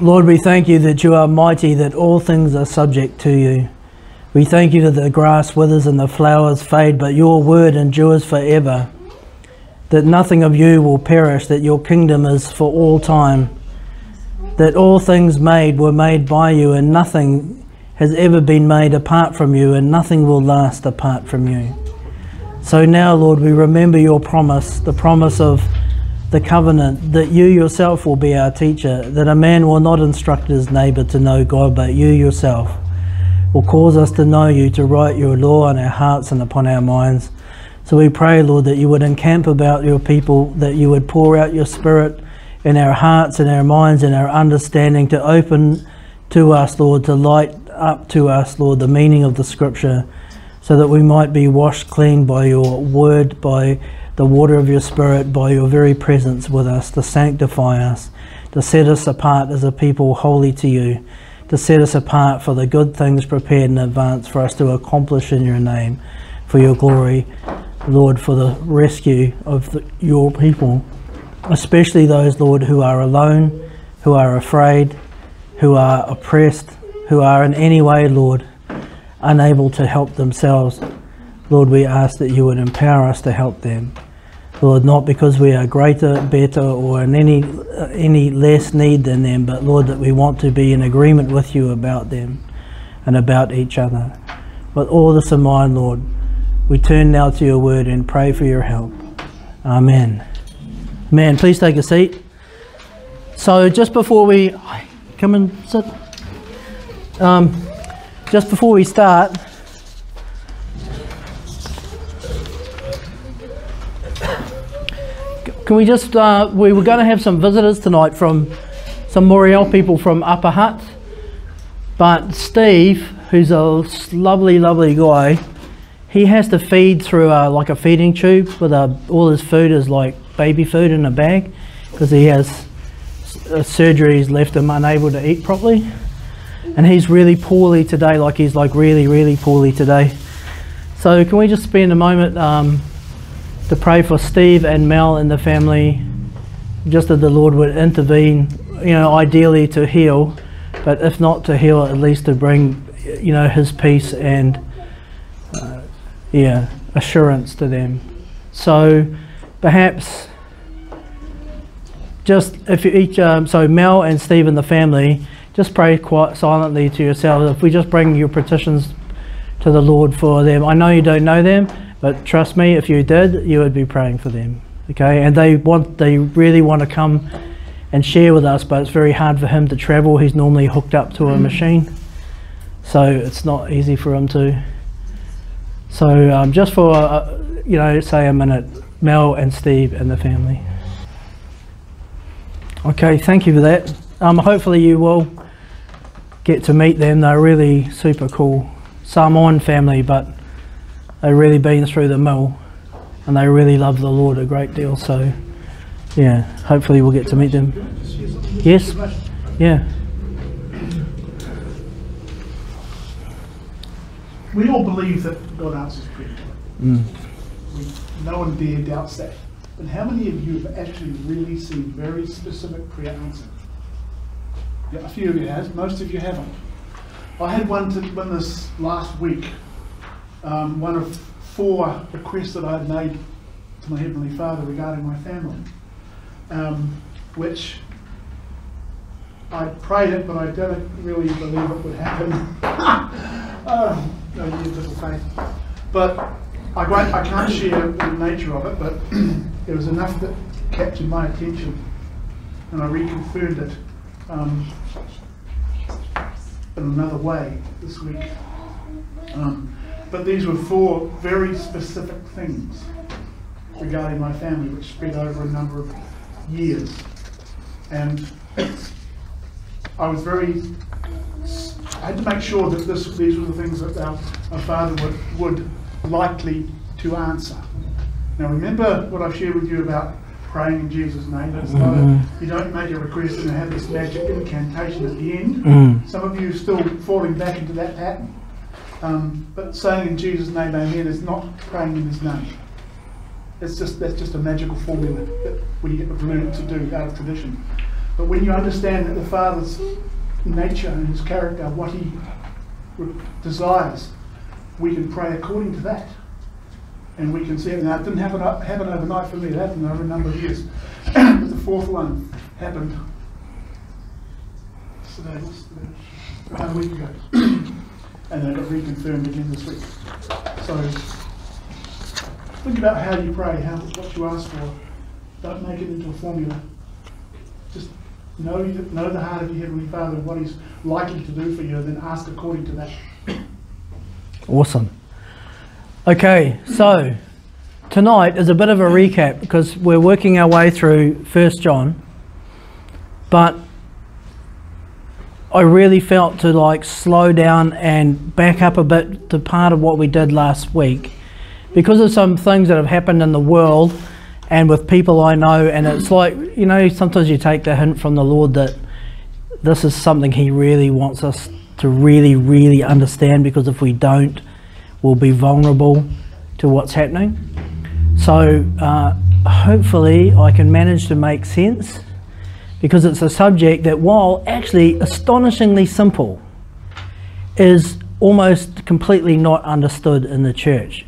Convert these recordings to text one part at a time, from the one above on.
Lord, we thank you that you are mighty, that all things are subject to you. We thank you that the grass withers and the flowers fade, but your word endures forever. That nothing of you will perish, that your kingdom is for all time. That all things made were made by you, and nothing has ever been made apart from you, and nothing will last apart from you. So now, Lord, we remember your promise, the promise of the covenant, that you yourself will be our teacher, that a man will not instruct his neighbour to know God, but you yourself will cause us to know you, to write your law on our hearts and upon our minds. So we pray, Lord, that you would encamp about your people, that you would pour out your spirit in our hearts and our minds and our understanding to open to us, Lord, to light up to us, Lord, the meaning of the scripture, so that we might be washed clean by your word, by the water of your spirit, by your very presence with us, to sanctify us, to set us apart as a people holy to you to set us apart for the good things prepared in advance for us to accomplish in your name, for your glory, Lord, for the rescue of the, your people, especially those, Lord, who are alone, who are afraid, who are oppressed, who are in any way, Lord, unable to help themselves. Lord, we ask that you would empower us to help them. Lord, not because we are greater, better, or in any, uh, any less need than them, but Lord, that we want to be in agreement with you about them and about each other. With all this in mind, Lord, we turn now to your word and pray for your help. Amen. Man, please take a seat. So, just before we come and sit, um, just before we start, Can we just, uh, we were going to have some visitors tonight from some Moriel people from Upper Hutt, but Steve, who's a lovely, lovely guy, he has to feed through a, like a feeding tube with a, all his food is like baby food in a bag because he has uh, surgeries left him unable to eat properly. And he's really poorly today, like he's like really, really poorly today. So can we just spend a moment um, to pray for Steve and Mel and the family, just that the Lord would intervene, you know, ideally to heal, but if not to heal, at least to bring, you know, His peace and, uh, yeah, assurance to them. So perhaps just if you each, um, so Mel and Steve and the family, just pray quite silently to yourselves. If we just bring your petitions to the Lord for them, I know you don't know them but trust me, if you did, you would be praying for them. Okay, and they want, they really want to come and share with us, but it's very hard for him to travel. He's normally hooked up to a machine, so it's not easy for him to. So um, just for uh, you know, say a minute, Mel and Steve and the family. Okay, thank you for that. Um, hopefully you will get to meet them. They're really super cool Samoan family, but they've really been through the mill and they really love the Lord a great deal. So, yeah, hopefully we'll get to meet them. Yes? Yeah. We all believe that God answers prayer. Mm. We, no one dare doubts that. But how many of you have actually really seen very specific prayer answered? Yeah, a few of you have. Most of you haven't. I had one to win this last week um, one of four requests that I had made to my Heavenly Father regarding my family, um, which I prayed it, but I didn't really believe it would happen. oh, no, you little faith. But I, won't, I can't share the nature of it, but it was enough that captured my attention, and I reconfirmed it um, in another way this week. Um, but these were four very specific things regarding my family, which spread over a number of years. And I was very, I had to make sure that this, these were the things that our, our father would, would likely to answer. Now remember what I shared with you about praying in Jesus' name. It's mm-hmm. not you don't make a request and have this magic incantation at the end. Mm. Some of you are still falling back into that pattern. Um, but saying in Jesus' name amen is not praying in his name. It's just that's just a magical formula that we have learned to do out of tradition. But when you understand that the Father's nature and his character, what he desires, we can pray according to that. And we can see it. Now, it didn't happen, happen overnight for me, it happened over a number of years. but the fourth one happened today, a week ago. and then it got reconfirmed again this week. So think about how you pray, how what you ask for. Don't make it into a formula. Just know know the heart of your heavenly Father and what He's likely to do for you, and then ask according to that. Awesome. Okay, so tonight is a bit of a recap because we're working our way through First John, but I really felt to like slow down and back up a bit to part of what we did last week. Because of some things that have happened in the world and with people I know and it's like you know sometimes you take the hint from the Lord that this is something he really wants us to really really understand because if we don't we'll be vulnerable to what's happening. So uh, hopefully I can manage to make sense because it's a subject that while actually astonishingly simple is almost completely not understood in the church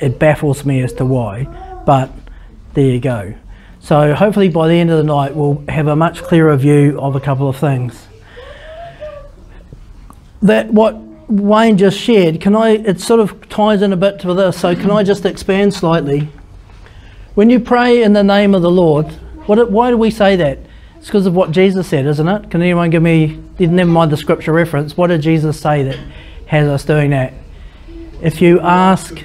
it baffles me as to why but there you go so hopefully by the end of the night we'll have a much clearer view of a couple of things that what Wayne just shared, can I, it sort of ties in a bit to this, so can I just expand slightly? When you pray in the name of the Lord, what, why do we say that? It's because of what Jesus said, isn't it? Can anyone give me, never mind the scripture reference, what did Jesus say that has us doing that? If you ask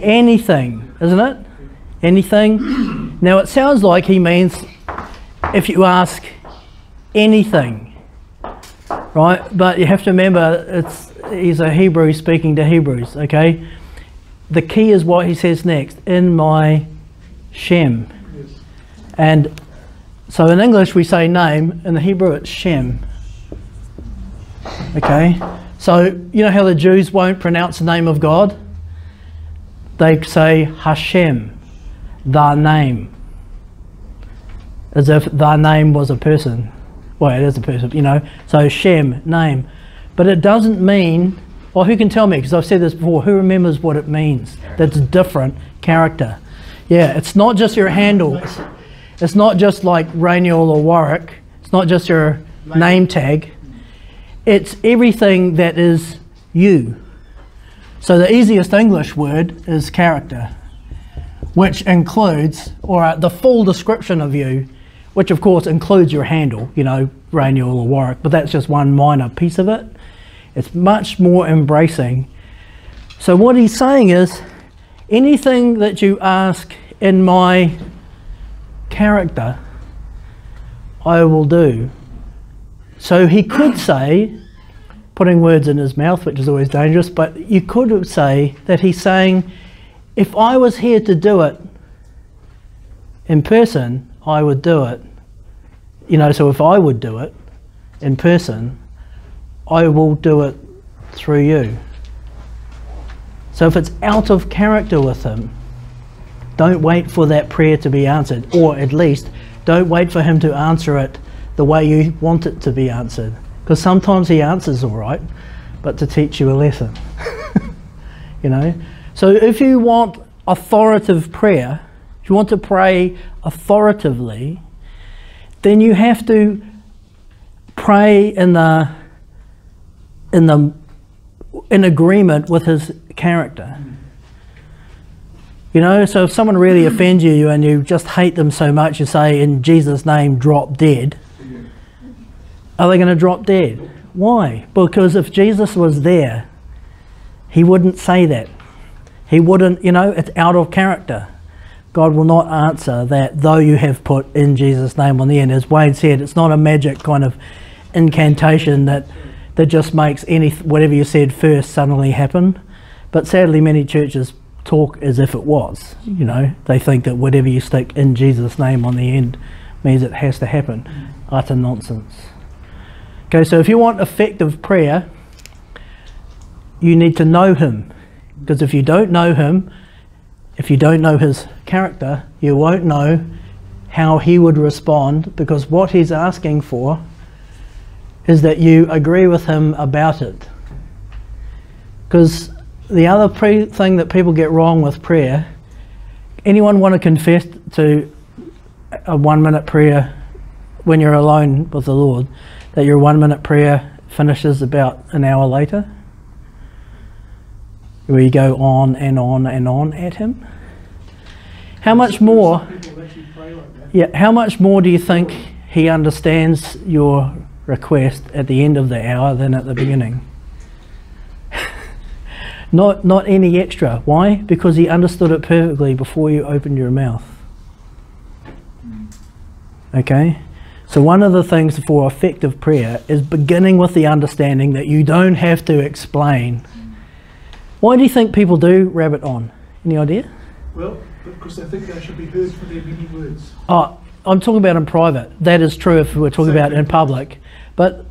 anything, isn't it? Anything. Now it sounds like he means if you ask anything, right? But you have to remember it's he's a Hebrew speaking to Hebrews, okay? The key is what he says next, in my Shem. And so in English we say name, in the Hebrew it's Shem. Okay? So you know how the Jews won't pronounce the name of God? They say Hashem, thy name. As if thy name was a person well, it is a person, you know. So Shem, name. But it doesn't mean, well, who can tell me? Because I've said this before. Who remembers what it means? That's a different character. Yeah, it's not just your handle. It's not just like Rainiel or Warwick. It's not just your name tag. It's everything that is you. So the easiest English word is character, which includes, or uh, the full description of you which of course includes your handle, you know, Rainiel or Warwick, but that's just one minor piece of it. It's much more embracing. So what he's saying is, anything that you ask in my character, I will do. So he could say, putting words in his mouth, which is always dangerous, but you could say that he's saying, if I was here to do it in person, I would do it. You know, so if I would do it in person, I will do it through you. So if it's out of character with him, don't wait for that prayer to be answered, or at least don't wait for him to answer it the way you want it to be answered. Because sometimes he answers all right, but to teach you a lesson. you know? So if you want authoritative prayer, if you want to pray authoritatively, then you have to pray in the in the in agreement with his character. You know, so if someone really offends you and you just hate them so much, you say, in Jesus' name, drop dead. Are they going to drop dead? Why? Because if Jesus was there, he wouldn't say that. He wouldn't, you know, it's out of character. God will not answer that though you have put in Jesus' name on the end. As Wayne said, it's not a magic kind of incantation that that just makes any whatever you said first suddenly happen. But sadly, many churches talk as if it was. You know, they think that whatever you stick in Jesus' name on the end means it has to happen. Utter nonsense. Okay, so if you want effective prayer, you need to know Him. Because if you don't know Him, if you don't know his character, you won't know how he would respond because what he's asking for is that you agree with him about it. Because the other pre- thing that people get wrong with prayer, anyone want to confess to a one minute prayer when you're alone with the Lord, that your one minute prayer finishes about an hour later? Where you go on and on and on at Him? How much more? Some people actually pray like that. Yeah, how much more do you think He understands your request at the end of the hour than at the beginning? Not, not any extra. Why? Because He understood it perfectly before you opened your mouth. Okay? So, one of the things for effective prayer is beginning with the understanding that you don't have to explain. Why do you think people do rabbit on? Any idea? Well, because they think they should be heard for their many words. Oh, I'm talking about in private. That is true if we're talking Same about thing. in public. But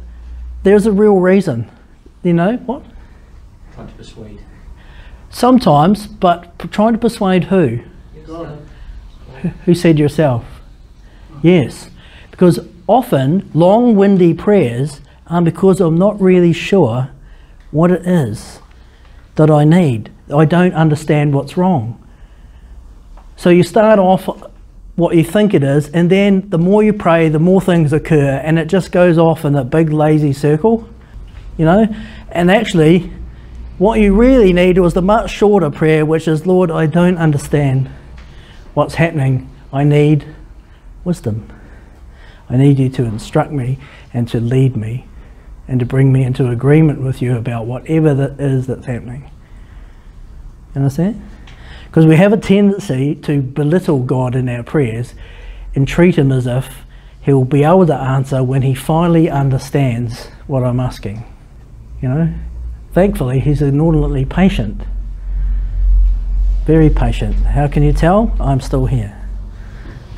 there's a real reason. You know what? Trying to persuade. Sometimes, but trying to persuade who? Who said yourself? Yes. Because often long windy prayers are because I'm not really sure what it is that I need. I don't understand what's wrong. So you start off what you think it is, and then the more you pray, the more things occur, and it just goes off in a big lazy circle, you know? And actually, what you really need was the much shorter prayer, which is, Lord, I don't understand what's happening. I need wisdom. I need you to instruct me and to lead me and to bring me into agreement with you about whatever that is that's happening. You understand? Because we have a tendency to belittle God in our prayers and treat him as if he'll be able to answer when he finally understands what I'm asking. You know? Thankfully, he's inordinately patient. Very patient. How can you tell? I'm still here.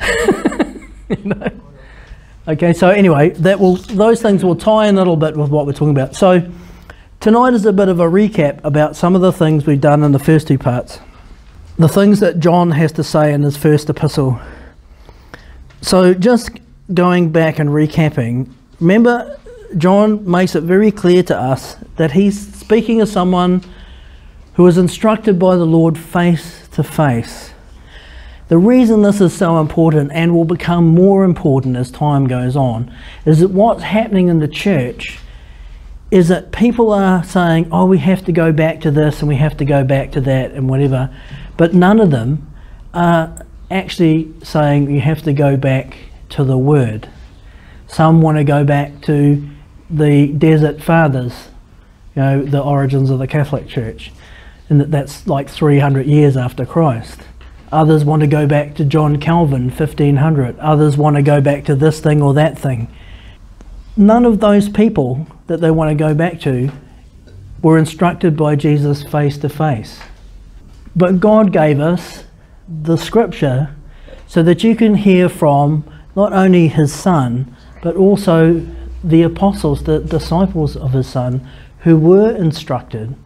you know? Okay, so anyway, that will those things will tie in a little bit with what we're talking about. So tonight is a bit of a recap about some of the things we've done in the first two parts. The things that John has to say in his first epistle. So just going back and recapping, remember John makes it very clear to us that he's speaking as someone who was instructed by the Lord face to face. The reason this is so important and will become more important as time goes on is that what's happening in the church is that people are saying, oh, we have to go back to this and we have to go back to that and whatever, but none of them are actually saying you have to go back to the Word. Some want to go back to the Desert Fathers, you know, the origins of the Catholic Church, and that that's like 300 years after Christ. Others want to go back to John Calvin, 1500. Others want to go back to this thing or that thing. None of those people that they want to go back to were instructed by Jesus face to face. But God gave us the scripture so that you can hear from not only his son, but also the apostles, the disciples of his son, who were instructed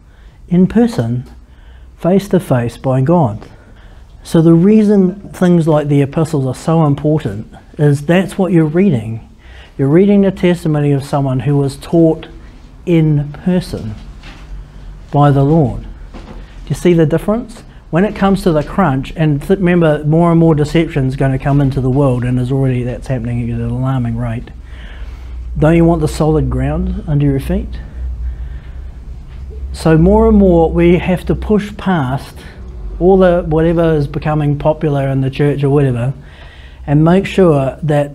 in person, face to face by God. So the reason things like the epistles are so important is that's what you're reading. You're reading the testimony of someone who was taught in person by the Lord. Do you see the difference? When it comes to the crunch, and remember, more and more deception is going to come into the world, and is already that's happening at an alarming rate. Don't you want the solid ground under your feet? So more and more we have to push past all the whatever is becoming popular in the church or whatever, and make sure that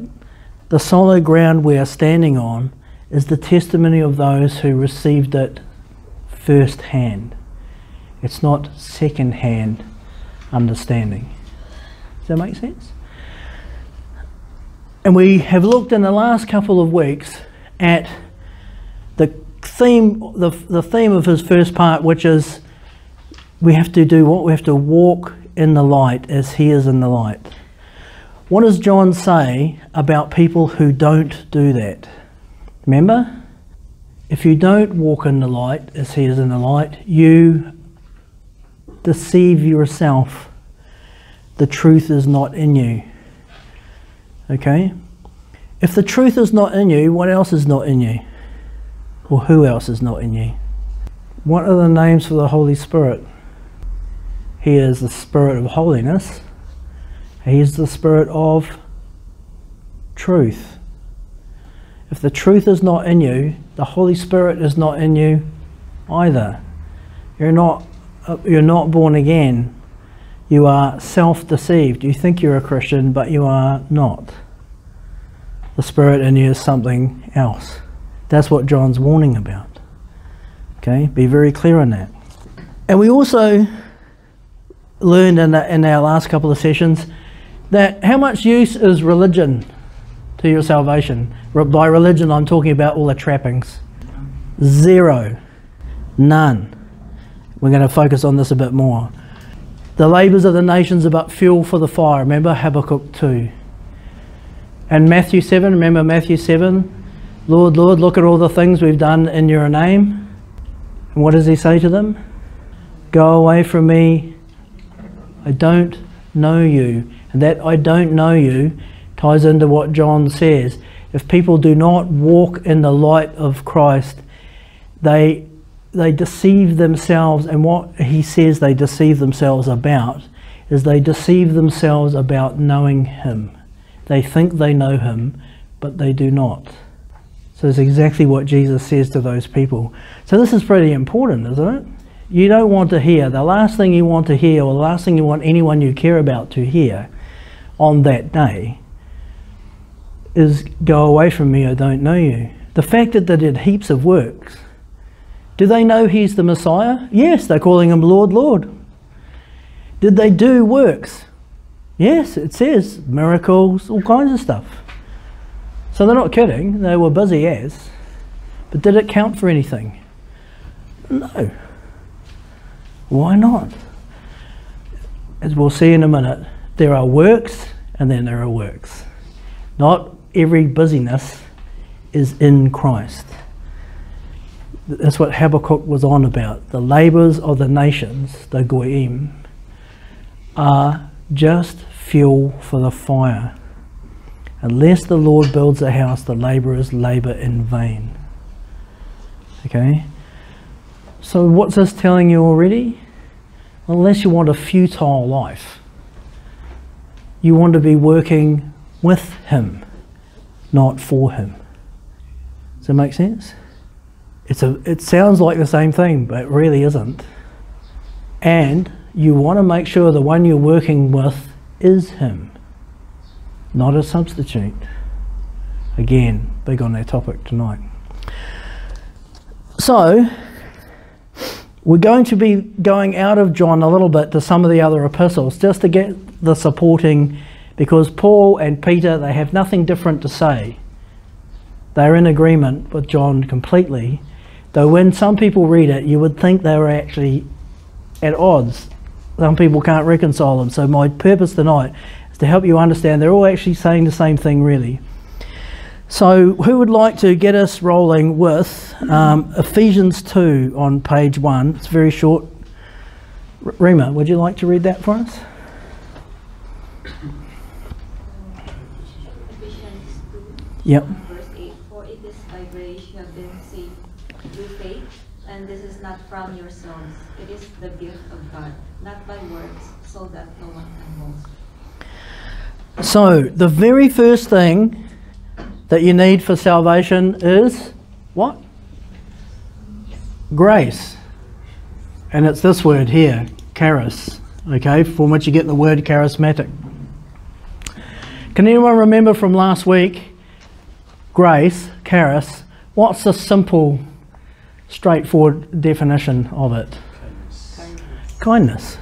the solid ground we are standing on is the testimony of those who received it firsthand. It's not second hand understanding. Does that make sense? And we have looked in the last couple of weeks at theme, the, the theme of his first part, which is we have to do what? We have to walk in the light as he is in the light. What does John say about people who don't do that? Remember? If you don't walk in the light as he is in the light, you deceive yourself. The truth is not in you. Okay? If the truth is not in you, what else is not in you? Or who else is not in you? What are the names for the Holy Spirit? He is the Spirit of holiness. He is the Spirit of truth. If the truth is not in you, the Holy Spirit is not in you either. You're not, uh, you're not born again. You are self deceived. You think you're a Christian, but you are not. The Spirit in you is something else. That's what John's warning about. Okay, be very clear on that. And we also learned in, the, in our last couple of sessions that how much use is religion to your salvation? By religion, I'm talking about all the trappings. Zero. None. We're going to focus on this a bit more. The labours of the nations are but fuel for the fire. Remember Habakkuk 2. And Matthew 7, remember Matthew 7? Lord, Lord, look at all the things we've done in your name. And what does he say to them? Go away from me. I don't know you. And that I don't know you ties into what John says. If people do not walk in the light of Christ, they they deceive themselves and what he says they deceive themselves about is they deceive themselves about knowing him. They think they know him, but they do not. So it's exactly what Jesus says to those people. So this is pretty important, isn't it? You don't want to hear, the last thing you want to hear, or the last thing you want anyone you care about to hear on that day is go away from me, I don't know you. The fact that they did heaps of works, do they know he's the Messiah? Yes, they're calling him Lord, Lord. Did they do works? Yes, it says miracles, all kinds of stuff. So they're not kidding, they were busy as. But did it count for anything? No. Why not? As we'll see in a minute, there are works and then there are works. Not every busyness is in Christ. That's what Habakkuk was on about. The labours of the nations, the Goyim, are just fuel for the fire. Unless the Lord builds a house, the labourers labour in vain. Okay? So, what's this telling you already? Unless you want a futile life, you want to be working with Him, not for Him. Does that make sense? It's a, it sounds like the same thing, but it really isn't. And you want to make sure the one you're working with is Him not a substitute. Again, big on that topic tonight. So, we're going to be going out of John a little bit to some of the other epistles just to get the supporting, because Paul and Peter, they have nothing different to say. They're in agreement with John completely, though when some people read it, you would think they were actually at odds. Some people can't reconcile them. So, my purpose tonight to help you understand they're all actually saying the same thing, really. So, who would like to get us rolling with um, Ephesians 2 on page 1? It's very short. R- Rima, would you like to read that for us? Yep. verse 8. For it is by grace you have been saved through faith, and this is not from yourselves. It is the gift of God, not by works, so that no one can boast. So, the very first thing that you need for salvation is what? Grace. And it's this word here, charis, okay, from which you get the word charismatic. Can anyone remember from last week? Grace, charis, what's the simple, straightforward definition of it? Kindness.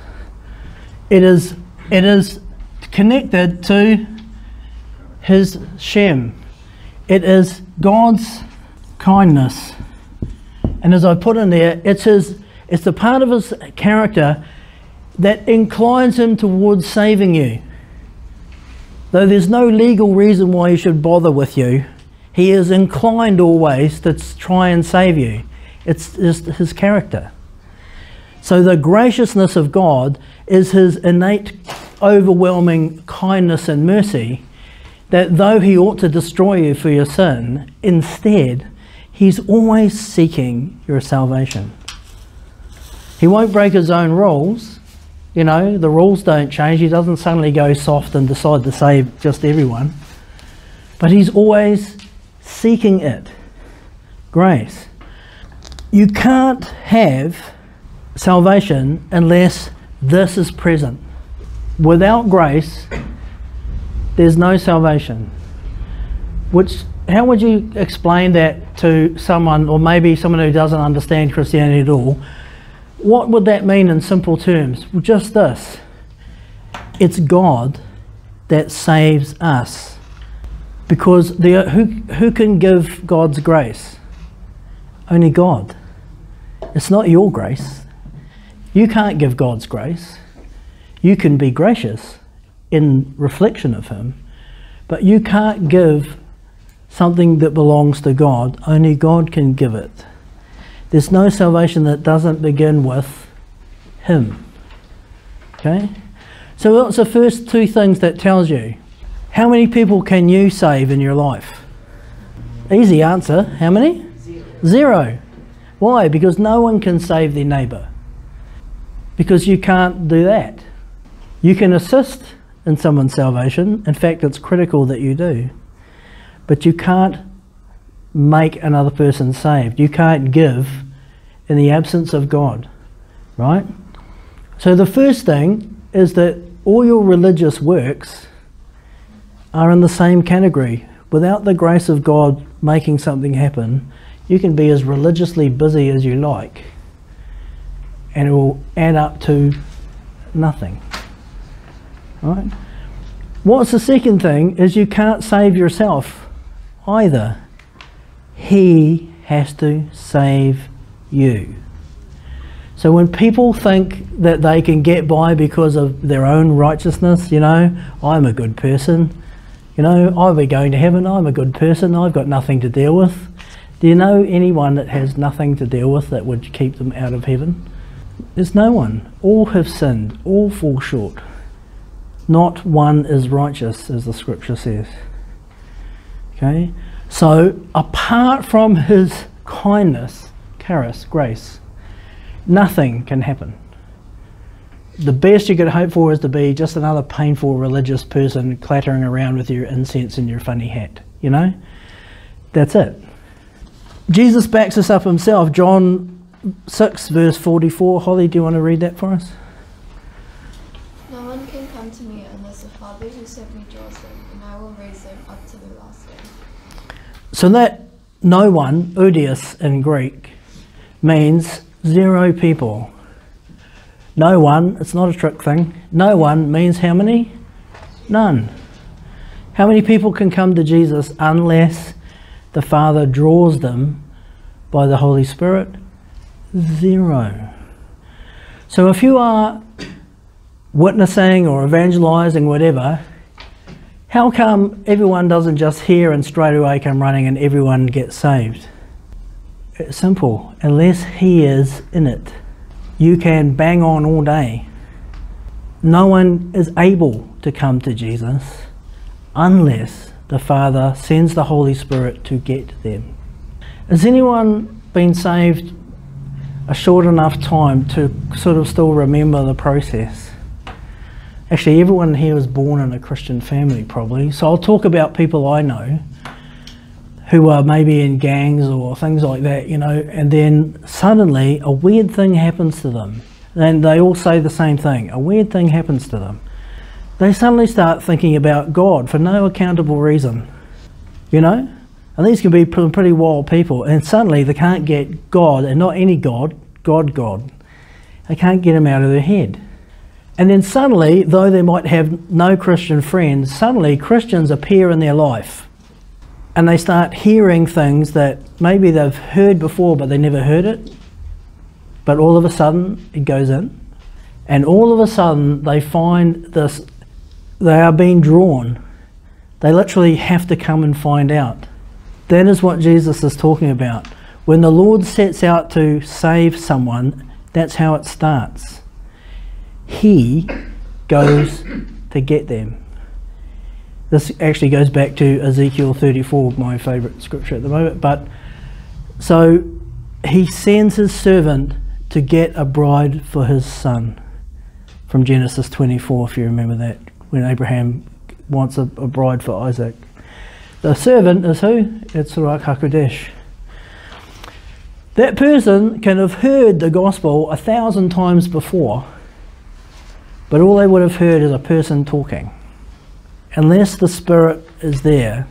It is, it is connected to his Shem. It is God's kindness. And as I put in there, it's his it's the part of his character that inclines him towards saving you. Though there's no legal reason why he should bother with you, he is inclined always to try and save you. It's just his character. So the graciousness of God is his innate overwhelming kindness and mercy that though he ought to destroy you for your sin, instead, he's always seeking your salvation. He won't break his own rules. You know, the rules don't change. He doesn't suddenly go soft and decide to save just everyone. But he's always seeking it grace. You can't have salvation unless this is present. Without grace, there's no salvation. Which, how would you explain that to someone, or maybe someone who doesn't understand Christianity at all? What would that mean in simple terms? Well, just this it's God that saves us. Because the, who, who can give God's grace? Only God. It's not your grace. You can't give God's grace. You can be gracious in reflection of Him, but you can't give something that belongs to God. Only God can give it. There's no salvation that doesn't begin with Him. Okay? So what's the first two things that tells you? How many people can you save in your life? Easy answer. How many? Zero. Zero. Why? Because no one can save their neighbour. Because you can't do that. You can assist in someone's salvation. In fact, it's critical that you do. But you can't make another person saved. You can't give in the absence of God. Right? So the first thing is that all your religious works are in the same category. Without the grace of God making something happen, you can be as religiously busy as you like, and it will add up to nothing. Right? What's the second thing is you can't save yourself either. He has to save you. So when people think that they can get by because of their own righteousness, you know, I'm a good person, you know, I'll be going to heaven, I'm a good person, I've got nothing to deal with. Do you know anyone that has nothing to deal with that would keep them out of heaven? There's no one. All have sinned, all fall short. Not one is righteous, as the scripture says. Okay? So, apart from his kindness, charis, grace, nothing can happen. The best you could hope for is to be just another painful religious person clattering around with your incense and your funny hat. You know? That's it. Jesus backs us up himself. John 6, verse 44. Holly, do you want to read that for us? No one can come to me unless the Father who sent me draws them, and I will raise them up to the last day. So that no one, oudeis in Greek, means zero people. No one, it's not a trick thing. No one means how many? None. How many people can come to Jesus unless the Father draws them by the Holy Spirit? Zero. So if you are witnessing or evangelizing, whatever, how come everyone doesn't just hear and straight away come running and everyone gets saved? It's simple. Unless He is in it, you can bang on all day. No one is able to come to Jesus unless the Father sends the Holy Spirit to get them. Has anyone been saved a short enough time to sort of still remember the process? Actually, everyone here was born in a Christian family, probably. So I'll talk about people I know who are maybe in gangs or things like that, you know, and then suddenly a weird thing happens to them. And they all say the same thing a weird thing happens to them they suddenly start thinking about God for no accountable reason. You know? And these can be pretty wild people. And suddenly they can't get God, and not any God, God, God. They can't get him out of their head. And then suddenly, though they might have no Christian friends, suddenly Christians appear in their life. And they start hearing things that maybe they've heard before, but they never heard it. But all of a sudden, it goes in. And all of a sudden, they find this they are being drawn. They literally have to come and find out. That is what Jesus is talking about. When the Lord sets out to save someone, that's how it starts. He goes to get them. This actually goes back to Ezekiel 34, my favourite scripture at the moment. But so he sends his servant to get a bride for his son from Genesis 24, if you remember that, when Abraham wants a, a bride for Isaac. The servant is who? It's Ruach HaKodesh. That person can have heard the gospel a thousand times before, but all they would have heard is a person talking. Unless the Spirit is there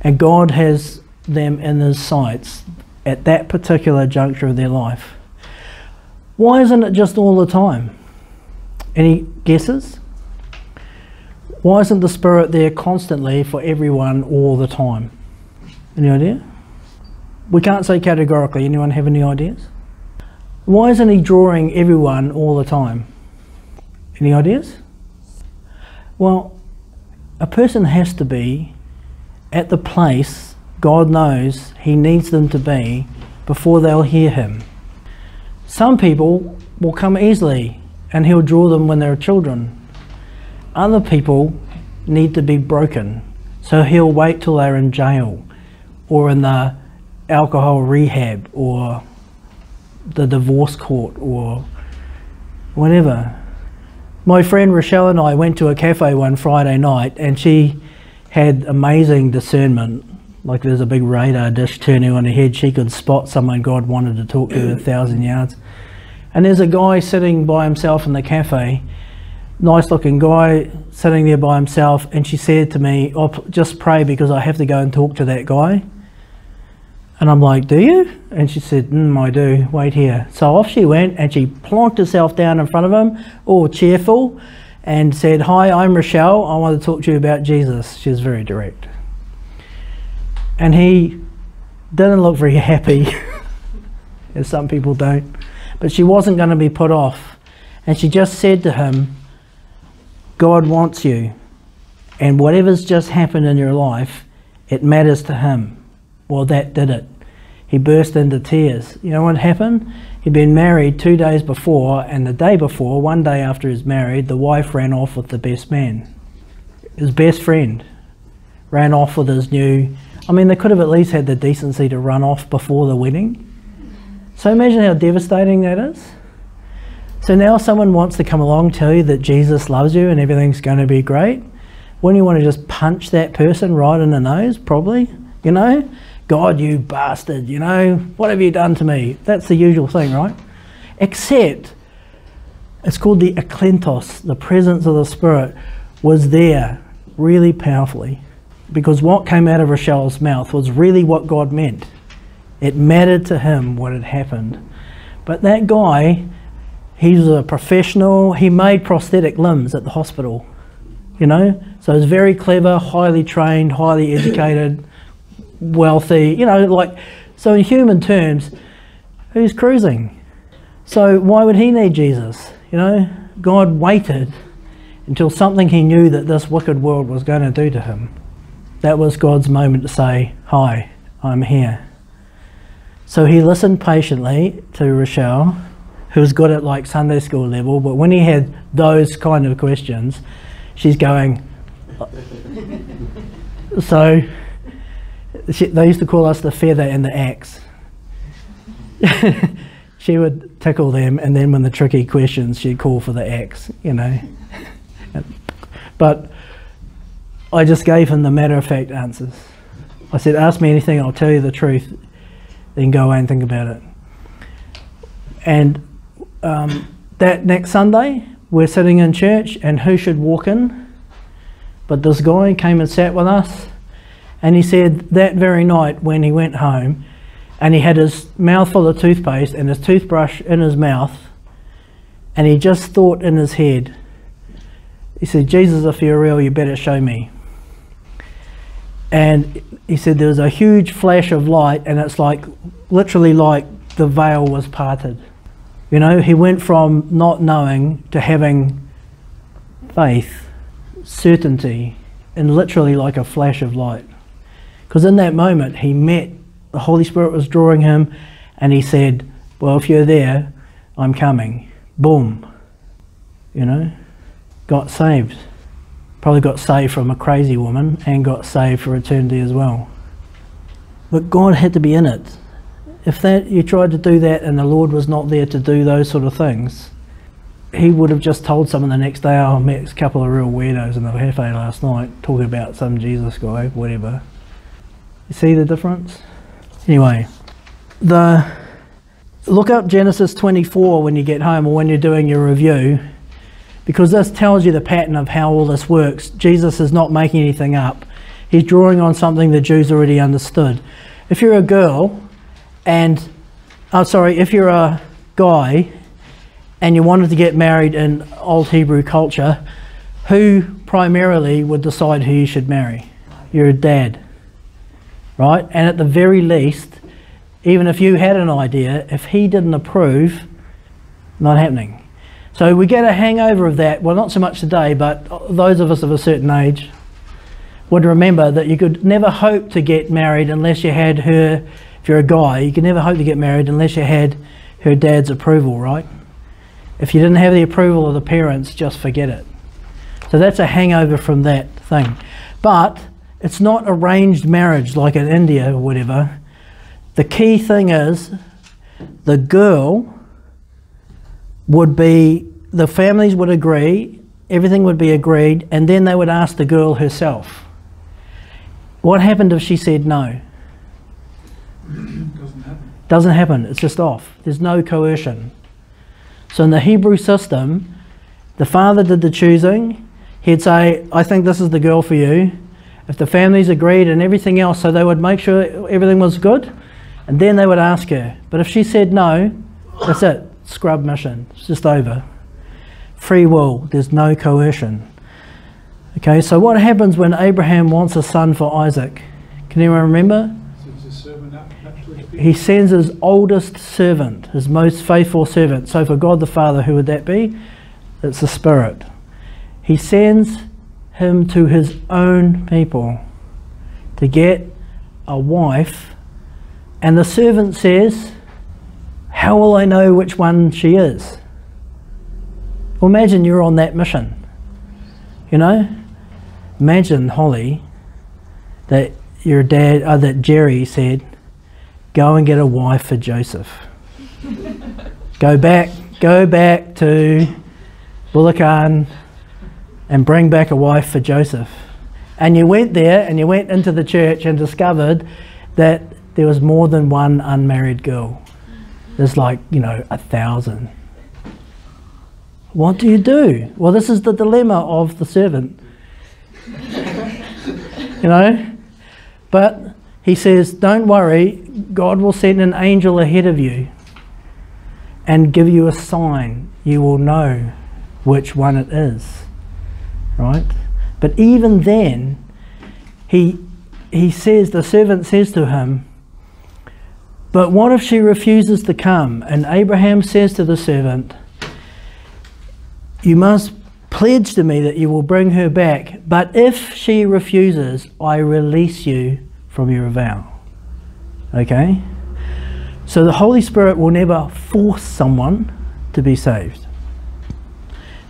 and God has them in His sights at that particular juncture of their life. Why isn't it just all the time? Any guesses? Why isn't the Spirit there constantly for everyone all the time? Any idea? We can't say categorically. Anyone have any ideas? Why isn't he drawing everyone all the time? Any ideas? Well, a person has to be at the place God knows he needs them to be before they'll hear him. Some people will come easily and he'll draw them when they're children. Other people need to be broken, so he'll wait till they're in jail or in the alcohol rehab or the divorce court or whatever. My friend Rochelle and I went to a cafe one Friday night and she had amazing discernment. Like there's a big radar dish turning on her head. She could spot someone God wanted to talk to a mm. thousand yards. And there's a guy sitting by himself in the cafe, nice looking guy sitting there by himself. And she said to me, oh, just pray because I have to go and talk to that guy. And I'm like, do you? And she said, mm, I do. Wait here. So off she went and she plonked herself down in front of him, all cheerful, and said, Hi, I'm Rochelle. I want to talk to you about Jesus. She was very direct. And he didn't look very happy, as some people don't. But she wasn't going to be put off. And she just said to him, God wants you. And whatever's just happened in your life, it matters to him. Well, that did it. He burst into tears. You know what happened? He'd been married two days before, and the day before, one day after he was married, the wife ran off with the best man. His best friend ran off with his new. I mean, they could have at least had the decency to run off before the wedding. So imagine how devastating that is. So now someone wants to come along, tell you that Jesus loves you and everything's going to be great. Wouldn't you want to just punch that person right in the nose? Probably, you know? God, you bastard, you know, what have you done to me? That's the usual thing, right? Except it's called the eklentos, the presence of the Spirit was there really powerfully because what came out of Rochelle's mouth was really what God meant. It mattered to him what had happened. But that guy, he's a professional, he made prosthetic limbs at the hospital, you know? So he's very clever, highly trained, highly educated wealthy, you know, like, so in human terms, who's cruising? So why would he need Jesus? You know, God waited until something he knew that this wicked world was going to do to him. That was God's moment to say, Hi, I'm here. So he listened patiently to Rochelle, who good at like Sunday school level, but when he had those kind of questions, she's going, so they used to call us the feather and the axe. she would tickle them, and then when the tricky questions, she'd call for the axe, you know. but I just gave him the matter of fact answers. I said, Ask me anything, I'll tell you the truth, then go away and think about it. And um, that next Sunday, we're sitting in church, and who should walk in? But this guy came and sat with us and he said that very night when he went home and he had his mouth full of toothpaste and his toothbrush in his mouth, and he just thought in his head, he said, Jesus, if you're real, you better show me. And he said there was a huge flash of light, and it's like literally like the veil was parted. You know, he went from not knowing to having faith, certainty, and literally like a flash of light. Because in that moment, he met, the Holy Spirit was drawing him, and he said, Well, if you're there, I'm coming. Boom. You know, got saved. Probably got saved from a crazy woman and got saved for eternity as well. But God had to be in it. If that you tried to do that and the Lord was not there to do those sort of things, he would have just told someone the next day, oh, I met a couple of real weirdos in the cafe last night talking about some Jesus guy, whatever. You see the difference? Anyway, the look up Genesis 24 when you get home or when you're doing your review because this tells you the pattern of how all this works. Jesus is not making anything up. He's drawing on something the Jews already understood. If you're a girl and oh sorry, if you're a guy and you wanted to get married in old Hebrew culture, who primarily would decide who you should marry? Your dad. Right? And at the very least, even if you had an idea, if he didn't approve, not happening. So we get a hangover of that. Well, not so much today, but those of us of a certain age would remember that you could never hope to get married unless you had her, if you're a guy, you could never hope to get married unless you had her dad's approval, right? If you didn't have the approval of the parents, just forget it. So that's a hangover from that thing. But it's not arranged marriage like in India or whatever. The key thing is the girl would be, the families would agree, everything would be agreed, and then they would ask the girl herself. What happened if she said no? Doesn't happen. Doesn't happen, it's just off. There's no coercion. So in the Hebrew system, the father did the choosing. He'd say, I think this is the girl for you. If the families agreed and everything else, so they would make sure everything was good, and then they would ask her. But if she said no, that's it. Scrub mission. It's just over. Free will. There's no coercion. Okay, so what happens when Abraham wants a son for Isaac? Can anyone remember? He sends his oldest servant, his most faithful servant. So for God the Father, who would that be? It's the Spirit. He sends him to his own people to get a wife and the servant says, How will I know which one she is? Well, imagine you're on that mission. You know? Imagine, Holly, that your dad, uh, that Jerry said, Go and get a wife for Joseph. go back, go back to Bulacan and bring back a wife for Joseph. And you went there and you went into the church and discovered that there was more than one unmarried girl. There's like, you know, a thousand. What do you do? Well, this is the dilemma of the servant. you know? But he says, Don't worry, God will send an angel ahead of you and give you a sign. You will know which one it is. Right? But even then, he, he says, the servant says to him, but what if she refuses to come? And Abraham says to the servant, You must pledge to me that you will bring her back. But if she refuses, I release you from your vow. Okay? So the Holy Spirit will never force someone to be saved.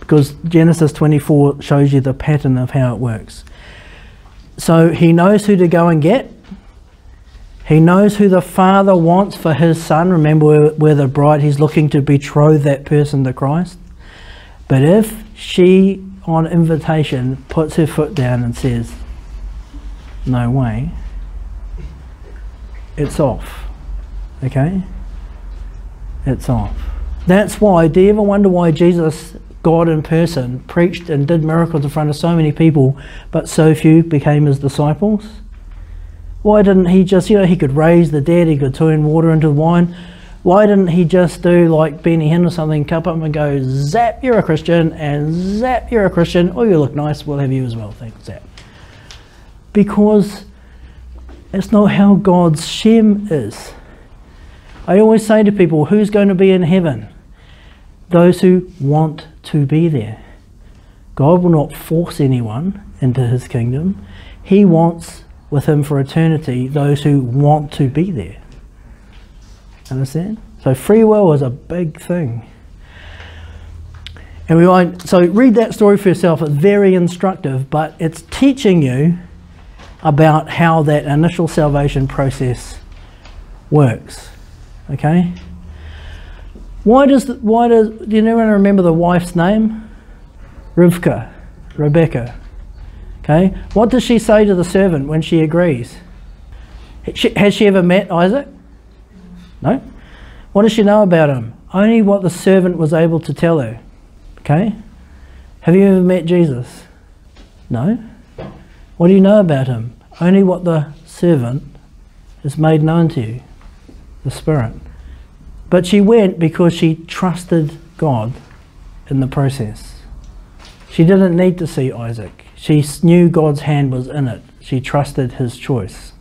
Because Genesis 24 shows you the pattern of how it works. So he knows who to go and get he knows who the Father wants for his Son. Remember, we're, the bride. He's looking to betroth that person to Christ. But if she, on invitation, puts her foot down and says, No way, it's off. Okay? It's off. That's why, do you ever wonder why Jesus, God in person, preached and did miracles in front of so many people, but so few became his disciples? Why didn't he just, you know, he could raise the dead, he could turn water into wine. Why didn't he just do like Benny Hinn or something, cup up and go, zap, you're a Christian, and zap, you're a Christian. Oh, you look nice, we'll have you as well. Thanks, zap. Because it's not how God's Shem is. I always say to people, who's going to be in heaven? Those who want to be there. God will not force anyone into his kingdom. He wants with him for eternity those who want to be there. Understand? So free will is a big thing. And we won't, so read that story for yourself. It's very instructive, but it's teaching you about how that initial salvation process works. Okay? Why does, the, why does, do you anyone remember the wife's name? Rivka, Rebecca. Okay? What does she say to the servant when she agrees? Has she ever met Isaac? No? What does she know about him? Only what the servant was able to tell her. Okay? Have you ever met Jesus? No? What do you know about him? Only what the servant has made known to you the Spirit. But she went because she trusted God in the process. She didn't need to see Isaac. She knew God's hand was in it. She trusted his choice.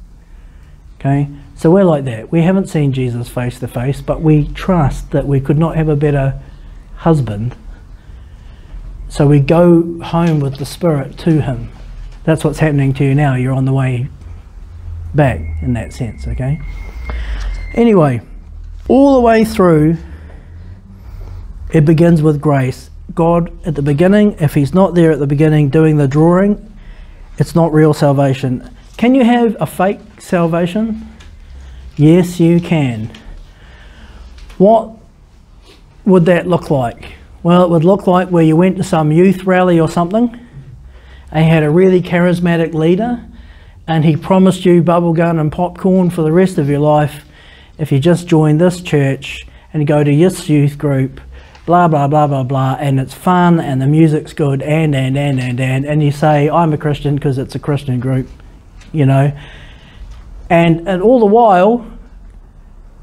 Okay? So we're like that. We haven't seen Jesus face to face, but we trust that we could not have a better husband. So we go home with the Spirit to him. That's what's happening to you now. You're on the way back in that sense, okay? Anyway, all the way through, it begins with grace. God at the beginning, if He's not there at the beginning doing the drawing, it's not real salvation. Can you have a fake salvation? Yes, you can. What would that look like? Well, it would look like where you went to some youth rally or something, and had a really charismatic leader, and he promised you bubblegum and popcorn for the rest of your life if you just join this church and go to this youth group, blah, blah, blah, blah, blah, and it's fun and the music's good, and, and, and, and, and, and you say, I'm a Christian because it's a Christian group, you know. And, and all the while,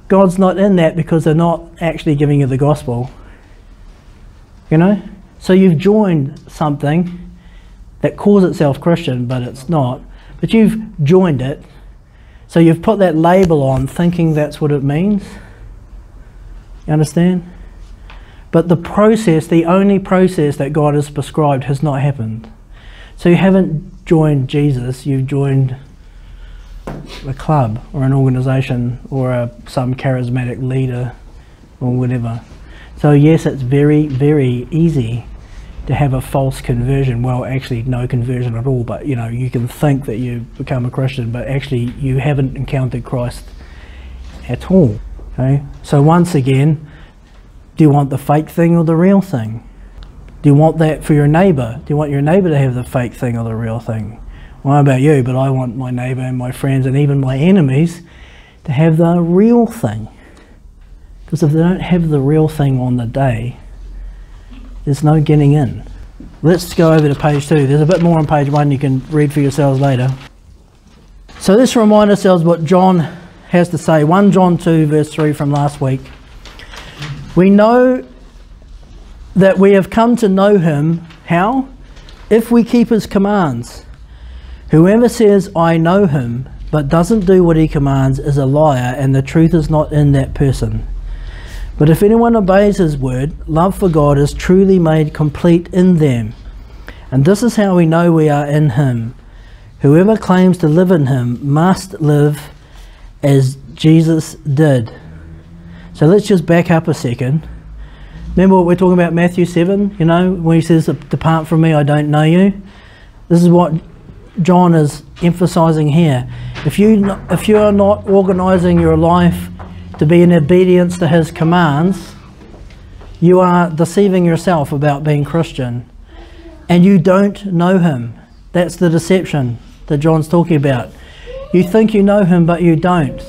God's not in that because they're not actually giving you the gospel, you know. So you've joined something that calls itself Christian, but it's not. But you've joined it so you've put that label on thinking that's what it means. You understand? But the process, the only process that God has prescribed, has not happened. So you haven't joined Jesus, you've joined a club or an organization or a, some charismatic leader or whatever. So, yes, it's very, very easy to have a false conversion. Well, actually, no conversion at all, but you know, you can think that you become a Christian, but actually, you haven't encountered Christ at all. Okay, so once again, do you want the fake thing or the real thing? Do you want that for your neighbour? Do you want your neighbour to have the fake thing or the real thing? Well, about you, but I want my neighbour and my friends and even my enemies to have the real thing. Because if they don't have the real thing on the day, there's no getting in. Let's go over to page two. There's a bit more on page one you can read for yourselves later. So let's remind ourselves what John has to say. 1 John 2, verse 3 from last week. We know that we have come to know him. How? If we keep his commands. Whoever says, I know him, but doesn't do what he commands is a liar, and the truth is not in that person. But if anyone obeys his word, love for God is truly made complete in them. And this is how we know we are in him. Whoever claims to live in him must live as Jesus did. So let's just back up a second. Remember what we're talking about Matthew 7, you know, when he says, Depart from me, I don't know you. This is what John is emphasizing here. If you if you are not organizing your life to be in obedience to his commands, you are deceiving yourself about being Christian. And you don't know him. That's the deception that John's talking about. You think you know him, but you don't.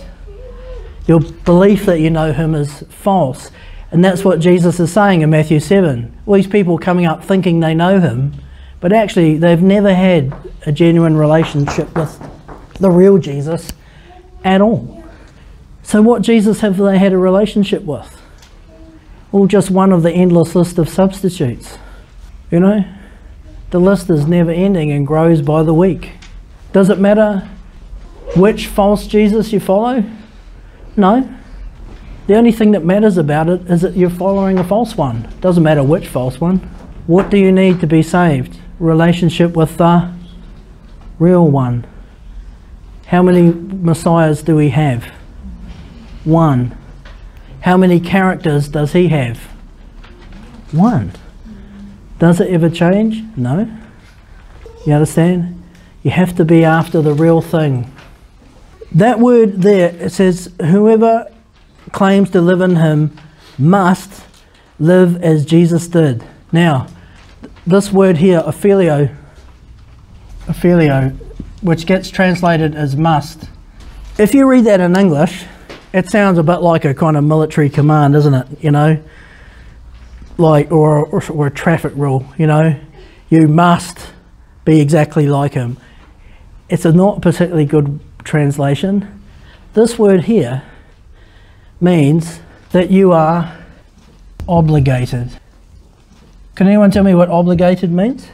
Your belief that you know him is false. And that's what Jesus is saying in Matthew 7. All these people coming up thinking they know him, but actually they've never had a genuine relationship with the real Jesus at all. So, what Jesus have they had a relationship with? Well, just one of the endless list of substitutes. You know, the list is never ending and grows by the week. Does it matter which false Jesus you follow? No. The only thing that matters about it is that you're following a false one. Doesn't matter which false one. What do you need to be saved? Relationship with the real one. How many messiahs do we have? One. How many characters does he have? One. Does it ever change? No. You understand? You have to be after the real thing. That word there, it says, whoever claims to live in him must live as Jesus did. Now, this word here, opheilo, opheilo, which gets translated as must. If you read that in English, it sounds a bit like a kind of military command, doesn't it? You know, like or or, or a traffic rule. You know, you must be exactly like him. It's a not particularly good translation. This word here means that you are obligated. Can anyone tell me what obligated means?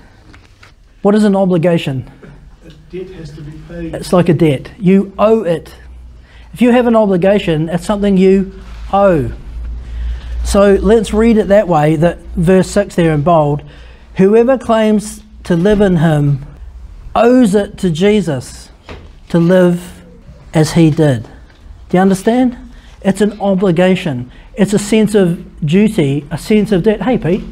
What is an obligation? A debt has to be paid. It's like a debt. You owe it. If you have an obligation, it's something you owe. So let's read it that way that verse 6 there in bold. Whoever claims to live in him owes it to Jesus to live as he did. Do you understand? It's an obligation. It's a sense of duty, a sense of debt. Hey, Pete,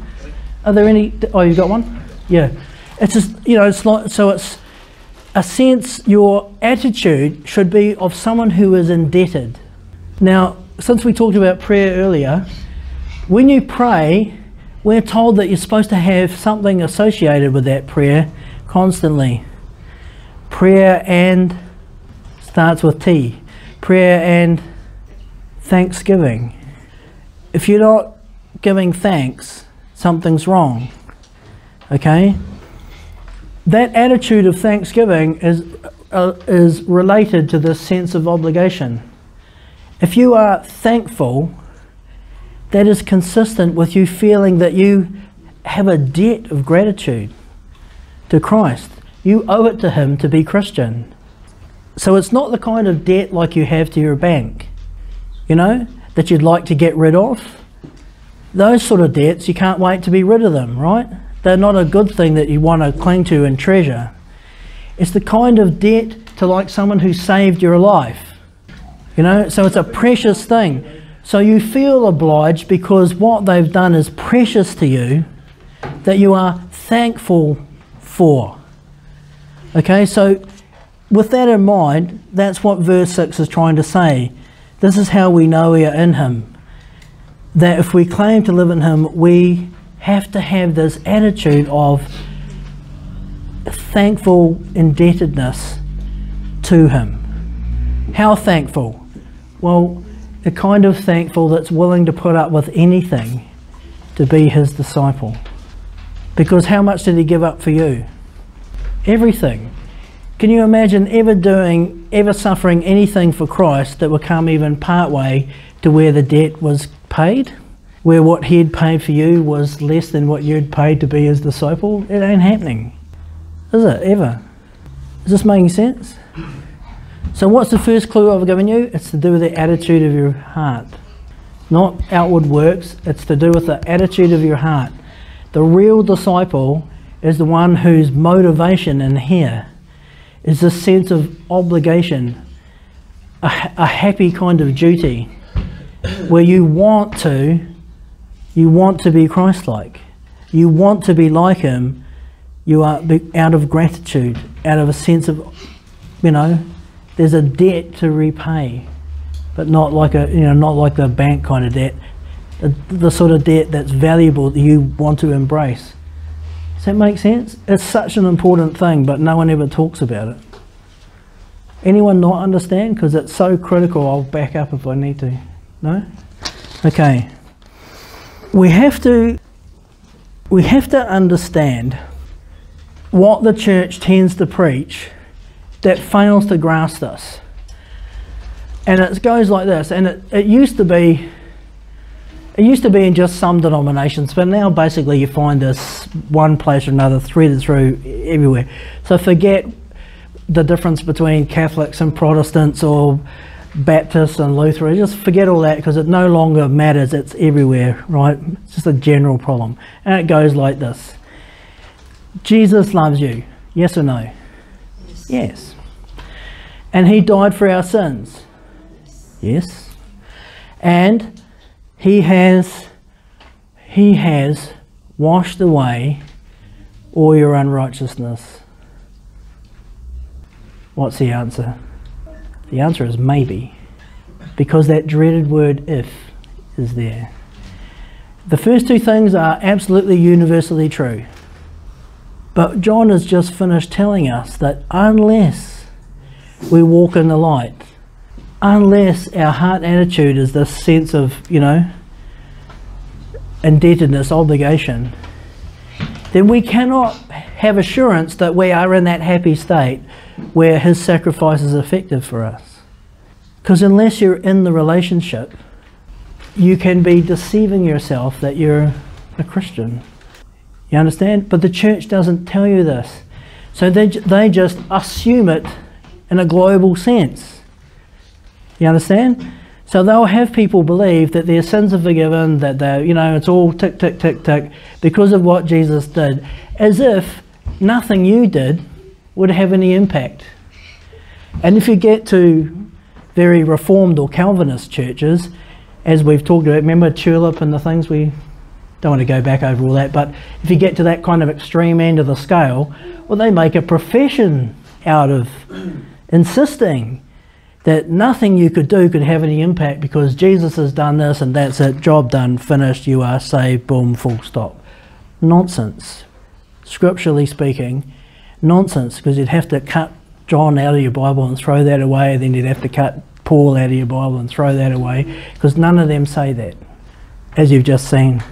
are there any? Oh, you've got one? Yeah. It's just you know, it's like so. It's a sense. Your attitude should be of someone who is indebted. Now, since we talked about prayer earlier, when you pray, we're told that you're supposed to have something associated with that prayer constantly. Prayer and starts with T. Prayer and thanksgiving. If you're not giving thanks, something's wrong. Okay? That attitude of thanksgiving is, uh, is related to this sense of obligation. If you are thankful, that is consistent with you feeling that you have a debt of gratitude to Christ. You owe it to Him to be Christian. So it's not the kind of debt like you have to your bank, you know, that you'd like to get rid of. Those sort of debts, you can't wait to be rid of them, right? They're not a good thing that you want to cling to and treasure. It's the kind of debt to like someone who saved your life, you know, so it's a precious thing. So you feel obliged because what they've done is precious to you that you are thankful for. Okay, so with that in mind, that's what verse 6 is trying to say. This is how we know we are in Him. That if we claim to live in Him, we have to have this attitude of thankful indebtedness to Him. How thankful? Well, the kind of thankful that's willing to put up with anything to be His disciple. Because how much did He give up for you? Everything. Can you imagine ever doing, ever suffering anything for Christ that would come even part way to where the debt was paid? Where what he'd paid for you was less than what you'd paid to be his disciple? It ain't happening. Is it? Ever? Is this making sense? So, what's the first clue I've given you? It's to do with the attitude of your heart. Not outward works, it's to do with the attitude of your heart. The real disciple is the one whose motivation in here is a sense of obligation, a, a happy kind of duty, where you want to, you want to be Christ-like, you want to be like Him. You are out of gratitude, out of a sense of, you know, there's a debt to repay, but not like a, you know, not like the bank kind of debt, the, the sort of debt that's valuable that you want to embrace. Does that make sense? It's such an important thing, but no one ever talks about it. Anyone not understand? Because it's so critical, I'll back up if I need to. No? Okay. We have to we have to understand what the church tends to preach that fails to grasp this. And it goes like this, and it, it used to be it used to be in just some denominations, but now basically you find this one place or another threaded through everywhere. So forget the difference between Catholics and Protestants or Baptists and Lutherans. Just forget all that because it no longer matters. It's everywhere, right? It's just a general problem. And it goes like this Jesus loves you. Yes or no? Yes. yes. And he died for our sins. Yes. And he has he has washed away all your unrighteousness? What's the answer? The answer is maybe, because that dreaded word if is there. The first two things are absolutely universally true. But John has just finished telling us that unless we walk in the light, unless our heart attitude is this sense of, you know, indebtedness, obligation, then we cannot have assurance that we are in that happy state where his sacrifice is effective for us. Because unless you're in the relationship, you can be deceiving yourself that you're a Christian. You understand? But the church doesn't tell you this. So they, they just assume it in a global sense. You understand? So they'll have people believe that their sins are forgiven, that they you know, it's all tick, tick, tick, tick, because of what Jesus did, as if nothing you did would have any impact. And if you get to very Reformed or Calvinist churches, as we've talked about, remember Tulip and the things we don't want to go back over all that, but if you get to that kind of extreme end of the scale, well, they make a profession out of insisting that nothing you could do could have any impact because Jesus has done this and that's it, job done, finished, you are saved, boom, full stop. Nonsense. Scripturally speaking, nonsense because you'd have to cut John out of your Bible and throw that away, then you'd have to cut Paul out of your Bible and throw that away because none of them say that, as you've just seen.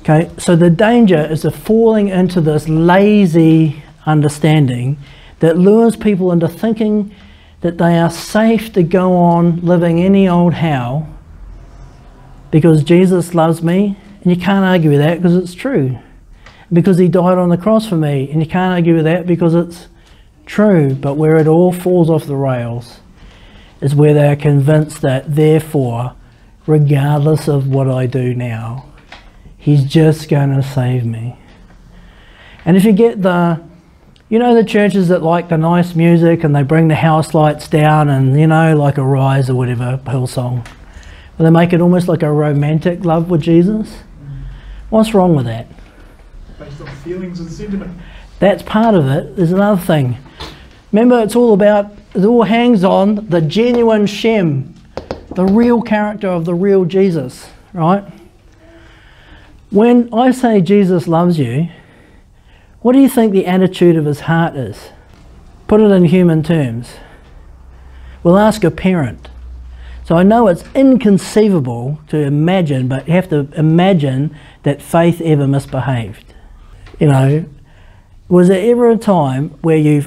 Okay, so the danger is of falling into this lazy understanding that lures people into thinking that they are safe to go on living any old how because Jesus loves me, and you can't argue with that because it's true. Because he died on the cross for me, and you can't argue with that because it's true. But where it all falls off the rails is where they are convinced that, therefore, regardless of what I do now, he's just going to save me. And if you get the you know the churches that like the nice music and they bring the house lights down and you know like a rise or whatever Hillsong. But they make it almost like a romantic love with Jesus. What's wrong with that? Based on feelings and sentiment. That's part of it. There's another thing. Remember, it's all about, it all hangs on the genuine Shem, the real character of the real Jesus, right? When I say Jesus loves you, what do you think the attitude of his heart is? Put it in human terms. We'll ask a parent. So I know it's inconceivable to imagine, but you have to imagine that Faith ever misbehaved. You know, was there ever a time where you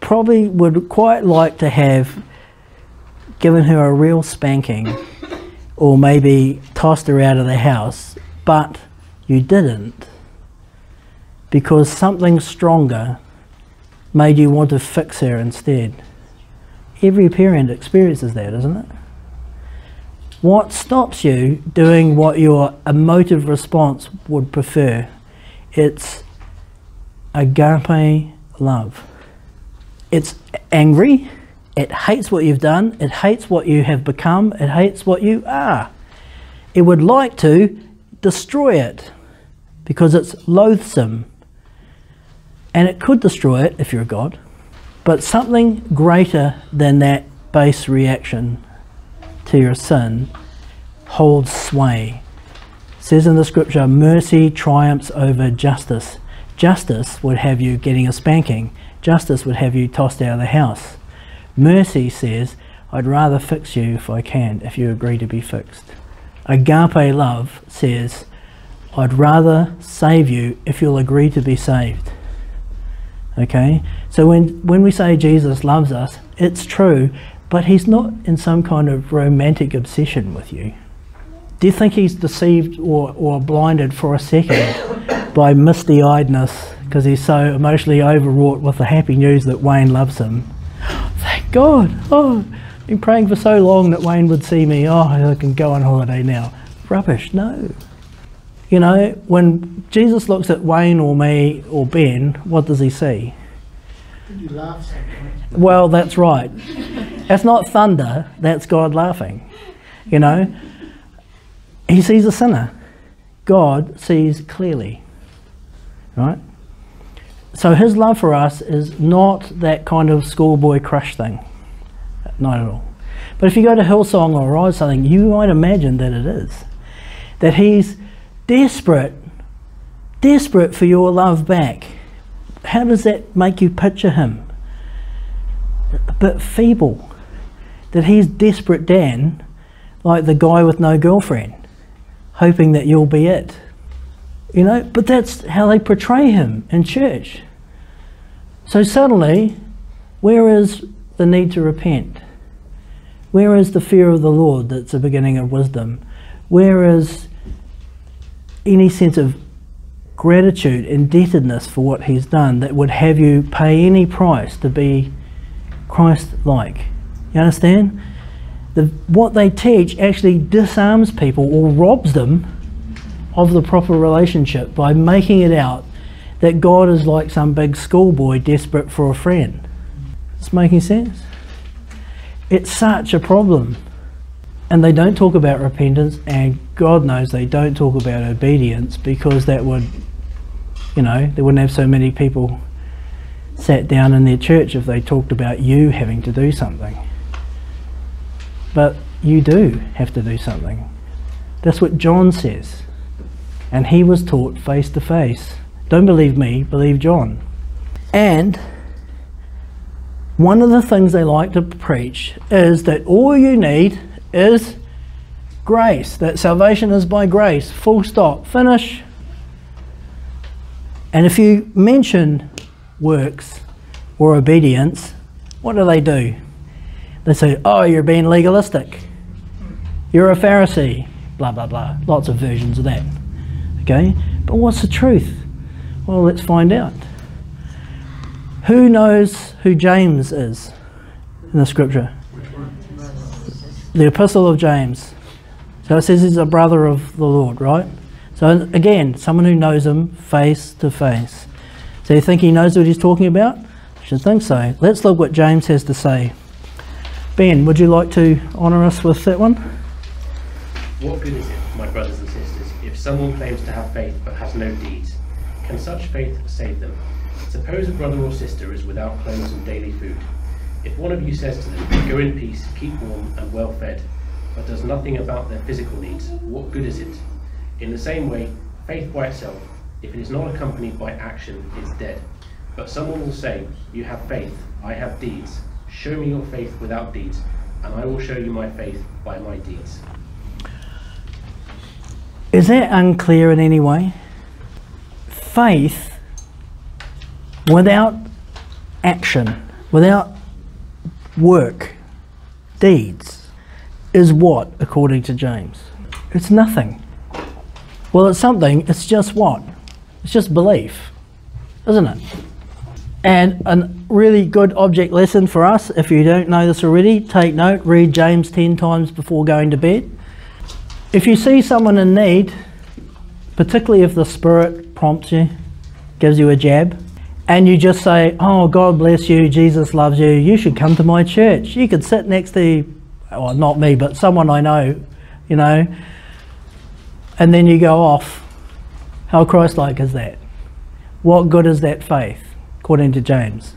probably would quite like to have given her a real spanking or maybe tossed her out of the house, but you didn't? because something stronger made you want to fix her instead. Every parent experiences that, isn't it? What stops you doing what your emotive response would prefer? It's agape love. It's angry, it hates what you've done, it hates what you have become, it hates what you are. It would like to destroy it because it's loathsome and it could destroy it if you're a god. But something greater than that base reaction to your sin holds sway. It says in the scripture, mercy triumphs over justice. Justice would have you getting a spanking. Justice would have you tossed out of the house. Mercy says, I'd rather fix you if I can, if you agree to be fixed. Agape love says, I'd rather save you if you'll agree to be saved. Okay? So when, when we say Jesus loves us, it's true, but he's not in some kind of romantic obsession with you. Do you think he's deceived or, or blinded for a second by misty eyedness because he's so emotionally overwrought with the happy news that Wayne loves him? Thank God! Oh, I've been praying for so long that Wayne would see me. Oh, I can go on holiday now. Rubbish, no. You know, when Jesus looks at Wayne or me or Ben, what does he see? Well, that's right. That's not thunder, that's God laughing. You know? He sees a sinner. God sees clearly. Right? So his love for us is not that kind of schoolboy crush thing. Not at all. But if you go to Hillsong or Rise something, you might imagine that it is. That he's desperate, desperate for your love back. How does that make you picture him? A bit feeble. That he's desperate Dan, like the guy with no girlfriend, hoping that you'll be it. You know, but that's how they portray him in church. So suddenly, where is the need to repent? Where is the fear of the Lord that's the beginning of wisdom? Where is any sense of gratitude, indebtedness for what He's done that would have you pay any price to be Christ like? You understand? The, what they teach actually disarms people or robs them of the proper relationship by making it out that God is like some big schoolboy desperate for a friend. It's making sense? It's such a problem. And they don't talk about repentance, and God knows they don't talk about obedience because that would, you know, they wouldn't have so many people sat down in their church if they talked about you having to do something. But you do have to do something. That's what John says. And he was taught face to face. Don't believe me, believe John. And one of the things they like to preach is that all you need is grace, that salvation is by grace, full stop, finish. And if you mention works or obedience, what do they do? They say, oh, you're being legalistic. You're a Pharisee. Blah, blah, blah. Lots of versions of that. Okay? But what's the truth? Well, let's find out. Who knows who James is in the scripture? The Epistle of James. So it says he's a brother of the Lord, right? So again, someone who knows him face to face. So you think he knows what he's talking about? I should think so. Let's look what James has to say. Ben, would you like to honour us with that one? What good is it, my brothers and sisters, if someone claims to have faith but has no deeds? Can such faith save them? Suppose a brother or sister is without clothes and daily food. If one of you says to them, Go in peace, keep warm and well fed, but does nothing about their physical needs, what good is it? In the same way, faith by itself, if it is not accompanied by action, is dead. But someone will say, You have faith, I have deeds. Show me your faith without deeds, and I will show you my faith by my deeds. Is that unclear in any way? faith without action, without work, deeds, is what, according to James? It's nothing. Well, it's something, it's just what? It's just belief, isn't it? And a really good object lesson for us, if you don't know this already, take note, read James 10 times before going to bed. If you see someone in need, particularly if the Spirit prompts you, gives you a jab, and you just say, Oh, God bless you, Jesus loves you, you should come to my church. You could sit next to, well, not me, but someone I know, you know, and then you go off. How Christ like is that? What good is that faith, according to James?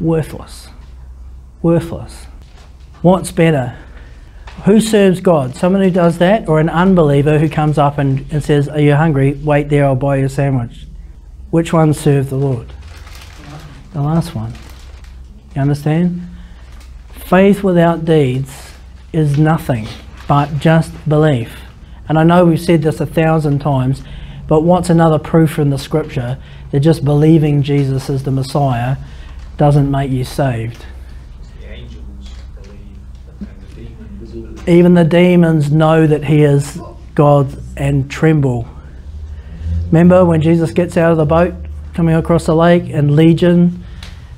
Worthless. Worthless. What's better? Who serves God? Someone who does that, or an unbeliever who comes up and, and says, Are you hungry? Wait there, I'll buy you a sandwich. Which one served the Lord? The last one. You understand? Faith without deeds is nothing but just belief. And I know we've said this a thousand times, but what's another proof from the scripture that just believing Jesus is the Messiah doesn't make you saved? Even the demons know that he is God and tremble. Remember when Jesus gets out of the boat coming across the lake and Legion,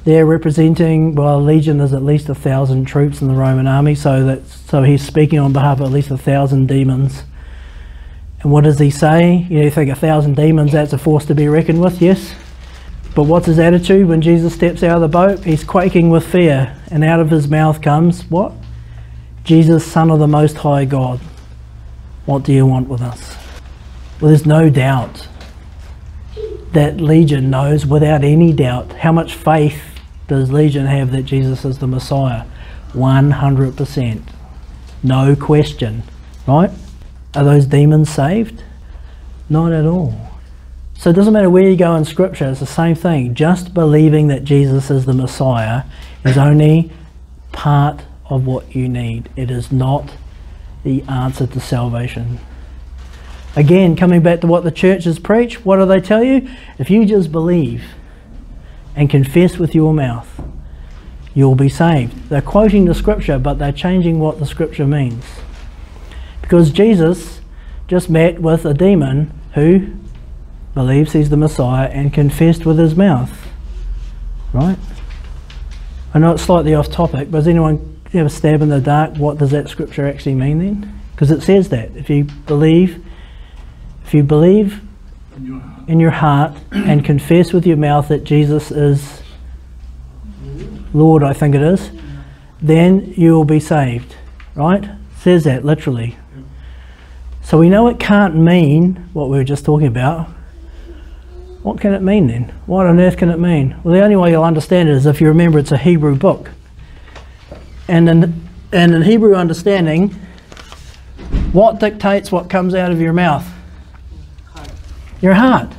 they're representing, well, Legion is at least a thousand troops in the Roman army, so that so he's speaking on behalf of at least a thousand demons. And what does he say? You, know, you think a thousand demons, that's a force to be reckoned with, yes? But what's his attitude when Jesus steps out of the boat? He's quaking with fear, and out of his mouth comes what? Jesus, Son of the Most High God, what do you want with us? Well, there's no doubt that Legion knows without any doubt. How much faith does Legion have that Jesus is the Messiah? 100%. No question. Right? Are those demons saved? Not at all. So it doesn't matter where you go in Scripture, it's the same thing. Just believing that Jesus is the Messiah is only part of what you need. It is not the answer to salvation. Again, coming back to what the churches preach, what do they tell you? If you just believe and confess with your mouth, you'll be saved. They're quoting the scripture, but they're changing what the scripture means. Because Jesus just met with a demon who believes he's the Messiah and confessed with his mouth. Right? I know it's slightly off topic, but does anyone have a stab in the dark? What does that scripture actually mean then? Because it says that. If you believe, if you believe in your heart. in your heart and confess with your mouth that Jesus is Lord, I think it is, then you will be saved. Right? It says that literally. So we know it can't mean what we were just talking about. What can it mean then? What on earth can it mean? Well, the only way you'll understand it is if you remember it's a Hebrew book. And in, and in Hebrew understanding, what dictates what comes out of your mouth? Your heart.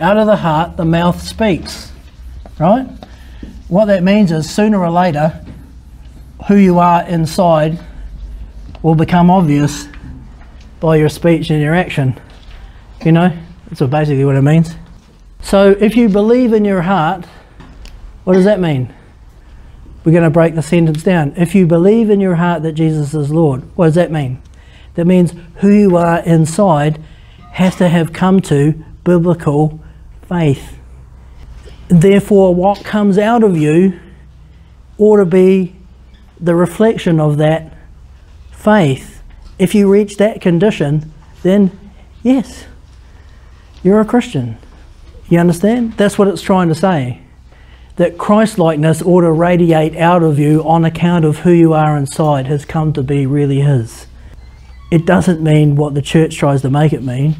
Out of the heart, the mouth speaks. Right? What that means is sooner or later, who you are inside will become obvious by your speech and your action. You know? That's basically what it means. So if you believe in your heart, what does that mean? We're going to break the sentence down. If you believe in your heart that Jesus is Lord, what does that mean? That means who you are inside has to have come to biblical faith. Therefore, what comes out of you ought to be the reflection of that faith. If you reach that condition, then yes, you're a Christian. You understand? That's what it's trying to say. That Christ likeness ought to radiate out of you on account of who you are inside has come to be really His. It doesn't mean what the church tries to make it mean,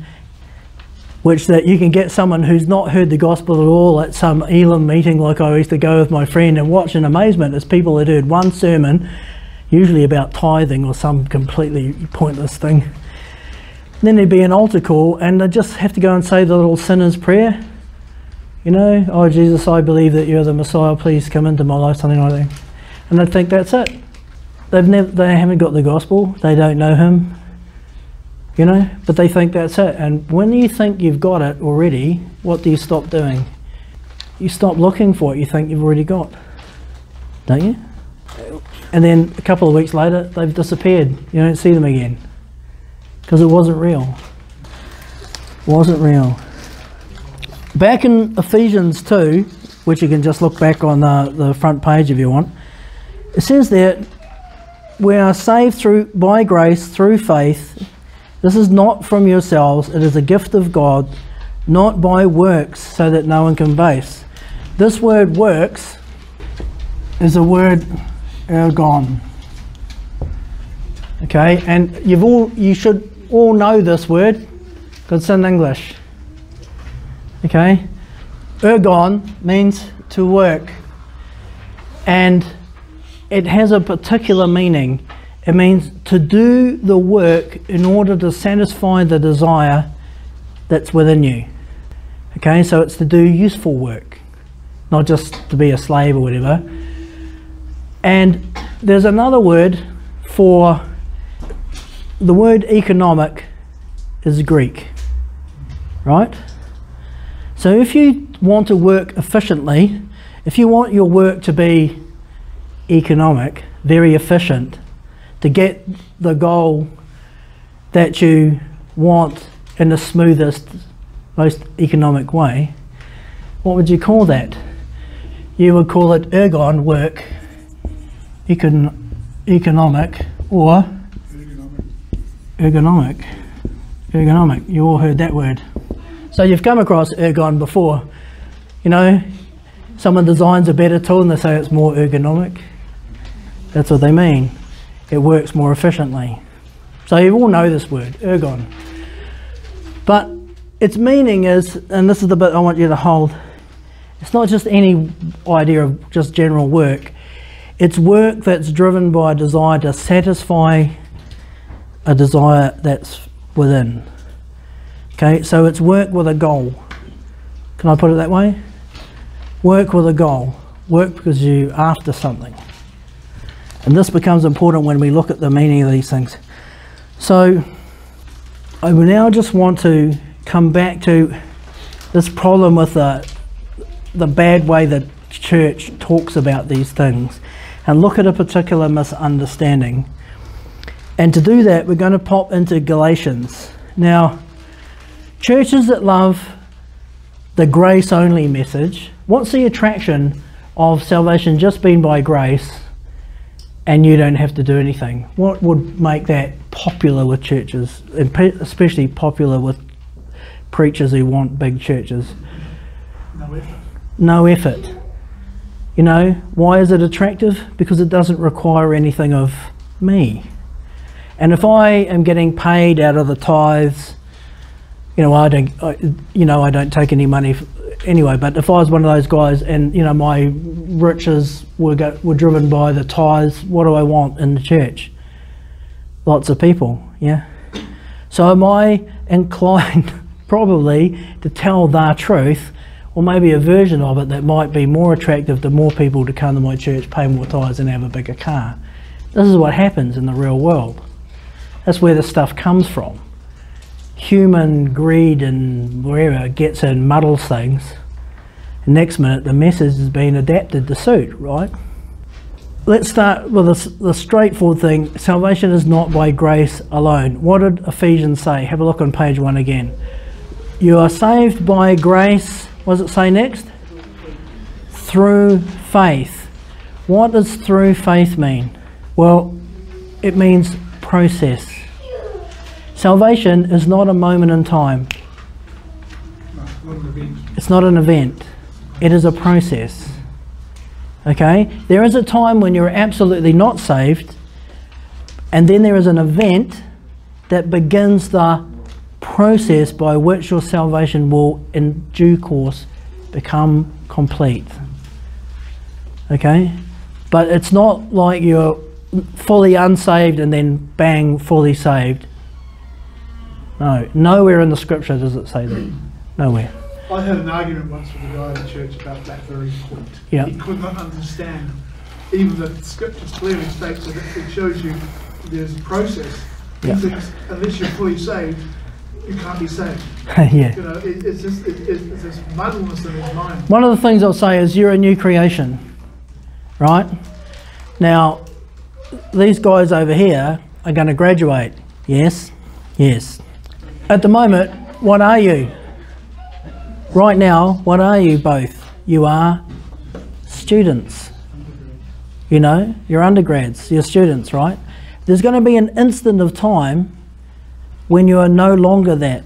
which that you can get someone who's not heard the gospel at all at some Elim meeting like I used to go with my friend and watch in amazement as people had heard one sermon, usually about tithing or some completely pointless thing. Then there'd be an altar call and they'd just have to go and say the little sinner's prayer. You know, oh Jesus, I believe that you're the Messiah, please come into my life, something like that. And they'd think that's it. They've never, they haven't got the gospel, they don't know him, you know, but they think that's it. And when you think you've got it already, what do you stop doing? You stop looking for it you think you've already got, don't you? And then a couple of weeks later, they've disappeared. You don't see them again because it wasn't real. Wasn't real. Back in Ephesians 2, which you can just look back on the, the front page if you want, it says that we are saved through by grace through faith. This is not from yourselves, it is a gift of God, not by works, so that no one can boast. This word works is a word ergon. Okay, and you've all you should all know this word because it's in English. Okay, ergon means to work, and it has a particular meaning. It means to do the work in order to satisfy the desire that's within you. Okay, so it's to do useful work, not just to be a slave or whatever. And there's another word for the word economic is Greek, right? So if you want to work efficiently, if you want your work to be economic, very efficient, to get the goal that you want in the smoothest, most economic way, what would you call that? You would call it ergon work, econ- economic, or ergonomic. Ergonomic. You all heard that word. So you've come across ergon before. You know, someone designs a better tool and they say it's more ergonomic. That's what they mean. It works more efficiently. So you all know this word, ergon. But its meaning is, and this is the bit I want you to hold, it's not just any idea of just general work. It's work that's driven by a desire to satisfy a desire that's within. Okay, so it's work with a goal. Can I put it that way? Work with a goal. Work because you're after something. And this becomes important when we look at the meaning of these things. So I now just want to come back to this problem with the, the bad way that church talks about these things and look at a particular misunderstanding. And to do that, we're going to pop into Galatians. Now, churches that love the grace only message, what's the attraction of salvation just being by grace and you don't have to do anything? What would make that popular with churches, and especially popular with preachers who want big churches? No effort. No effort. You know, why is it attractive? Because it doesn't require anything of me. And if I am getting paid out of the tithes, you know, I don't, I, you know, I don't take any money anyway. But if I was one of those guys, and you know, my riches were go, were driven by the tithes, what do I want in the church? Lots of people, yeah. So am I inclined, probably, to tell the truth, or maybe a version of it that might be more attractive to more people to come to my church, pay more tithes, and have a bigger car? This is what happens in the real world. That's where the stuff comes from human greed and wherever gets in, muddles things. Next minute, the message is being adapted to suit, right? Let's start with the, the straightforward thing. Salvation is not by grace alone. What did Ephesians say? Have a look on page one again. You are saved by grace. What does it say next? Through faith. What does through faith mean? Well, it means process. Salvation is not a moment in time. It's not an event. It is a process. Okay? There is a time when you're absolutely not saved, and then there is an event that begins the process by which your salvation will, in due course, become complete. Okay? But it's not like you're fully unsaved and then bang, fully saved. No, nowhere in the scripture does it say that. Nowhere. I had an argument once with a guy in church about that very point. Yeah. He could not understand, even the scriptures clearly states that it shows you there's a process. Yeah. thinks unless you're fully saved, you can't be saved. yeah. You know, it, it's just it, it, it's this muddleness in his mind. One of the things I'll say is you're a new creation, right? Now, these guys over here are going to graduate. Yes, yes. At the moment, what are you? Right now, what are you both? You are students. You know, you're undergrads, you're students, right? There's going to be an instant of time when you are no longer that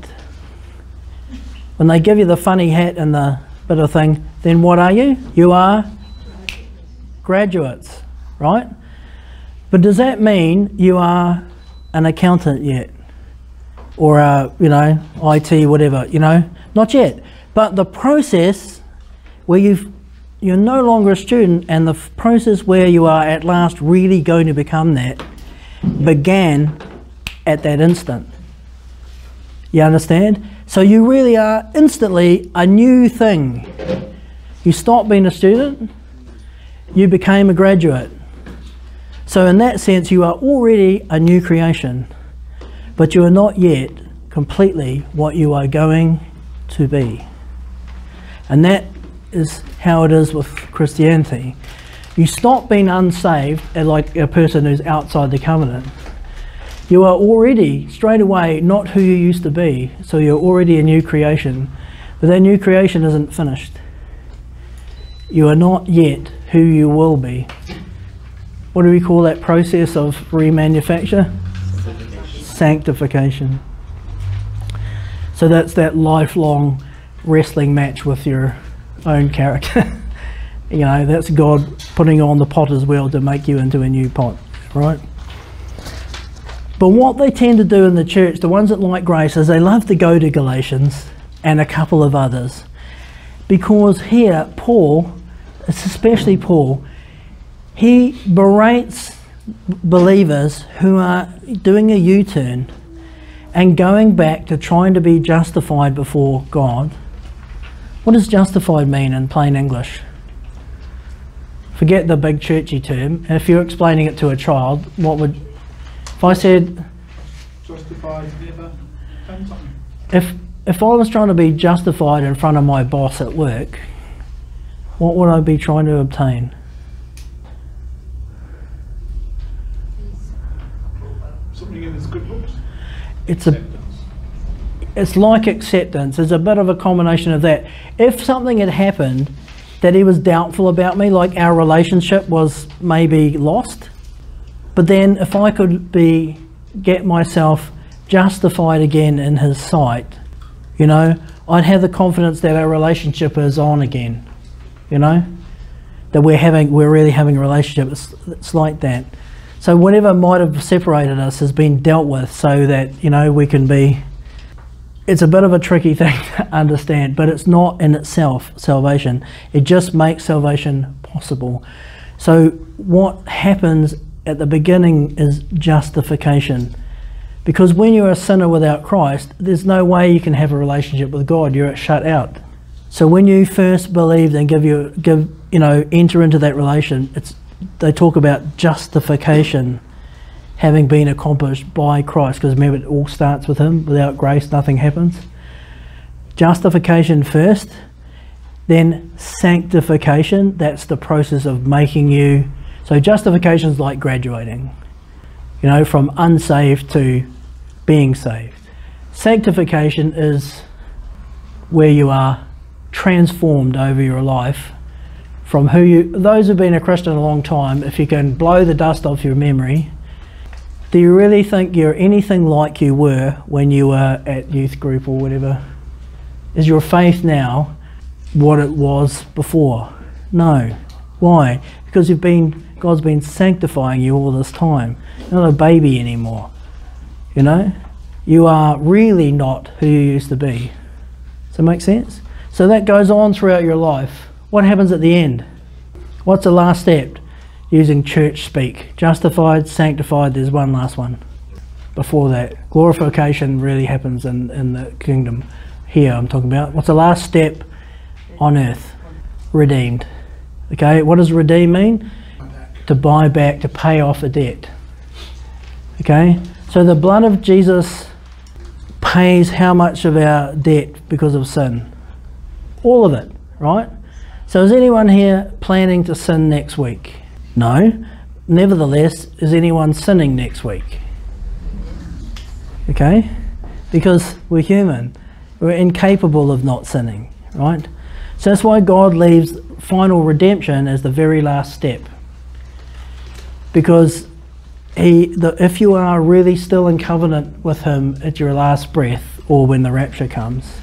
when they give you the funny hat and the bit of thing, then what are you? You are graduates, right? But does that mean you are an accountant yet? Or a, you know, IT, whatever, you know? Not yet. But the process where you've you're no longer a student and the process where you are at last really going to become that began at that instant. You understand? So you really are instantly a new thing. You stopped being a student, you became a graduate. So, in that sense, you are already a new creation, but you are not yet completely what you are going to be. And that is how it is with Christianity. You stop being unsaved, like a person who's outside the covenant. You are already, straight away, not who you used to be. So you're already a new creation. But that new creation isn't finished. You are not yet who you will be. What do we call that process of remanufacture? Sanctification. So that's that lifelong wrestling match with your own character. you know, that's God putting on the potter's wheel to make you into a new pot, right? But what they tend to do in the church, the ones that like grace, is they love to go to Galatians and a couple of others. Because here, Paul, especially Paul, he berates believers who are doing a U turn and going back to trying to be justified before God. What does justified mean in plain English? Forget the big churchy term. If you're explaining it to a child, what would. If I said, Justified, never, if, if I was trying to be justified in front of my boss at work, what would I be trying to obtain? Something in his good books. It's a it's like acceptance. It's a bit of a combination of that. If something had happened that he was doubtful about me, like our relationship was maybe lost, but then if I could be get myself justified again in his sight, you know, I'd have the confidence that our relationship is on again. You know? That we're having we're really having a relationship. It's, it's like that. So whatever might have separated us has been dealt with so that, you know, we can be it's a bit of a tricky thing to understand, but it's not in itself salvation. It just makes salvation possible. So, what happens at the beginning is justification. Because when you're a sinner without Christ, there's no way you can have a relationship with God. You're shut out. So when you first believe and give you give you know enter into that relation, it's they talk about justification having been accomplished by Christ, because remember, it all starts with Him. Without grace, nothing happens. Justification first, then sanctification. That's the process of making you. So, justifications like graduating, you know, from unsaved to being saved. Sanctification is where you are transformed over your life from who you. Those who've been a Christian a long time, if you can blow the dust off your memory, do you really think you're anything like you were when you were at youth group or whatever? Is your faith now what it was before? No. Why? Because you've been God's been sanctifying you all this time. You're not a baby anymore. You know? You are really not who you used to be. Does that make sense? So that goes on throughout your life. What happens at the end? What's the last step? using church speak. Justified, sanctified, there's one last one before that. Glorification really happens in, in the kingdom. Here I'm talking about. What's the last step on earth? Redeemed. Okay, what does redeem mean? To buy back, to pay off a debt. Okay, so the blood of Jesus pays how much of our debt because of sin? All of it, right? So is anyone here planning to sin next week? No. Nevertheless, is anyone sinning next week? Okay? Because we're human. We're incapable of not sinning, right? So that's why God leaves final redemption as the very last step. Because he, the, if you are really still in covenant with Him at your last breath or when the rapture comes,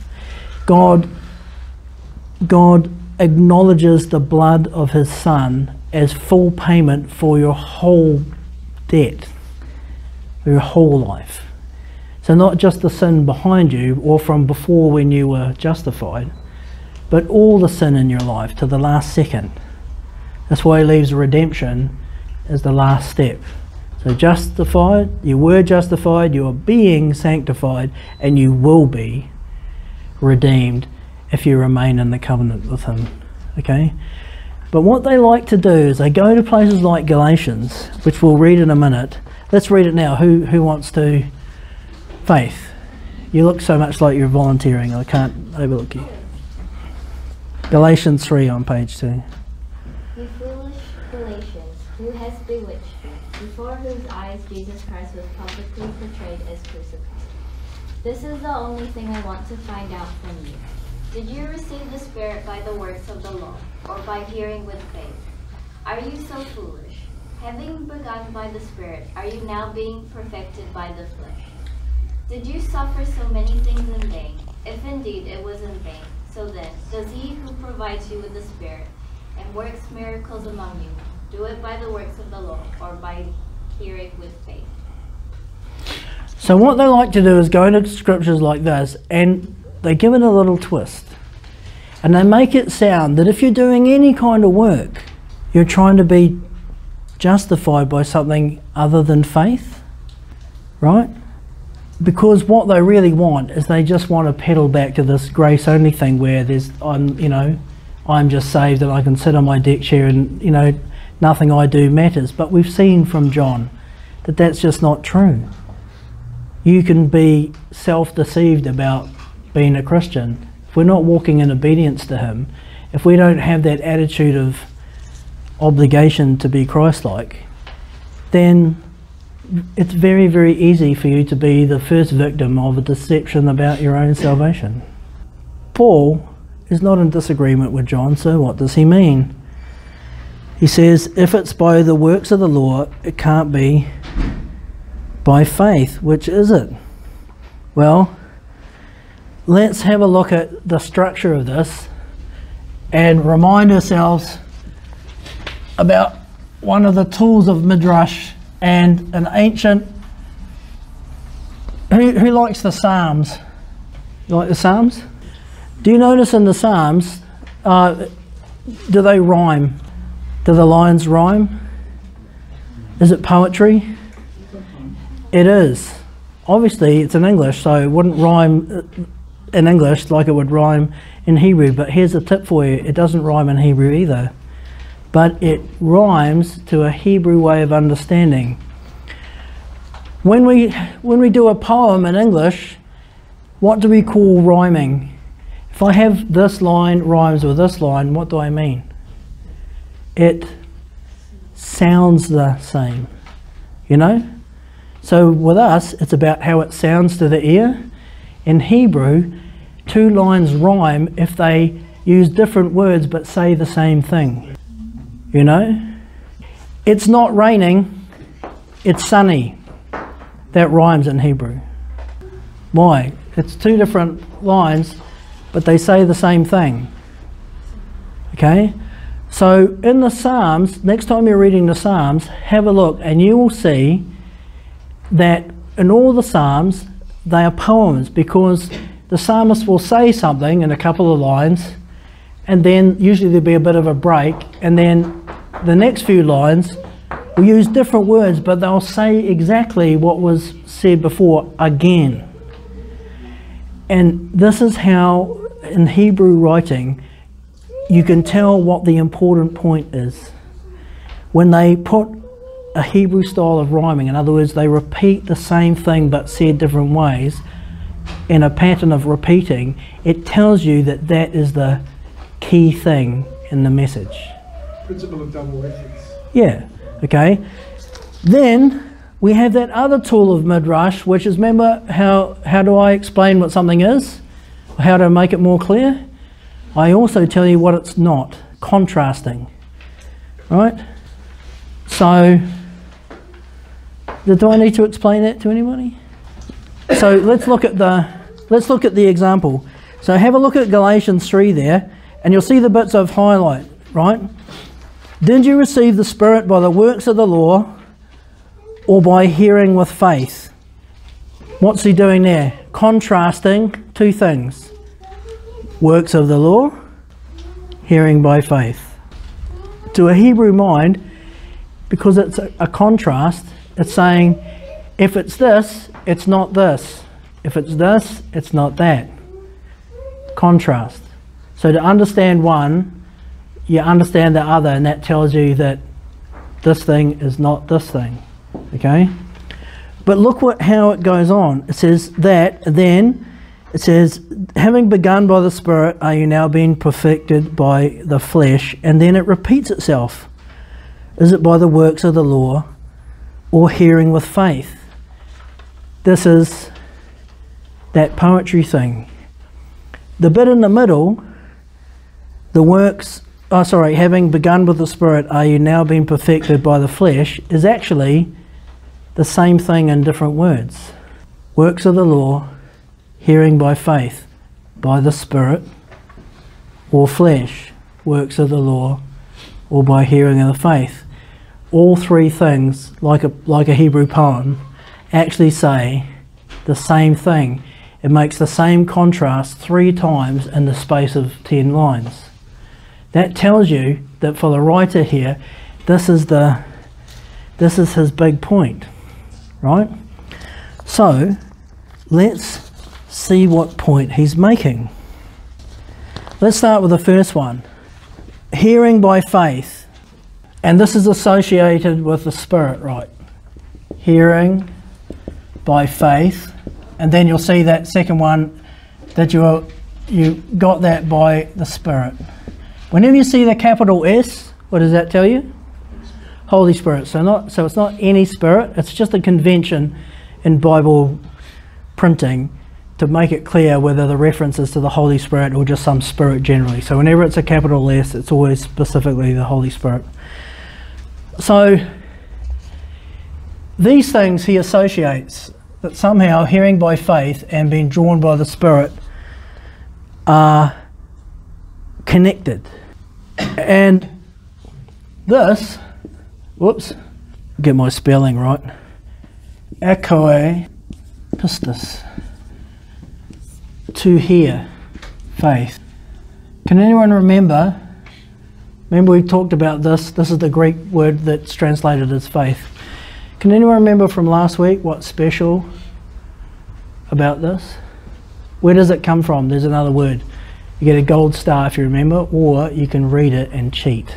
God, God acknowledges the blood of His Son as full payment for your whole debt, for your whole life. So, not just the sin behind you or from before when you were justified, but all the sin in your life to the last second. That's why he leaves redemption as the last step. So, justified, you were justified, you are being sanctified, and you will be redeemed if you remain in the covenant with him. Okay? But what they like to do is they go to places like Galatians, which we'll read in a minute. Let's read it now. Who, who wants to? Faith. You look so much like you're volunteering, I can't overlook you. Galatians 3 on page 2. You foolish Galatians, who has bewitched you, before whose eyes Jesus Christ was publicly portrayed as crucified? This is the only thing I want to find out from you. Did you receive the Spirit by the works of the law, or by hearing with faith? Are you so foolish? Having begun by the Spirit, are you now being perfected by the flesh? Did you suffer so many things in vain? If indeed it was in vain, so then, does he who provides you with the Spirit and works miracles among you, do it by the works of the law, or by hearing with faith? So what they like to do is go into scriptures like this and they give it a little twist. And they make it sound that if you're doing any kind of work, you're trying to be justified by something other than faith, right? Because what they really want is they just want to pedal back to this grace only thing where there's, I'm, you know, I'm just saved and I can sit on my deck chair and, you know, nothing I do matters. But we've seen from John that that's just not true. You can be self deceived about being a Christian. If we're not walking in obedience to Him, if we don't have that attitude of obligation to be Christ like, then it's very, very easy for you to be the first victim of a deception about your own salvation. Paul is not in disagreement with John, so what does he mean? He says, if it's by the works of the law, it can't be by faith. Which is it? Well, let's have a look at the structure of this and remind ourselves about one of the tools of Midrash and an ancient. Who, who likes the Psalms? You like the Psalms? Do you notice in the Psalms, uh, do they rhyme? Do the lines rhyme? Is it poetry? It is. Obviously, it's in English, so it wouldn't rhyme uh, in English like it would rhyme in Hebrew. But here's a tip for you it doesn't rhyme in Hebrew either. But it rhymes to a Hebrew way of understanding. When we, when we do a poem in English, what do we call rhyming? If I have this line rhymes with this line, what do I mean? It sounds the same, you know? So with us, it's about how it sounds to the ear. In Hebrew, two lines rhyme if they use different words but say the same thing. You know? It's not raining, it's sunny. That rhymes in Hebrew. Why? It's two different lines, but they say the same thing. Okay? So in the Psalms, next time you're reading the Psalms, have a look and you will see that in all the Psalms, they are poems because the psalmist will say something in a couple of lines, and then usually there'll be a bit of a break, and then the next few lines will use different words, but they'll say exactly what was said before again. And this is how, in Hebrew writing, you can tell what the important point is. When they put a Hebrew style of rhyming, in other words, they repeat the same thing but said different ways, in a pattern of repeating, it tells you that that is the key thing in the message. Principle of double reference. Yeah, okay. Then we have that other tool of Midrash, which is remember how, how do I explain what something is? How to make it more clear? I also tell you what it's not contrasting. Right? So, do I need to explain that to anybody? So let's look at the let's look at the example. So have a look at Galatians 3 there, and you'll see the bits I've highlight, right? Did you receive the Spirit by the works of the law or by hearing with faith? What's he doing there? Contrasting two things works of the law, hearing by faith. To a Hebrew mind, because it's a, a contrast, it's saying if it's this, it's not this. If it's this, it's not that. Contrast. So to understand one, you understand the other, and that tells you that this thing is not this thing. Okay? But look what how it goes on. It says that then it says, having begun by the Spirit, are you now being perfected by the flesh? And then it repeats itself. Is it by the works of the law or hearing with faith? This is that poetry thing. The bit in the middle, the works, oh sorry, having begun with the Spirit, are you now being perfected by the flesh, is actually the same thing in different words. Works of the law hearing by faith, by the Spirit, or flesh, works of the law, or by hearing of the faith. All three things, like a, like a Hebrew poem, actually say the same thing. It makes the same contrast three times in the space of 10 lines. That tells you that for the writer here, this is the this is his big point, right? So, let's see what point he's making. Let's start with the first one. Hearing by faith. And this is associated with the Spirit, right? Hearing by faith. And then you'll see that second one that you you got that by the Spirit. Whenever you see the capital S, what does that tell you? Holy Spirit. So not so it's not any spirit, it's just a convention in Bible printing to make it clear whether the reference is to the Holy Spirit or just some spirit generally. So whenever it's a capital S, it's always specifically the Holy Spirit. So these things he associates that somehow hearing by faith and being drawn by the Spirit are connected. And this, whoops, get my spelling right. akoe pistis. To hear, faith. Can anyone remember? Remember, we talked about this. This is the Greek word that's translated as faith. Can anyone remember from last week what's special about this? Where does it come from? There's another word. You get a gold star if you remember, or you can read it and cheat.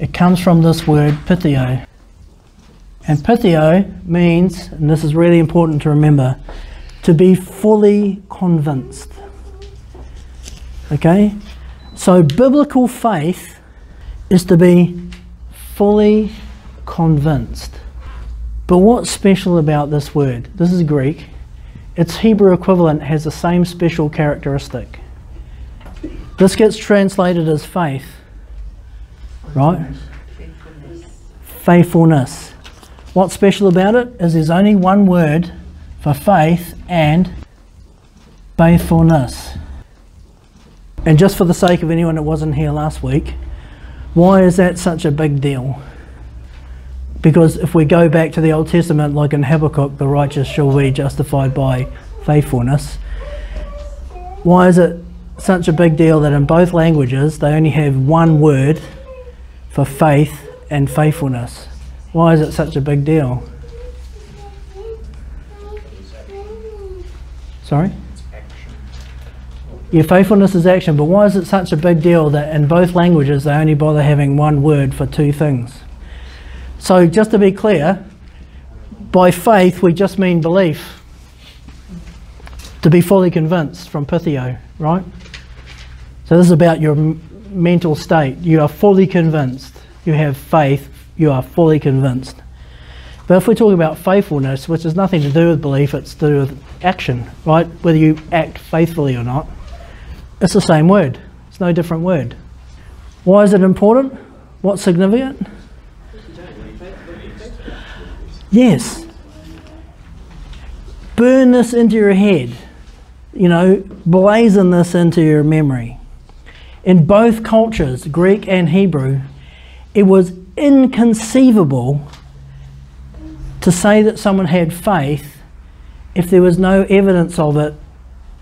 It comes from this word peitho. And peitho means, and this is really important to remember, to be fully convinced. Okay? So biblical faith is to be fully convinced. But what's special about this word? This is Greek. Its Hebrew equivalent has the same special characteristic. This gets translated as faith, right? Faithfulness. What's special about it is there's only one word for faith and faithfulness. And just for the sake of anyone that wasn't here last week, why is that such a big deal? Because if we go back to the Old Testament, like in Habakkuk, the righteous shall be justified by faithfulness. Why is it such a big deal that in both languages they only have one word for faith and faithfulness? Why is it such a big deal? Sorry? Your faithfulness is action, but why is it such a big deal that in both languages they only bother having one word for two things? So, just to be clear, by faith we just mean belief. To be fully convinced from peitho, right? So, this is about your mental state. You are fully convinced. You have faith. You are fully convinced. But if we talk about faithfulness, which has nothing to do with belief, it's to do with action, right? Whether you act faithfully or not, it's the same word. It's no different word. Why is it important? What's significant? Yes. Burn this into your head. You know, blazon this into your memory. In both cultures, Greek and Hebrew, it was inconceivable to say that someone had faith if there was no evidence of it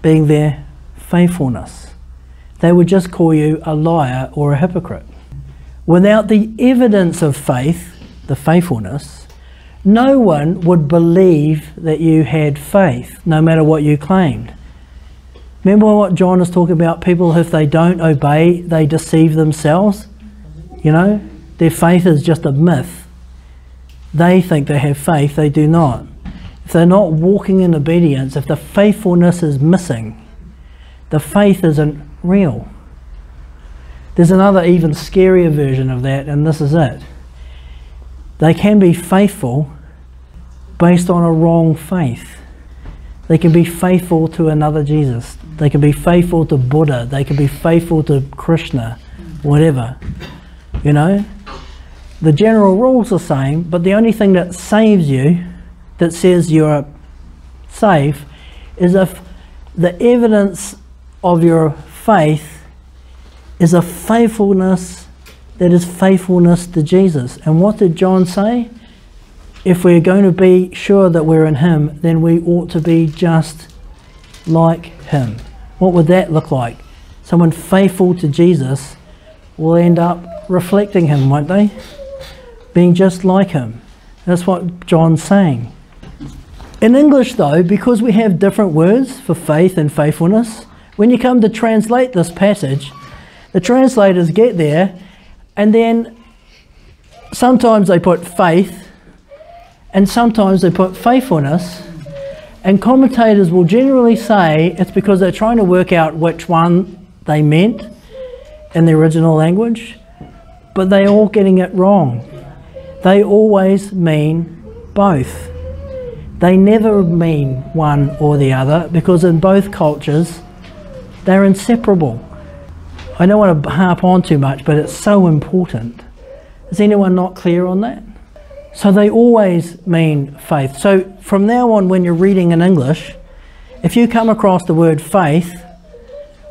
being their faithfulness. They would just call you a liar or a hypocrite. Without the evidence of faith, the faithfulness, no one would believe that you had faith, no matter what you claimed. Remember what John is talking about? People, if they don't obey, they deceive themselves. You know, their faith is just a myth. They think they have faith, they do not. If they're not walking in obedience, if the faithfulness is missing, the faith isn't real. There's another even scarier version of that, and this is it. They can be faithful based on a wrong faith. They can be faithful to another Jesus. They can be faithful to Buddha. They can be faithful to Krishna, whatever. You know? The general rule's are the same, but the only thing that saves you, that says you're safe, is if the evidence of your faith is a faithfulness that is faithfulness to Jesus. And what did John say? if we're going to be sure that we're in Him, then we ought to be just like Him. What would that look like? Someone faithful to Jesus will end up reflecting Him, won't they? Being just like Him. That's what John's saying. In English, though, because we have different words for faith and faithfulness, when you come to translate this passage, the translators get there and then sometimes they put faith and sometimes they put faithfulness. And commentators will generally say it's because they're trying to work out which one they meant in the original language, but they're all getting it wrong. They always mean both. They never mean one or the other because in both cultures they're inseparable. I don't want to harp on too much, but it's so important. Is anyone not clear on that? So they always mean faith. So from now on, when you're reading in English, if you come across the word faith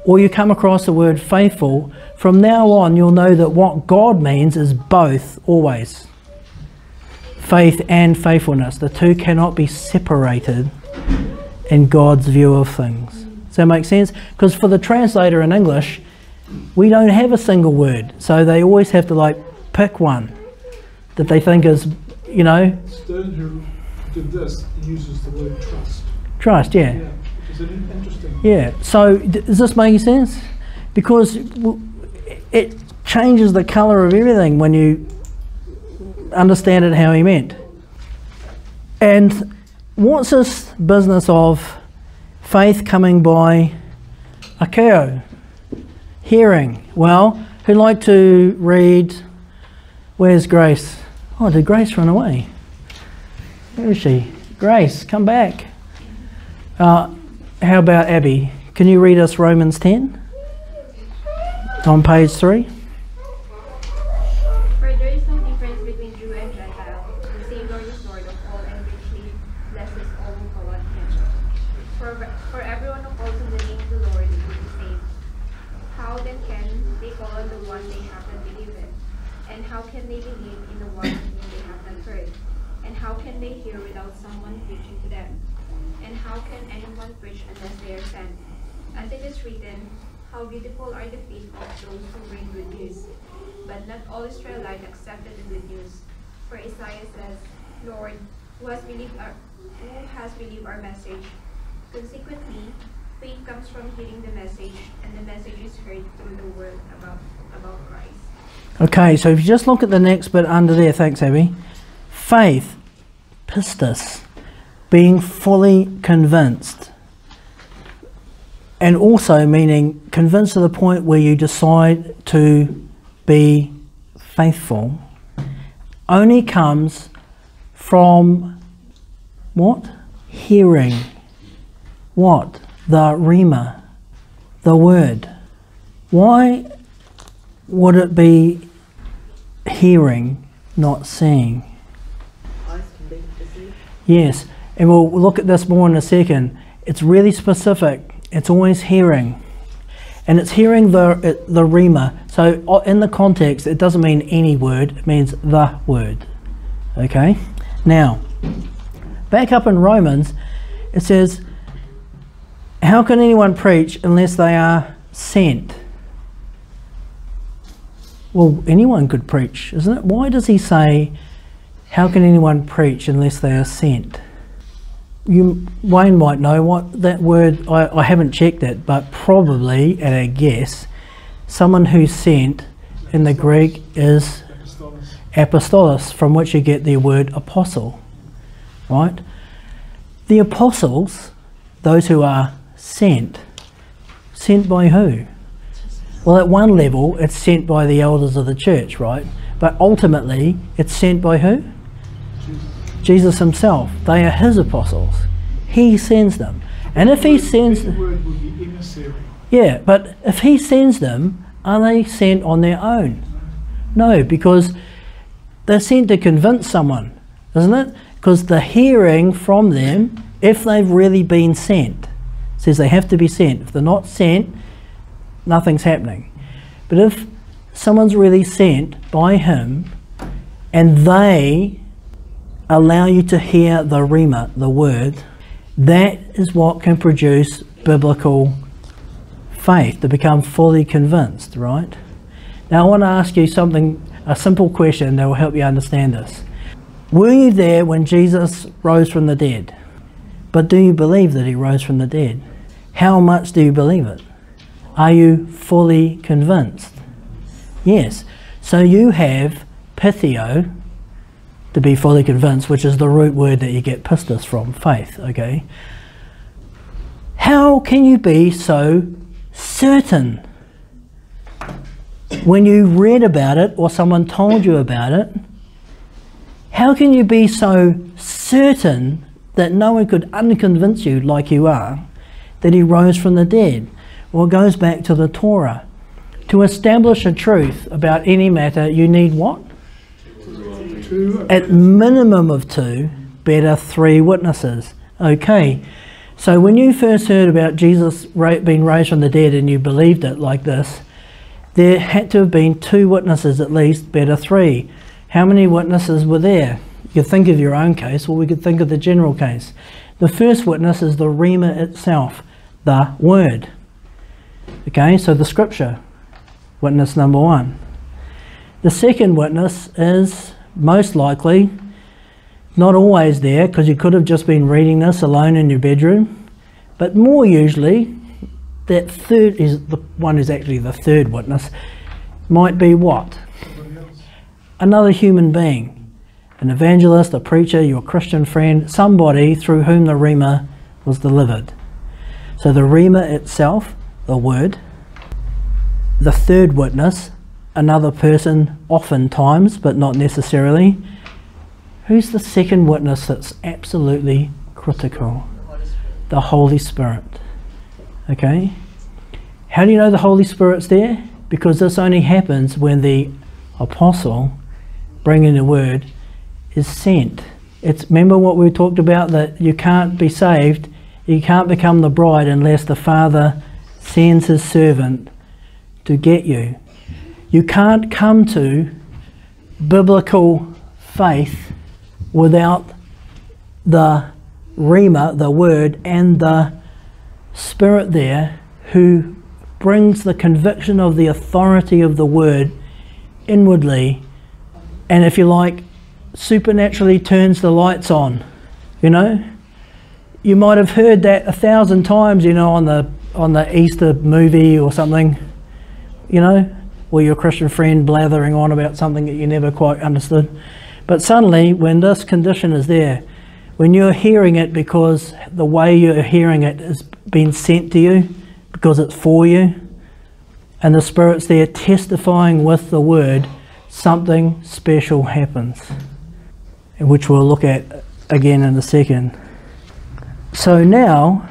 or you come across the word faithful, from now on you'll know that what God means is both, always. Faith and faithfulness. The two cannot be separated in God's view of things. Does that make sense? Because for the translator in English, we don't have a single word. So they always have to like pick one that they think is, you know. Stern, who did this, uses the word trust. Trust, yeah. Yeah, which is an interesting. Yeah. So d- is this making sense? Because w- it changes the colour of everything when you understand it how he meant. And what's this business of faith coming by akoe? Hearing. Well, who'd like to read Where's Grace? Oh, did Grace run away? Where is she? Grace, come back. Uh, how about Abby? Can you read us Romans 10? On page 3. For there is no difference between Jew and Gentile. The same Lord is Lord of all and richly blesses all who call on him. For, for everyone who calls on the name of the Lord will be saved. How then can they call on the one they have not believed in? And how can they believe in the one whom they have not heard? And how can they hear without someone preaching to them? And how can anyone preach unless they are sent? As it is written, how beautiful are the feet of those who bring good news. But not all Israelites accepted the good news. For Isaiah says, Lord, who has believed our who has believed our message? Consequently, faith comes from hearing the message, and the message is heard through the word about about Christ. Okay, so if you just look at the next bit under there, thanks, Abby. Faith, pistis, being fully convinced. And also meaning convinced to the point where you decide to be faithful, only comes from what? Hearing. What? The Rhema, the word. Why would it be hearing, not seeing? Yes, and we'll look at this more in a second. It's really specific. It's always hearing, and it's hearing the the rhema. So in the context, it doesn't mean any word. It means the word. Okay. Now, back up in Romans, it says, "How can anyone preach unless they are sent?" Well, anyone could preach, isn't it? Why does he say, How can anyone preach unless they are sent? You, Wayne might know what that word, I, I haven't checked it, but probably, at a guess, someone who's sent in the Greek is apostolos, from which you get the word apostle, right? The apostles, those who are sent, sent by who? Well, at one level, it's sent by the elders of the church, right? But ultimately, it's sent by who? Jesus himself. They are his apostles. He sends them. And if he sends The word would be emissary. yeah, but if he sends them, are they sent on their own? No, because they're sent to convince someone, isn't it? Because the hearing from them, if they've really been sent, says they have to be sent. If they're not sent, nothing's happening. But if someone's really sent by him and they allow you to hear the Rhema, the word, that is what can produce biblical faith, to become fully convinced, right? Now I want to ask you something, a simple question that will help you understand this. Were you there when Jesus rose from the dead? But do you believe that he rose from the dead? How much do you believe it? Are you fully convinced? Yes. So you have peitho, to be fully convinced, which is the root word that you get pistis from, faith, okay? How can you be so certain? When you read about it or someone told you about it, how can you be so certain that no one could unconvince you like you are that he rose from the dead? Well, it goes back to the Torah. To establish a truth about any matter, you need what? Two, At minimum of two, better three witnesses. Okay, so when you first heard about Jesus being raised from the dead and you believed it like this, there had to have been two witnesses at least, better three. How many witnesses were there? You could think of your own case, or we could think of the general case. The first witness is the Rhema itself, the Word. Okay, so the Scripture, witness number one. The second witness is most likely not always there because you could have just been reading this alone in your bedroom, but more usually, that third is the one who's actually the third witness might be what? Another human being, an evangelist, a preacher, your Christian friend, somebody through whom the Rhema was delivered. So the Rhema itself, the word, the third witness, another person, oftentimes, but not necessarily. Who's the second witness that's absolutely critical? The Holy Spirit. Okay? How do you know the Holy Spirit's there? Because this only happens when the apostle bringing the word is sent. It's remember what we talked about that you can't be saved, you can't become the bride unless the Father sends his servant to get you. You can't come to biblical faith without the Rhema, the Word, and the Spirit there who brings the conviction of the authority of the Word inwardly, and if you like, supernaturally turns the lights on. You know? You might have heard that a thousand times, you know, on the on the Easter movie or something, you know, or your Christian friend blathering on about something that you never quite understood. But suddenly, when this condition is there, when you're hearing it because the way you're hearing it has been sent to you, because it's for you, and the Spirit's there testifying with the Word, something special happens, which we'll look at again in a second. So now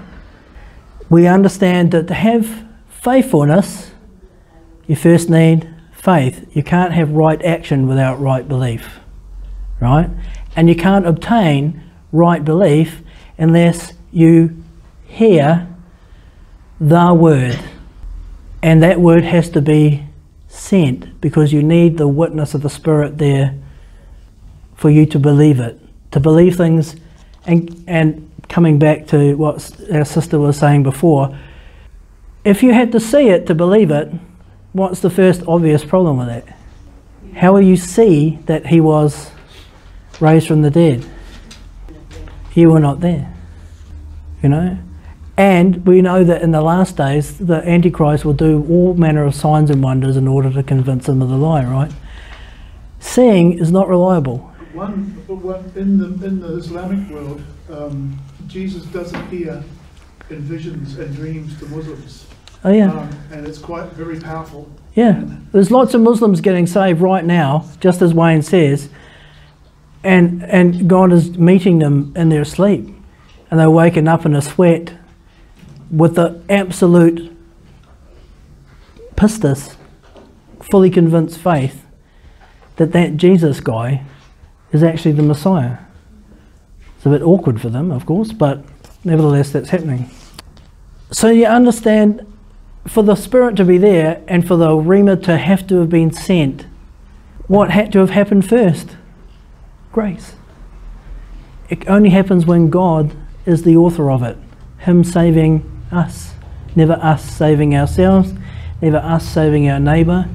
we understand that to have faithfulness, you first need faith. You can't have right action without right belief, right? And you can't obtain right belief unless you hear the word. And that word has to be sent because you need the witness of the Spirit there for you to believe it. To believe things, and, and coming back to what our sister was saying before, if you had to see it to believe it, what's the first obvious problem with that? How will you see that he was raised from the dead? You were not there. You know? And we know that in the last days, the Antichrist will do all manner of signs and wonders in order to convince them of the lie, right? Seeing is not reliable. One, one in the in the Islamic world, um, Jesus does appear in visions and dreams to Muslims, Oh, yeah. um, and it's quite very powerful. Yeah, there's lots of Muslims getting saved right now, just as Wayne says, and and God is meeting them in their sleep, and they're waking up in a sweat with the absolute pistis, fully convinced faith that that Jesus guy is actually the Messiah. It's a bit awkward for them, of course, but nevertheless, that's happening. So you understand for the Spirit to be there and for the Rhema to have to have been sent, what had to have happened first? Grace. it only happens when God is the author of it. Him saving us. Never us saving ourselves, never us saving our neighbour.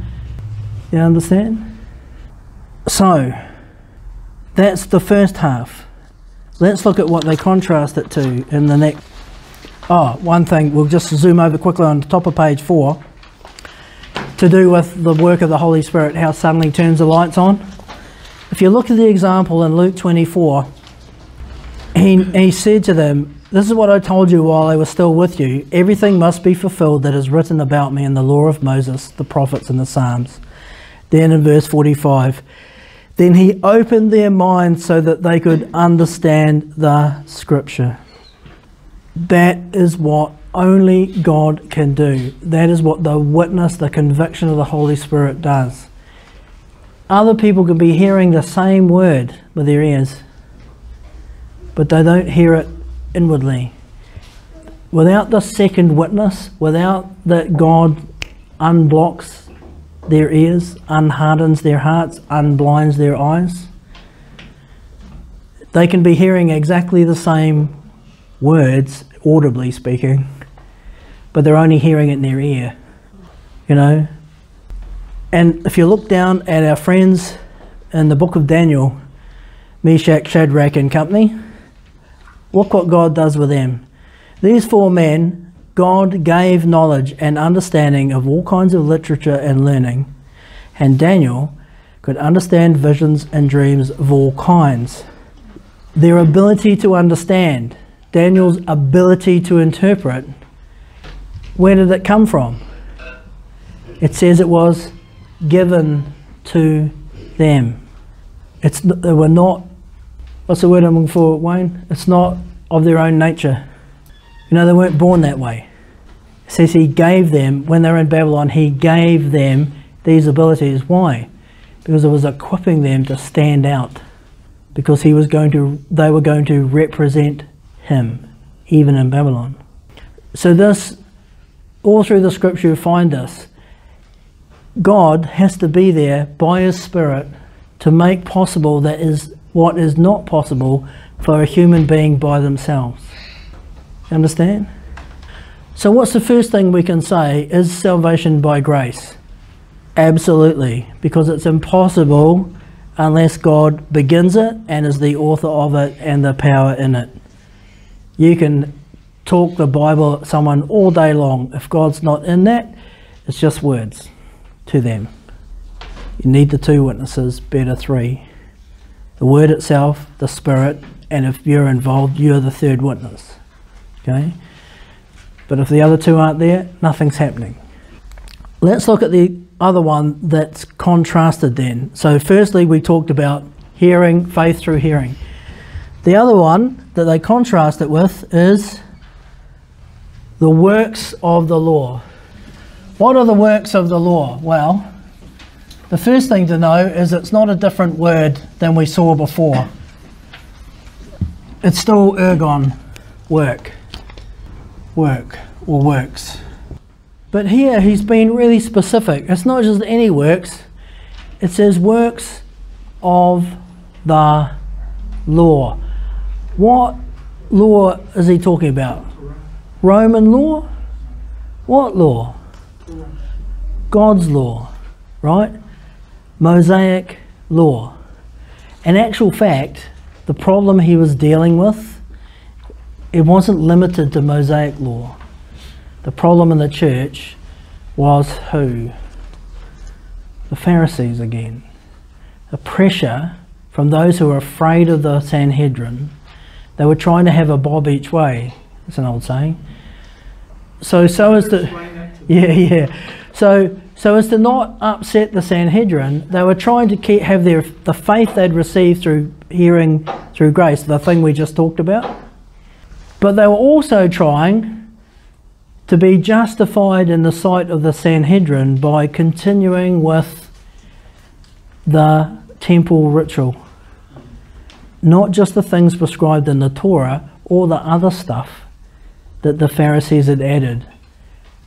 You understand? So, that's the first half. Let's look at what they contrast it to in the next. Oh, one thing, we'll just zoom over quickly on the top of page four to do with the work of the Holy Spirit, how suddenly turns the lights on. If you look at the example in Luke 24, he, he said to them, This is what I told you while I was still with you. Everything must be fulfilled that is written about me in the law of Moses, the prophets, and the Psalms. Then in verse 45, then he opened their minds so that they could understand the scripture. That is what only God can do. That is what the witness, the conviction of the Holy Spirit does. Other people can be hearing the same word with their ears, but they don't hear it inwardly. Without the second witness, without that God unblocks their ears, unhardens their hearts, unblinds their eyes, they can be hearing exactly the same words, audibly speaking, but they're only hearing it in their ear. You know? And if you look down at our friends in the book of Daniel, Meshach, Shadrach, and company, look what God does with them. These four men, God gave knowledge and understanding of all kinds of literature and learning, and Daniel could understand visions and dreams of all kinds. Their ability to understand, Daniel's ability to interpret, where did it come from? It says it was given to them. It's they were not. What's the word I'm looking for, Wayne? It's not of their own nature. You know, they weren't born that way. It says he gave them when they were in Babylon. He gave them these abilities. Why? Because it was equipping them to stand out. Because he was going to. They were going to represent him, even in Babylon. So this, all through the scripture, you find this. God has to be there by His Spirit to make possible that is what is not possible for a human being by themselves. Understand? So, what's the first thing we can say? Is salvation by grace? Absolutely, because it's impossible unless God begins it and is the author of it and the power in it. You can talk the Bible at someone all day long. If God's not in that, it's just words to them. You need the two witnesses, better three. The word itself, the spirit, and if you're involved, you're the third witness. Okay? But if the other two aren't there, nothing's happening. Let's look at the other one that's contrasted then. So, firstly, we talked about hearing, faith through hearing. The other one that they contrast it with is the works of the law. What are the works of the law? Well, the first thing to know is it's not a different word than we saw before. It's still ergon, work, work, or works. But here he's been really specific. It's not just any works, it says works of the law. What law is he talking about? Roman law? What law? God's law, right? Mosaic law. In actual fact, the problem he was dealing with, it wasn't limited to Mosaic law. The problem in the church was who? The Pharisees again. The pressure from those who were afraid of the Sanhedrin. They were trying to have a bob each way. It's an old saying. So, so as to, yeah, yeah. So, so as to not upset the Sanhedrin, they were trying to keep, have their the faith they'd received through hearing through grace, the thing we just talked about. But they were also trying to be justified in the sight of the Sanhedrin by continuing with the temple ritual. Not just the things prescribed in the Torah, or the other stuff that the Pharisees had added.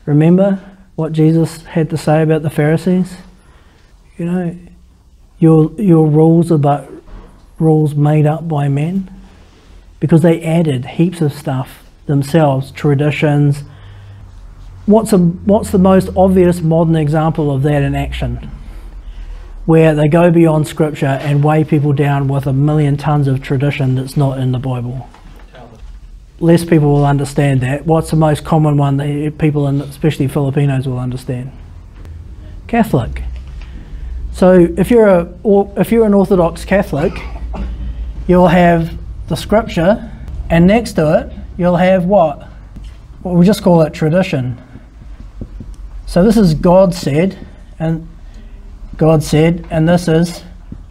Remember what Jesus had to say about the Pharisees? You know, your, your rules are but rules made up by men. because they added heaps of stuff themselves, traditions. What's, a, what's the most obvious modern example of that in action? Where they go beyond scripture and weigh people down with a million tons of tradition that's not in the Bible. Less people will understand that. What's the most common one that people, especially Filipinos, will understand? Catholic. So if you're a if you're an Orthodox Catholic, you'll have the scripture, and next to it you'll have what? Well, we just call it tradition. So this is God said, and God said, and this is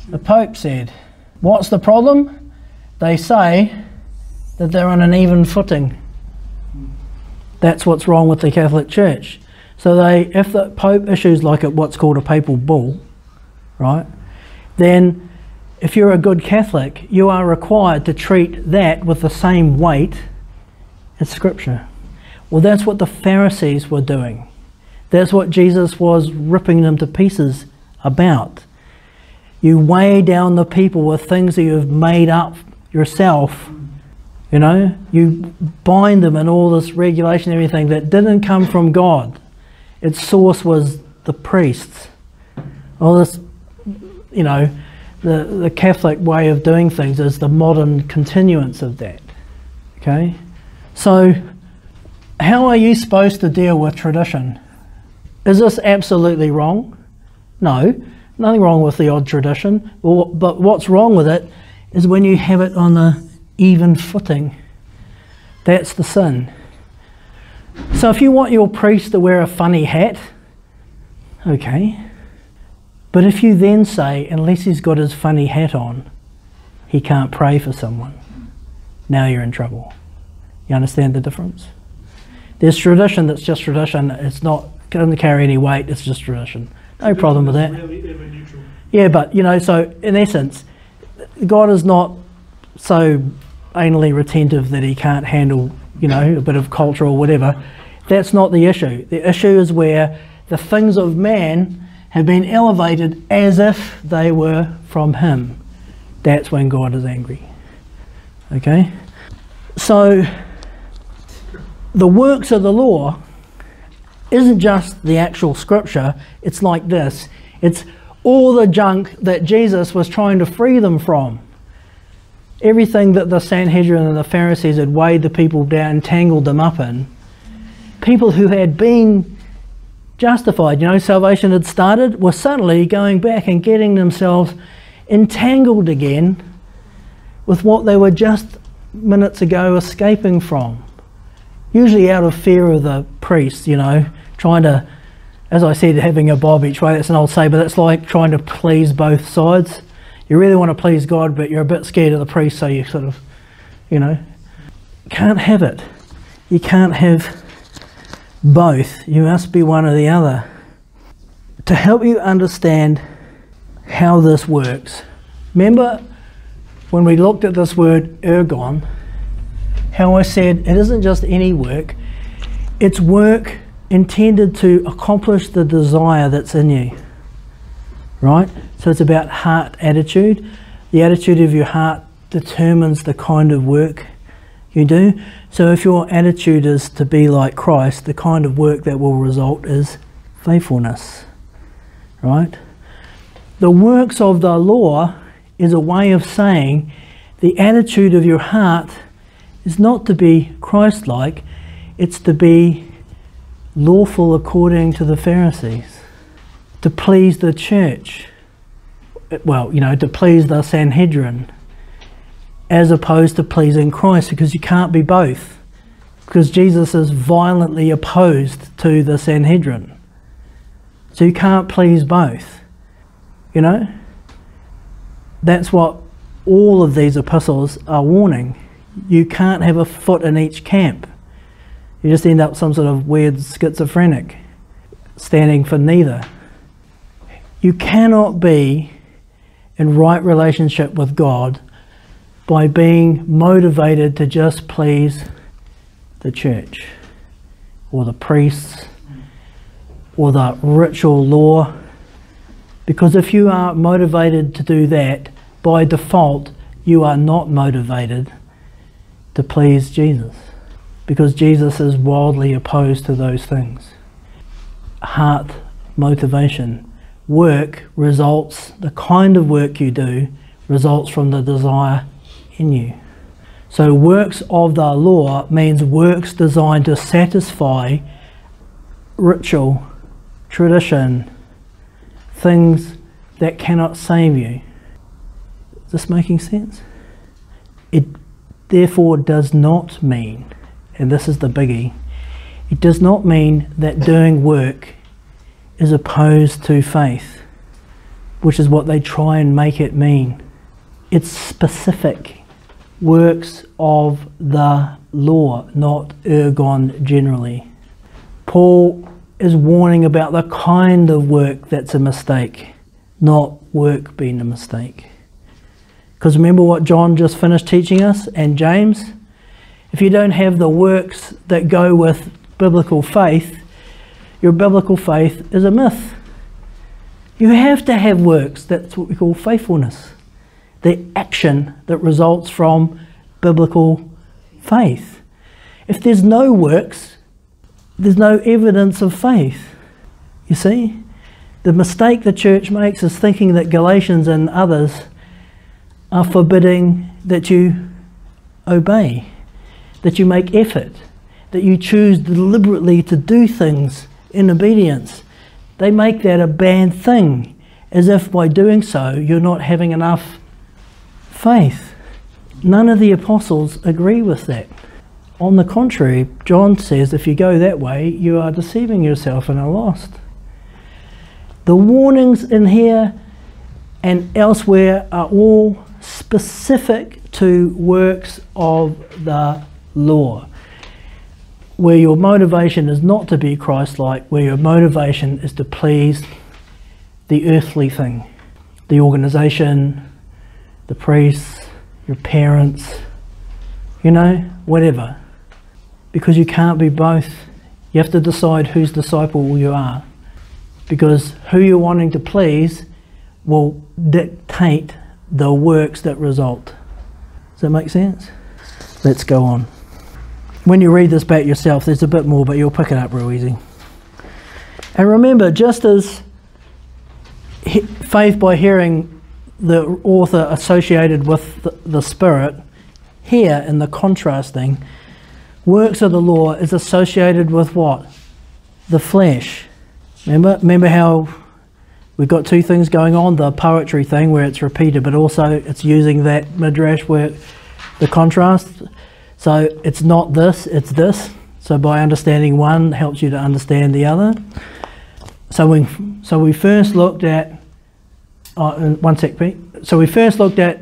the Pope said. What's the problem? They say that they're on an even footing. That's what's wrong with the Catholic Church. So they, if the Pope issues like a, what's called a papal bull, right, then if you're a good Catholic, you are required to treat that with the same weight as Scripture. Well, that's what the Pharisees were doing. That's what Jesus was ripping them to pieces about. You weigh down the people with things that you've made up yourself. You know, you bind them in all this regulation and everything that didn't come from God. Its source was the priests. All this, you know, the, the Catholic way of doing things is the modern continuance of that. Okay? So, how are you supposed to deal with tradition? Is this absolutely wrong? No, nothing wrong with the odd tradition. But what's wrong with it is when you have it on a even footing. That's the sin. So if you want your priest to wear a funny hat, okay. But if you then say, unless he's got his funny hat on, he can't pray for someone, now you're in trouble. You understand the difference? There's tradition that's just tradition. It's not going to carry any weight. It's just tradition. No problem with that. Yeah, but you know, so in essence, God is not so anally retentive that he can't handle, you know, a bit of culture or whatever. That's not the issue. The issue is where the things of man have been elevated as if they were from him. That's when God is angry. Okay? So, the works of the law isn't just the actual scripture, it's like this it's all the junk that Jesus was trying to free them from. Everything that the Sanhedrin and the Pharisees had weighed the people down and tangled them up in. People who had been justified, you know, salvation had started, were suddenly going back and getting themselves entangled again with what they were just minutes ago escaping from. Usually out of fear of the priests, you know, trying to, as I said, having a bob each way. That's an old say, but it's like trying to please both sides. You really want to please God, but you're a bit scared of the priest, so you sort of, you know, can't have it. You can't have both. You must be one or the other. To help you understand how this works, remember when we looked at this word ergon, how I said it isn't just any work, it's work intended to accomplish the desire that's in you. Right? So it's about heart attitude. The attitude of your heart determines the kind of work you do. So if your attitude is to be like Christ, the kind of work that will result is faithfulness. Right? The works of the law is a way of saying the attitude of your heart is not to be Christ like, it's to be lawful according to the Pharisees, to please the church, well, you know, to please the Sanhedrin, as opposed to pleasing Christ, because you can't be both, because Jesus is violently opposed to the Sanhedrin. So you can't please both, you know? That's what all of these epistles are warning. You can't have a foot in each camp. You just end up some sort of weird schizophrenic, standing for neither. You cannot be in right relationship with God by being motivated to just please the church or the priests or the ritual law. Because if you are motivated to do that, by default, you are not motivated to please Jesus because Jesus is wildly opposed to those things. Heart motivation. Work results, the kind of work you do results from the desire in you. So, works of the law means works designed to satisfy ritual, tradition, things that cannot save you. Is this making sense? It therefore does not mean, and this is the biggie, it does not mean that doing work is opposed to faith, which is what they try and make it mean. It's specific works of the law, not ergon generally. Paul is warning about the kind of work that's a mistake, not work being a mistake. Because remember what John just finished teaching us and James? If you don't have the works that go with biblical faith, your biblical faith is a myth. You have to have works. That's what we call faithfulness the action that results from biblical faith. If there's no works, there's no evidence of faith. You see? The mistake the church makes is thinking that Galatians and others are forbidding that you obey, that you make effort, that you choose deliberately to do things in obedience. They make that a bad thing, as if by doing so you're not having enough faith. None of the apostles agree with that. On the contrary, John says if you go that way, you are deceiving yourself and are lost. The warnings in here and elsewhere are all specific to works of the law, where your motivation is not to be Christ like, where your motivation is to please the earthly thing, the organization, the priests, your parents, you know, whatever. Because you can't be both. You have to decide whose disciple you are. Because who you're wanting to please will dictate the works that result. Does that make sense? Let's go on. When you read this back yourself, there's a bit more, but you'll pick it up real easy. And remember, just as faith by hearing the author associated with the, the Spirit, here in the contrasting, works of the law is associated with what? The flesh. Remember, remember how we've got two things going on the poetry thing where it's repeated, but also it's using that midrash where the contrast. So it's not this, it's this. So by understanding one helps you to understand the other. So we, so we first looked at uh, one sec, Pete. So we first looked at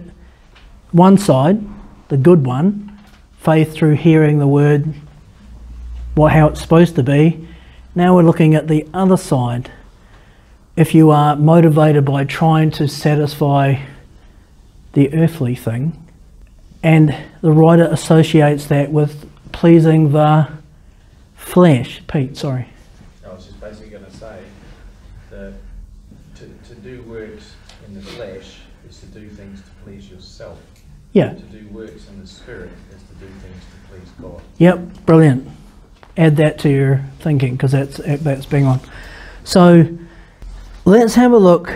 one side, the good one, faith through hearing the word, what how it's supposed to be. Now we're looking at the other side. If you are motivated by trying to satisfy the earthly thing, and the writer associates that with pleasing the flesh. Pete, sorry. I was just basically going to say that to, to do works in the flesh is to do things to please yourself. Yeah. To do works in the spirit is to do things to please God. Yep, brilliant. Add that to your thinking because that's that's being on. So let's have a look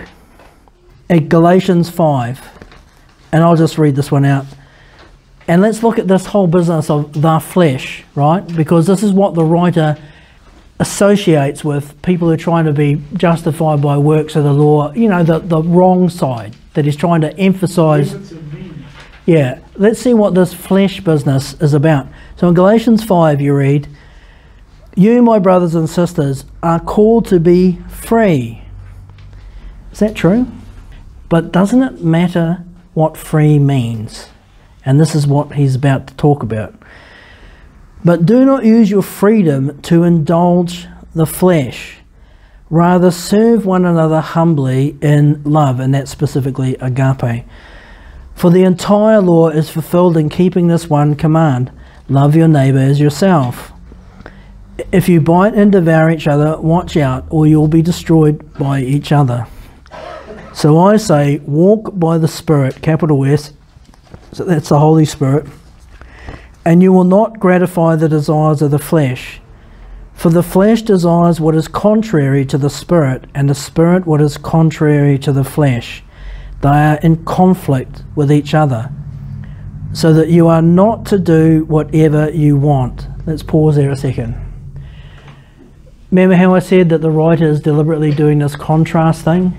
at Galatians 5, and I'll just read this one out. And let's look at this whole business of the flesh, right? Because this is what the writer associates with people who are trying to be justified by works of the law, you know, the, the wrong side that he's trying to emphasize. Yeah, let's see what this flesh business is about. So in Galatians 5, you read, You, my brothers and sisters, are called to be free. Is that true? But doesn't it matter what free means? And this is what he's about to talk about. But do not use your freedom to indulge the flesh. Rather, serve one another humbly in love, and that's specifically agape. For the entire law is fulfilled in keeping this one command love your neighbor as yourself. If you bite and devour each other, watch out, or you'll be destroyed by each other. So I say, walk by the Spirit, capital S, so that's the Holy Spirit and you will not gratify the desires of the flesh. For the flesh desires what is contrary to the spirit, and the spirit what is contrary to the flesh. They are in conflict with each other, so that you are not to do whatever you want. Let's pause there a second. Remember how I said that the writer is deliberately doing this contrast thing?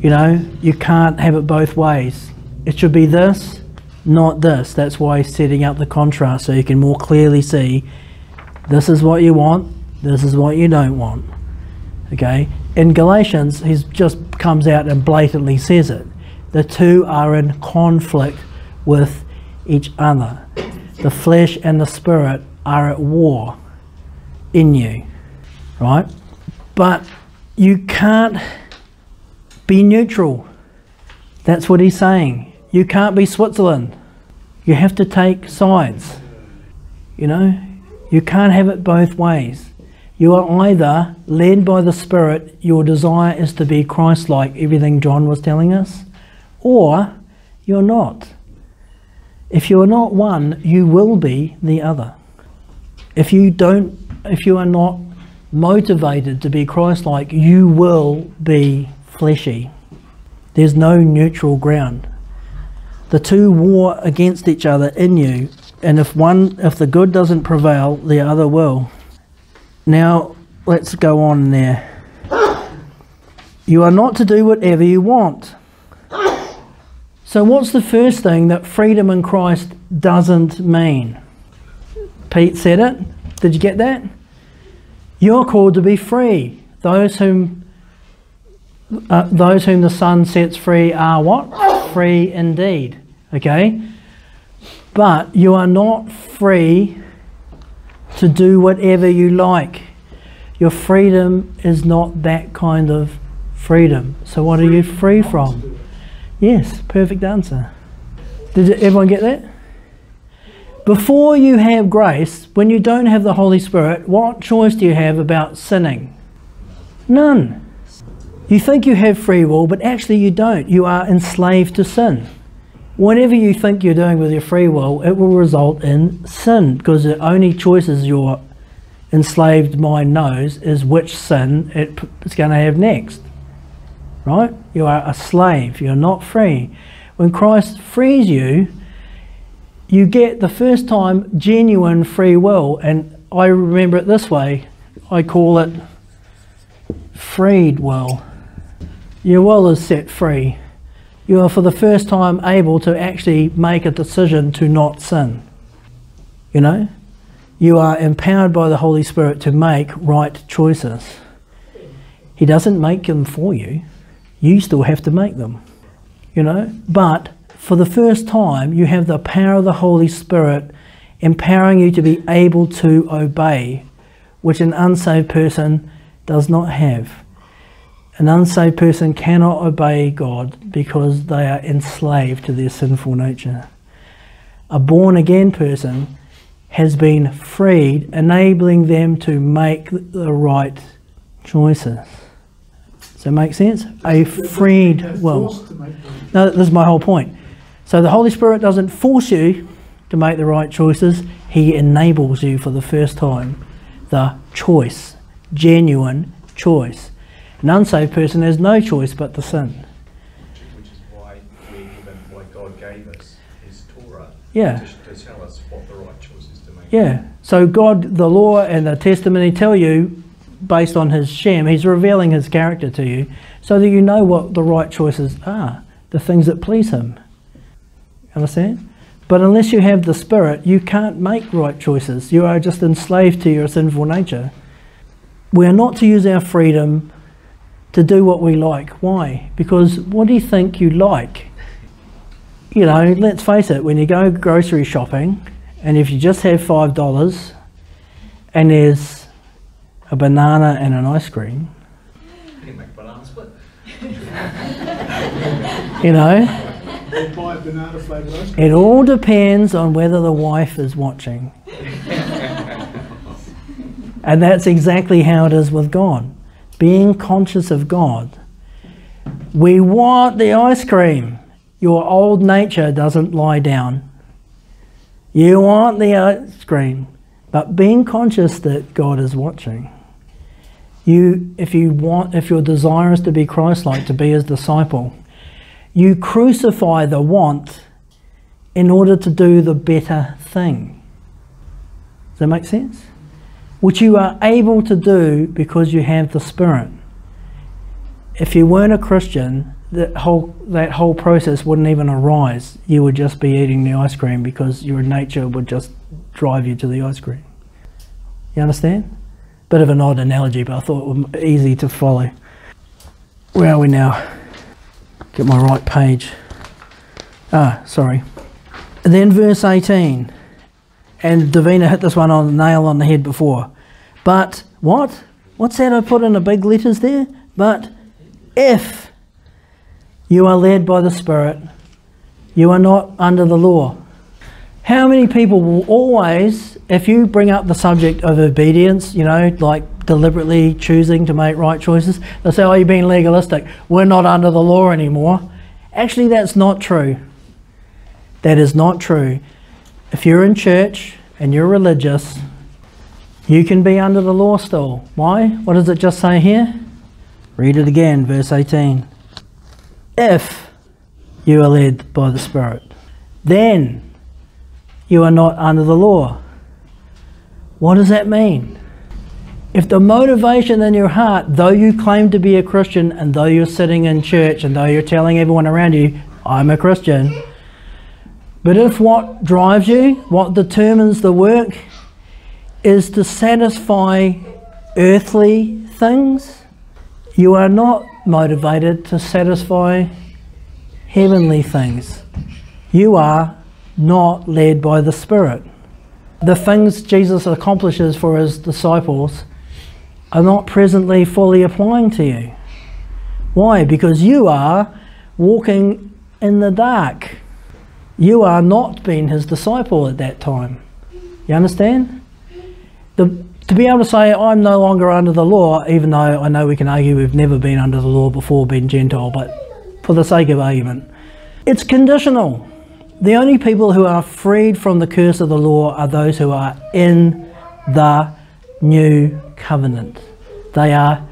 You know, you can't have it both ways. It should be this, not this. That's why he's setting up the contrast so you can more clearly see this is what you want, this is what you don't want. Okay? In Galatians, he just comes out and blatantly says it. The two are in conflict with each other. The flesh and the spirit are at war in you. Right? But you can't be neutral. That's what he's saying. You can't be Switzerland. You have to take sides. You know, you can't have it both ways. You are either led by the Spirit, your desire is to be Christ like, everything John was telling us, or you're not. If you are not one, you will be the other. If you don't, if you are not motivated to be Christ like, you will be fleshy. There's no neutral ground. The two war against each other in you, and if one if the good doesn't prevail, the other will. Now let's go on there. You are not to do whatever you want. So what's the first thing that freedom in Christ doesn't mean? Pete said it. Did you get that? You're called to be free. Those whom uh, those whom the Son sets free are what? Free indeed. Okay? But you are not free to do whatever you like. Your freedom is not that kind of freedom. So, what are you free from? Yes, perfect answer. Did everyone get that? Before you have grace, when you don't have the Holy Spirit, what choice do you have about sinning? None. You think you have free will, but actually you don't. You are enslaved to sin. Whatever you think you're doing with your free will, it will result in sin because the only choices your enslaved mind knows is which sin it's going to have next. Right? You are a slave. You're not free. When Christ frees you, you get the first time genuine free will. And I remember it this way I call it freed will your will is set free. You are for the first time able to actually make a decision to not sin. You know? You are empowered by the Holy Spirit to make right choices. He doesn't make them for you. You still have to make them. You know? But for the first time, you have the power of the Holy Spirit empowering you to be able to obey, which an unsaved person does not have. An unsaved person cannot obey God because they are enslaved to their sinful nature. A born again person has been freed, enabling them to make the right choices. Does that make sense? A freed will. No, this is my whole point. So the Holy Spirit doesn't force you to make the right choices, He enables you for the first time. The choice, genuine choice. An unsaved person has no choice but to sin. Which is why we're given, why God gave us His Torah yeah. to, to tell us what the right choices to make. Yeah. So God, the law and the testimony tell you, based on His Shem, He's revealing His character to you, so that you know what the right choices are, the things that please Him. Understand? But unless you have the Spirit, you can't make right choices. You are just enslaved to your sinful nature. We are not to use our freedom to do what we like. Why? Because what do you think you like? You know, let's face it, when you go grocery shopping and if you just have $5 and there's a banana and an ice cream, You make banana split. you know, Buy a banana flavoured ice cream. it all depends on whether the wife is watching. and that's exactly how it is with God being conscious of God. We want the ice cream. Your old nature doesn't lie down. You want the ice cream, but being conscious that God is watching. You, if you want, if your desire is to be Christ-like, to be His disciple, you crucify the want in order to do the better thing. Does that make sense? Which you are able to do because you have the Spirit. If you weren't a Christian, that whole that whole process wouldn't even arise. You would just be eating the ice cream because your nature would just drive you to the ice cream. You understand? Bit of an odd analogy, but I thought it was easy to follow. Where are we now? Get my right page. Ah, sorry. And then verse 18. And Davina hit this one on the nail on the head before. But what? What's that I put in the big letters there? But if you are led by the Spirit, you are not under the law. How many people will always, if you bring up the subject of obedience, you know, like deliberately choosing to make right choices, they'll say, Oh, you're being legalistic. We're not under the law anymore. Actually, that's not true. That is not true. If you're in church and you're religious, you can be under the law still. Why? What does it just say here? Read it again, verse 18. If you are led by the Spirit, then you are not under the law. What does that mean? If the motivation in your heart, though you claim to be a Christian and though you're sitting in church and though you're telling everyone around you, I'm a Christian, but if what drives you, what determines the work, is to satisfy earthly things, you are not motivated to satisfy heavenly things. You are not led by the Spirit. The things Jesus accomplishes for his disciples are not presently fully applying to you. Why? Because you are walking in the dark. You are not being his disciple at that time. You understand? The, to be able to say, I'm no longer under the law, even though I know we can argue we've never been under the law before being Gentile, but for the sake of argument, it's conditional. The only people who are freed from the curse of the law are those who are in the new covenant. They are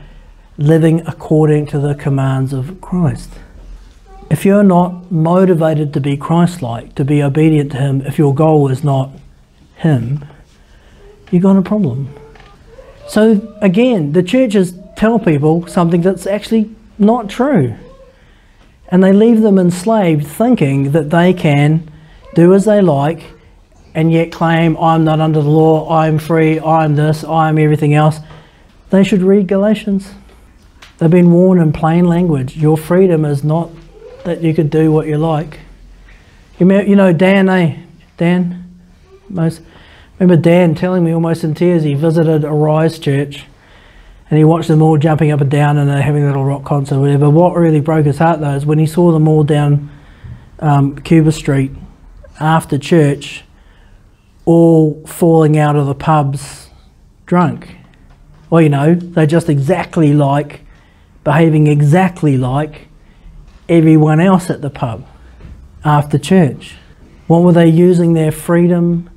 living according to the commands of Christ. If you're not motivated to be Christ like, to be obedient to Him, if your goal is not Him, you've got a problem. So, again, the churches tell people something that's actually not true and they leave them enslaved thinking that they can do as they like and yet claim I'm not under the law, I'm free, I'm this, I'm everything else. They should read Galatians. They've been warned in plain language. Your freedom is not that you could do what you like. You know, Dan, eh? Dan? Most, remember Dan telling me almost in tears he visited Arise Church and he watched them all jumping up and down and they're having a little rock concert whatever. What really broke his heart though is when he saw them all down um, Cuba Street after church, all falling out of the pubs drunk. Well, you know, they're just exactly like, behaving exactly like everyone else at the pub after church. What were they using their freedom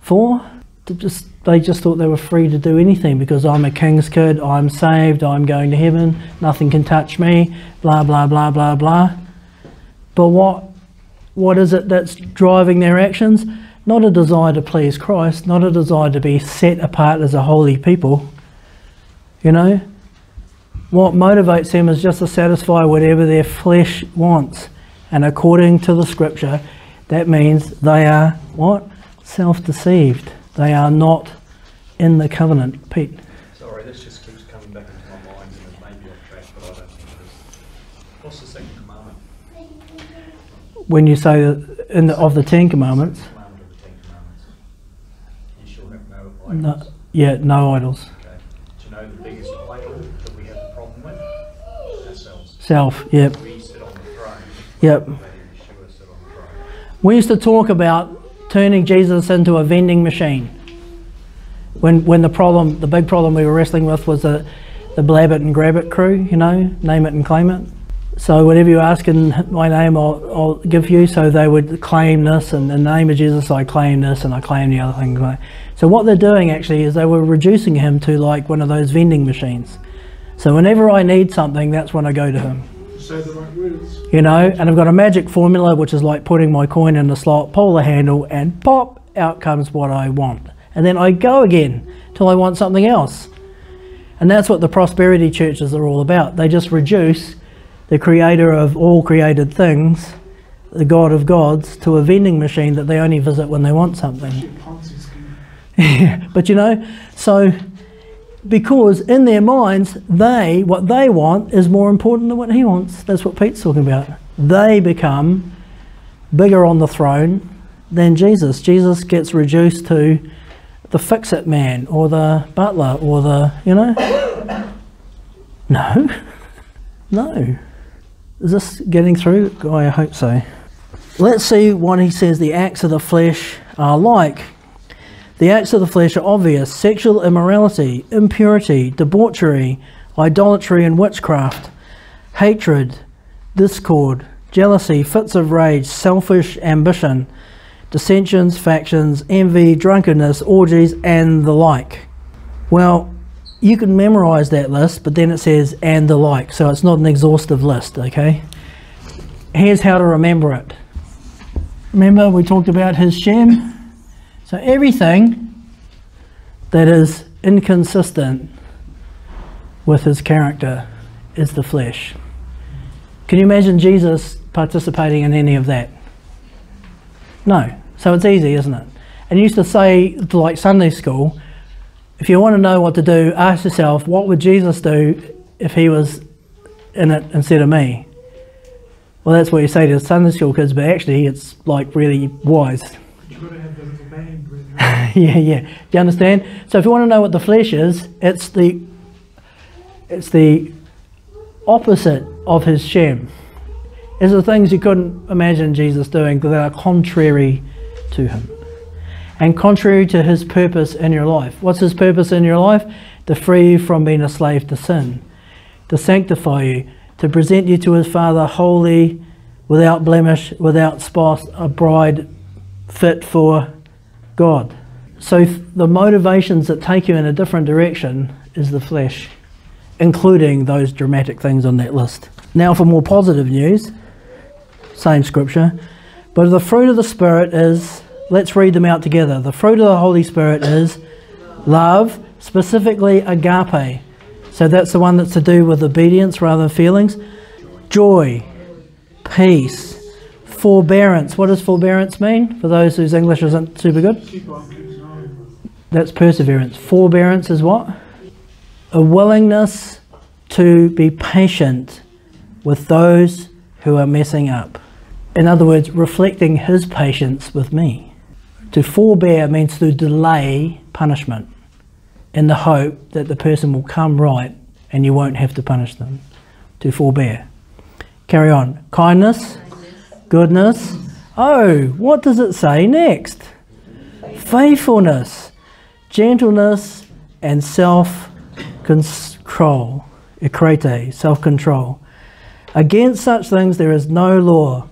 for? To just they just thought they were free to do anything because I'm a king's kid, I'm saved, I'm going to heaven, nothing can touch me, blah, blah, blah, blah, blah. But what, what is it that's driving their actions? Not a desire to please Christ, not a desire to be set apart as a holy people. You know? What motivates them is just to satisfy whatever their flesh wants. And according to the scripture, that means they are what? Self deceived. They are not in the covenant. Pete. Sorry, this just keeps coming back into my mind and it may be off track, but I don't think it is. What's the second commandment? When you say in the, of the Ten Commandments, the commandment of the Ten Commandments? You shall have no idols. no, yeah, no idols. Self, yep, yep. We used to talk about turning Jesus into a vending machine. When, when the problem, the big problem we were wrestling with was the, the blab it and grab it crew, you know, name it and claim it. So whatever you ask in my name, I'll, I'll give you. So they would claim this, and in the name of Jesus, I claim this, and I claim the other thing. So what they're doing actually is they were reducing him to like one of those vending machines. So whenever I need something, that's when I go to him. Say the right words. You know, and I've got a magic formula, which is like putting my coin in the slot, pull the handle, and pop, out comes what I want. And then I go again till I want something else. And that's what the prosperity churches are all about. They just reduce the creator of all created things, the God of gods, to a vending machine that they only visit when they want something. Your Ponzi scheme. but you know, so because in their minds, they what they want is more important than what he wants. That's what Pete's talking about. They become bigger on the throne than Jesus. Jesus gets reduced to the fix-it man or the butler or the you know. No, no. Is this getting through? I hope so. Let's see what he says the acts of the flesh are like. The acts of the flesh are obvious sexual immorality, impurity, debauchery, idolatry, and witchcraft, hatred, discord, jealousy, fits of rage, selfish ambition, dissensions, factions, envy, drunkenness, orgies, and the like. Well, you can memorize that list, but then it says and the like, so it's not an exhaustive list, okay? Here's how to remember it. Remember, we talked about his Shem? So everything that is inconsistent with his character is the flesh. Can you imagine Jesus participating in any of that? No. So it's easy, isn't it? And used to say, like Sunday school, if you want to know what to do, ask yourself, what would Jesus do if he was in it instead of me? Well, that's what you say to Sunday school kids, but actually it's like really wise. yeah, yeah. Do you understand? So if you want to know what the flesh is, it's the it's the opposite of his Shem. It's the things you couldn't imagine Jesus doing that are contrary to him. And contrary to his purpose in your life. What's his purpose in your life? To free you from being a slave to sin, to sanctify you, to present you to his Father holy, without blemish, without spot, a bride fit for God. So the motivations that take you in a different direction is the flesh, including those dramatic things on that list. Now for more positive news, same scripture, but the fruit of the Spirit is, let's read them out together. The fruit of the Holy Spirit is love, specifically agape. So that's the one that's to do with obedience rather than feelings. Joy, peace, forbearance. What does forbearance mean for those whose English isn't super good? That's perseverance. Forbearance is what? A willingness to be patient with those who are messing up. In other words, reflecting his patience with me. To forbear means to delay punishment in the hope that the person will come right and you won't have to punish them. To forbear. Carry on. Kindness, goodness. Oh, what does it say next? Faithfulness, gentleness, and self control. Ekrete, self control. Against such things there is no law.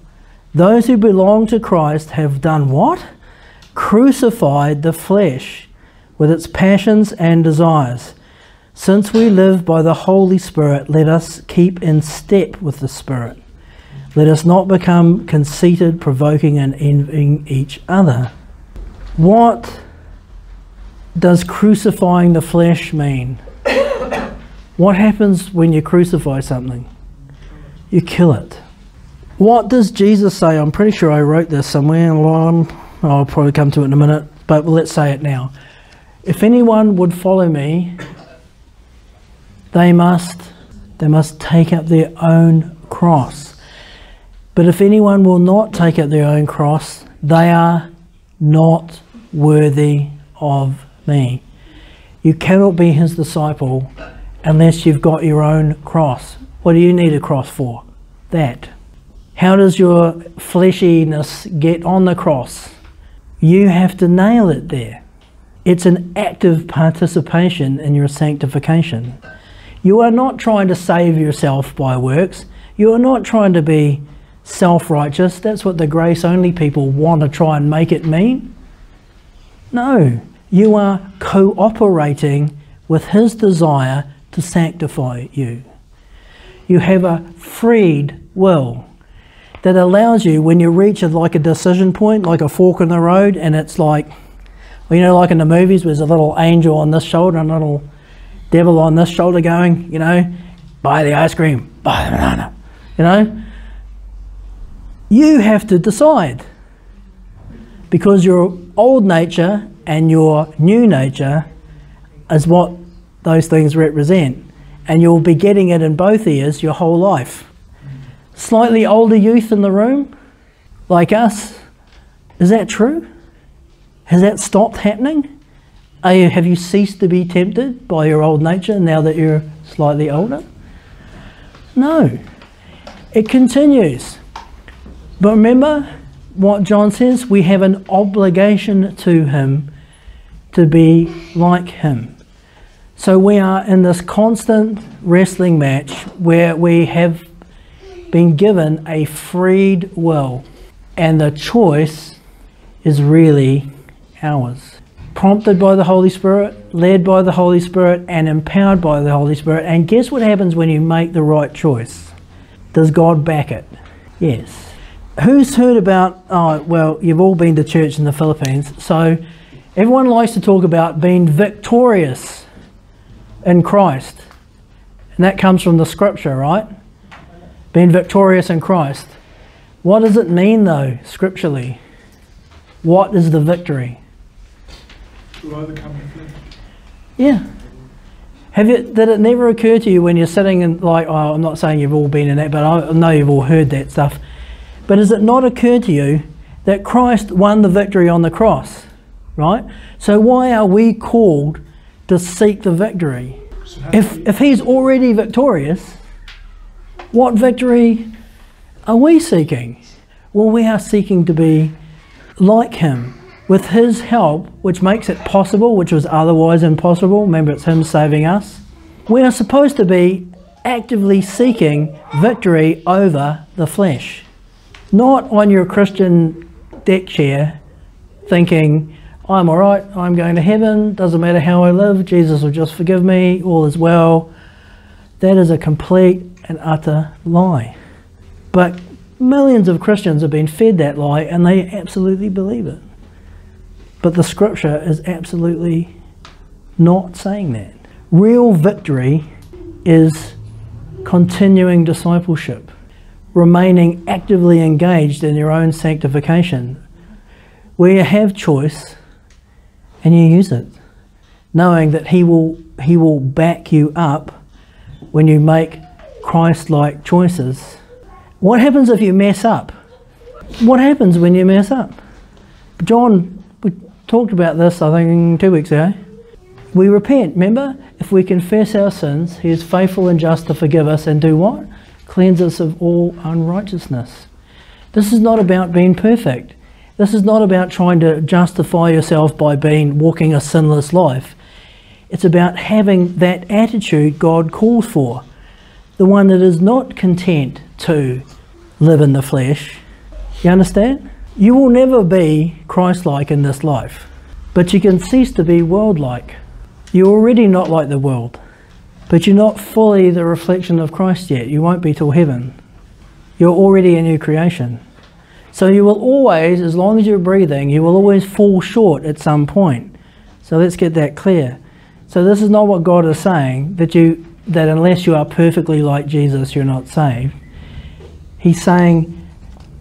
Those who belong to Christ have done what? Crucified the flesh with its passions and desires. Since we live by the Holy Spirit, let us keep in step with the Spirit. Let us not become conceited, provoking, and envying each other. What does crucifying the flesh mean? what happens when you crucify something? You kill it. What does Jesus say? I'm pretty sure I wrote this somewhere. Um, I'll probably come to it in a minute, but let's say it now. If anyone would follow me, they must they must take up their own cross. But if anyone will not take up their own cross, they are not worthy of me. You cannot be his disciple unless you've got your own cross. What do you need a cross for? That. How does your fleshiness get on the cross? You have to nail it there. It's an active participation in your sanctification. You are not trying to save yourself by works. You are not trying to be self righteous. That's what the grace only people want to try and make it mean. No, you are cooperating with His desire to sanctify you. You have a freed will that allows you, when you reach a, like a decision point, like a fork in the road, and it's like, you know, like in the movies, there's a little angel on this shoulder and a little devil on this shoulder going, you know, buy the ice cream, buy the banana, you know. You have to decide because your old nature and your new nature is what those things represent. And you'll be getting it in both ears your whole life. Slightly older youth in the room, like us, is that true? Has that stopped happening? You, have you ceased to be tempted by your old nature now that you're slightly older? No. It continues. But remember what John says? We have an obligation to him to be like him. So we are in this constant wrestling match where we have been given a freed will, and the choice is really ours. Prompted by the Holy Spirit, led by the Holy Spirit, and empowered by the Holy Spirit. And guess what happens when you make the right choice? Does God back it? Yes. Who's heard about, oh, well, you've all been to church in the Philippines, so everyone likes to talk about being victorious in Christ. And that comes from the scripture, right? Being victorious in Christ. What does it mean, though, scripturally? What is the victory? To overcome the flesh. Yeah. Have you, did it never occur to you when you're sitting in, like, oh, I'm not saying you've all been in that, but I know you've all heard that stuff. But has it not occurred to you that Christ won the victory on the cross? Right? So why are we called to seek the victory? If, if he's already victorious, what victory are we seeking? Well, we are seeking to be like him with his help, which makes it possible, which was otherwise impossible. Remember, it's him saving us. We are supposed to be actively seeking victory over the flesh, not on your Christian deck chair thinking, I'm all right, I'm going to heaven, doesn't matter how I live, Jesus will just forgive me, all is well. That is a complete and utter lie. But millions of Christians have been fed that lie and they absolutely believe it. But the scripture is absolutely not saying that. Real victory is continuing discipleship, remaining actively engaged in your own sanctification, where you have choice and you use it, knowing that He will, he will back you up when you make Christ like choices. What happens if you mess up? What happens when you mess up? John, we talked about this, I think, two weeks ago. We repent, remember? If we confess our sins, He is faithful and just to forgive us and do what? Cleanse us of all unrighteousness. This is not about being perfect. This is not about trying to justify yourself by being walking a sinless life. It's about having that attitude God calls for. The one that is not content to live in the flesh. You understand? You will never be Christ like in this life, but you can cease to be world like. You're already not like the world, but you're not fully the reflection of Christ yet. You won't be till heaven. You're already a new creation. So you will always, as long as you're breathing, you will always fall short at some point. So let's get that clear. So this is not what God is saying that you that unless you are perfectly like Jesus, you're not saved. He's saying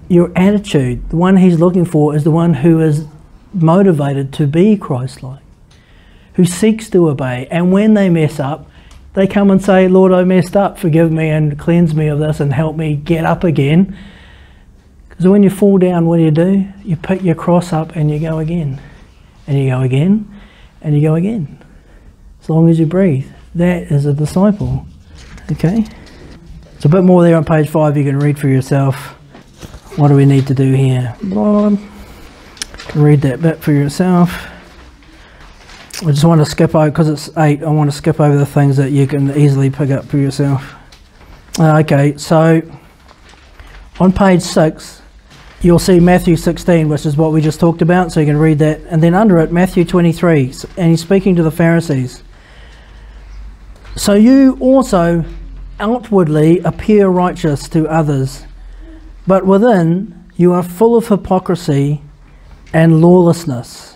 your attitude, the one he's looking for, is the one who is motivated to be Christ-like, who seeks to obey, and when they mess up, they come and say, "Lord, I messed up. Forgive me and cleanse me of this, and help me get up again." Because when you fall down, what do you do? You pick your cross up and you go again, and you go again, and you go again. As long as you breathe, that is a disciple. Okay. It's a bit more there on page five. You can read for yourself. What do we need to do here? Blah. Can read that bit for yourself. I just want to skip over because it's eight. I want to skip over the things that you can easily pick up for yourself. Uh, okay, so On page 6, you'll see Matthew 16, which is what we just talked about, so you can read that. And then under it, Matthew 23, and he's speaking to the Pharisees. So you also outwardly appear righteous to others, but within you are full of hypocrisy and lawlessness.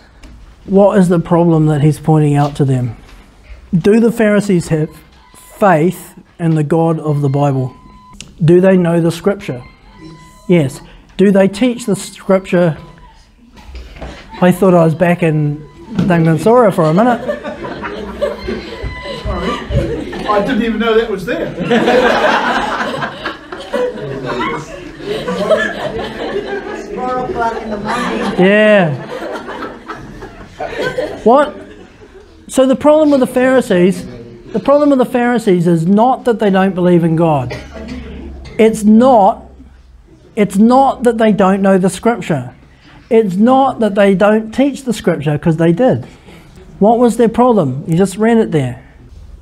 What is the problem that he's pointing out to them? Do the Pharisees have faith in the God of the Bible? Do they know the scripture? Yes. Do they teach the scripture? I thought I was back in Dangansora for a minute. Sorry. I didn't even know that was there. Four o'clock in the morning. Yeah. What? So the problem with the Pharisees, the problem with the Pharisees is not that they don't believe in God. It's not it's not that they don't know the scripture. It's not that they don't teach the scripture because they did. What was their problem? You just read it there.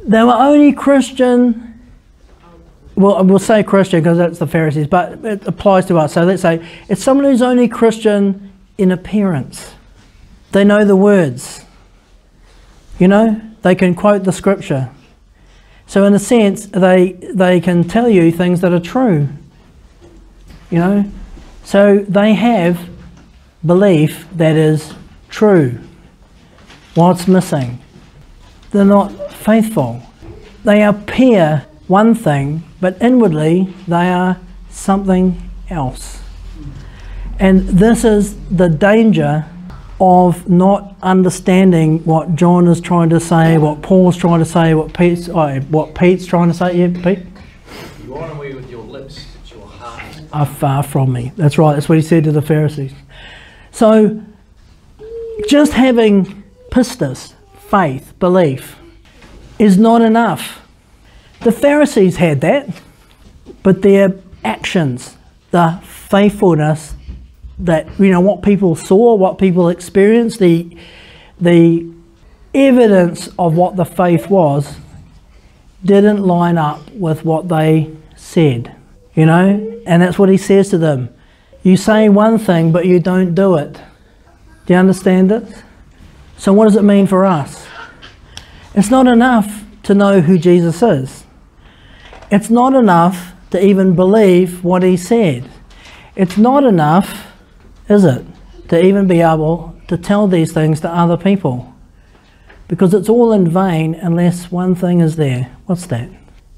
They were only Christian well, we'll say Christian because that's the Pharisees, but it applies to us. So let's say it's someone who's only Christian in appearance. They know the words. You know, they can quote the scripture. So in a sense, they they can tell you things that are true. You know, so they have belief that is true. What's missing? They're not faithful. They appear one thing, but inwardly they are something else. And this is the danger of not understanding what John is trying to say, what Paul's trying to say, what Pete's, oh, what Pete's trying to say. Yeah, Pete? You honour me with your lips, but your heart Are far from me. That's right. That's what he said to the Pharisees. So, just having pistis, faith, belief, is not enough. The Pharisees had that, but their actions, the faithfulness that you know what people saw, what people experienced, the the evidence of what the faith was didn't line up with what they said. You know? And that's what he says to them. You say one thing but you don't do it. Do you understand it? So what does it mean for us? It's not enough to know who Jesus is. It's not enough to even believe what he said. It's not enough is it, to even be able to tell these things to other people? Because it's all in vain unless one thing is there. What's that?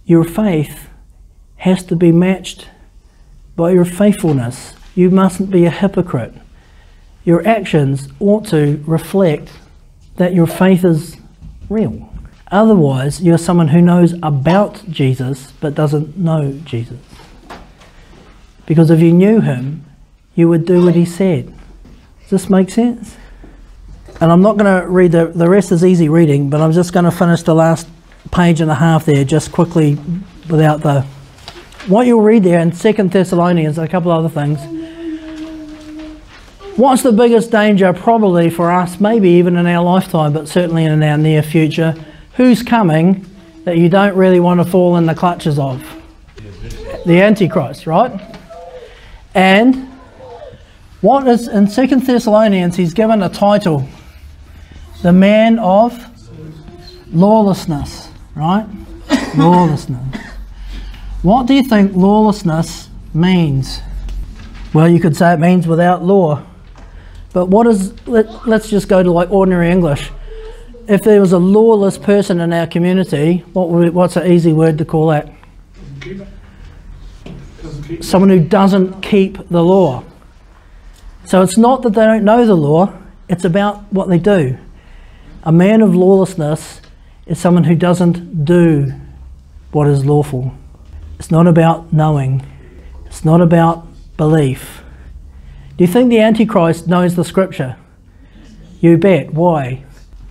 Your faith has to be matched by your faithfulness. You mustn't be a hypocrite. Your actions ought to reflect that your faith is real. Otherwise, you're someone who knows about Jesus but doesn't know Jesus. Because if you knew him, you would do what he said. Does this make sense? And I'm not going to read the, the rest is easy reading, but I'm just going to finish the last page and a half there just quickly without the. What you'll read there in Second Thessalonians, and a couple other things. What's the biggest danger, probably for us, maybe even in our lifetime, but certainly in our near future? Who's coming that you don't really want to fall in the clutches of? The Antichrist, right? And what is in Second Thessalonians? He's given a title, the man of lawlessness, right? lawlessness. What do you think lawlessness means? Well, you could say it means without law. But what is, let, us just go to like ordinary English. If there was a lawless person in our community, what would, what's an easy word to call that? Someone who doesn't keep the law. So it's not that they don't know the law, it's about what they do. A man of lawlessness is someone who doesn't do what is lawful. It's not about knowing, it's not about belief. Do you think the Antichrist knows the scripture? You bet. Why?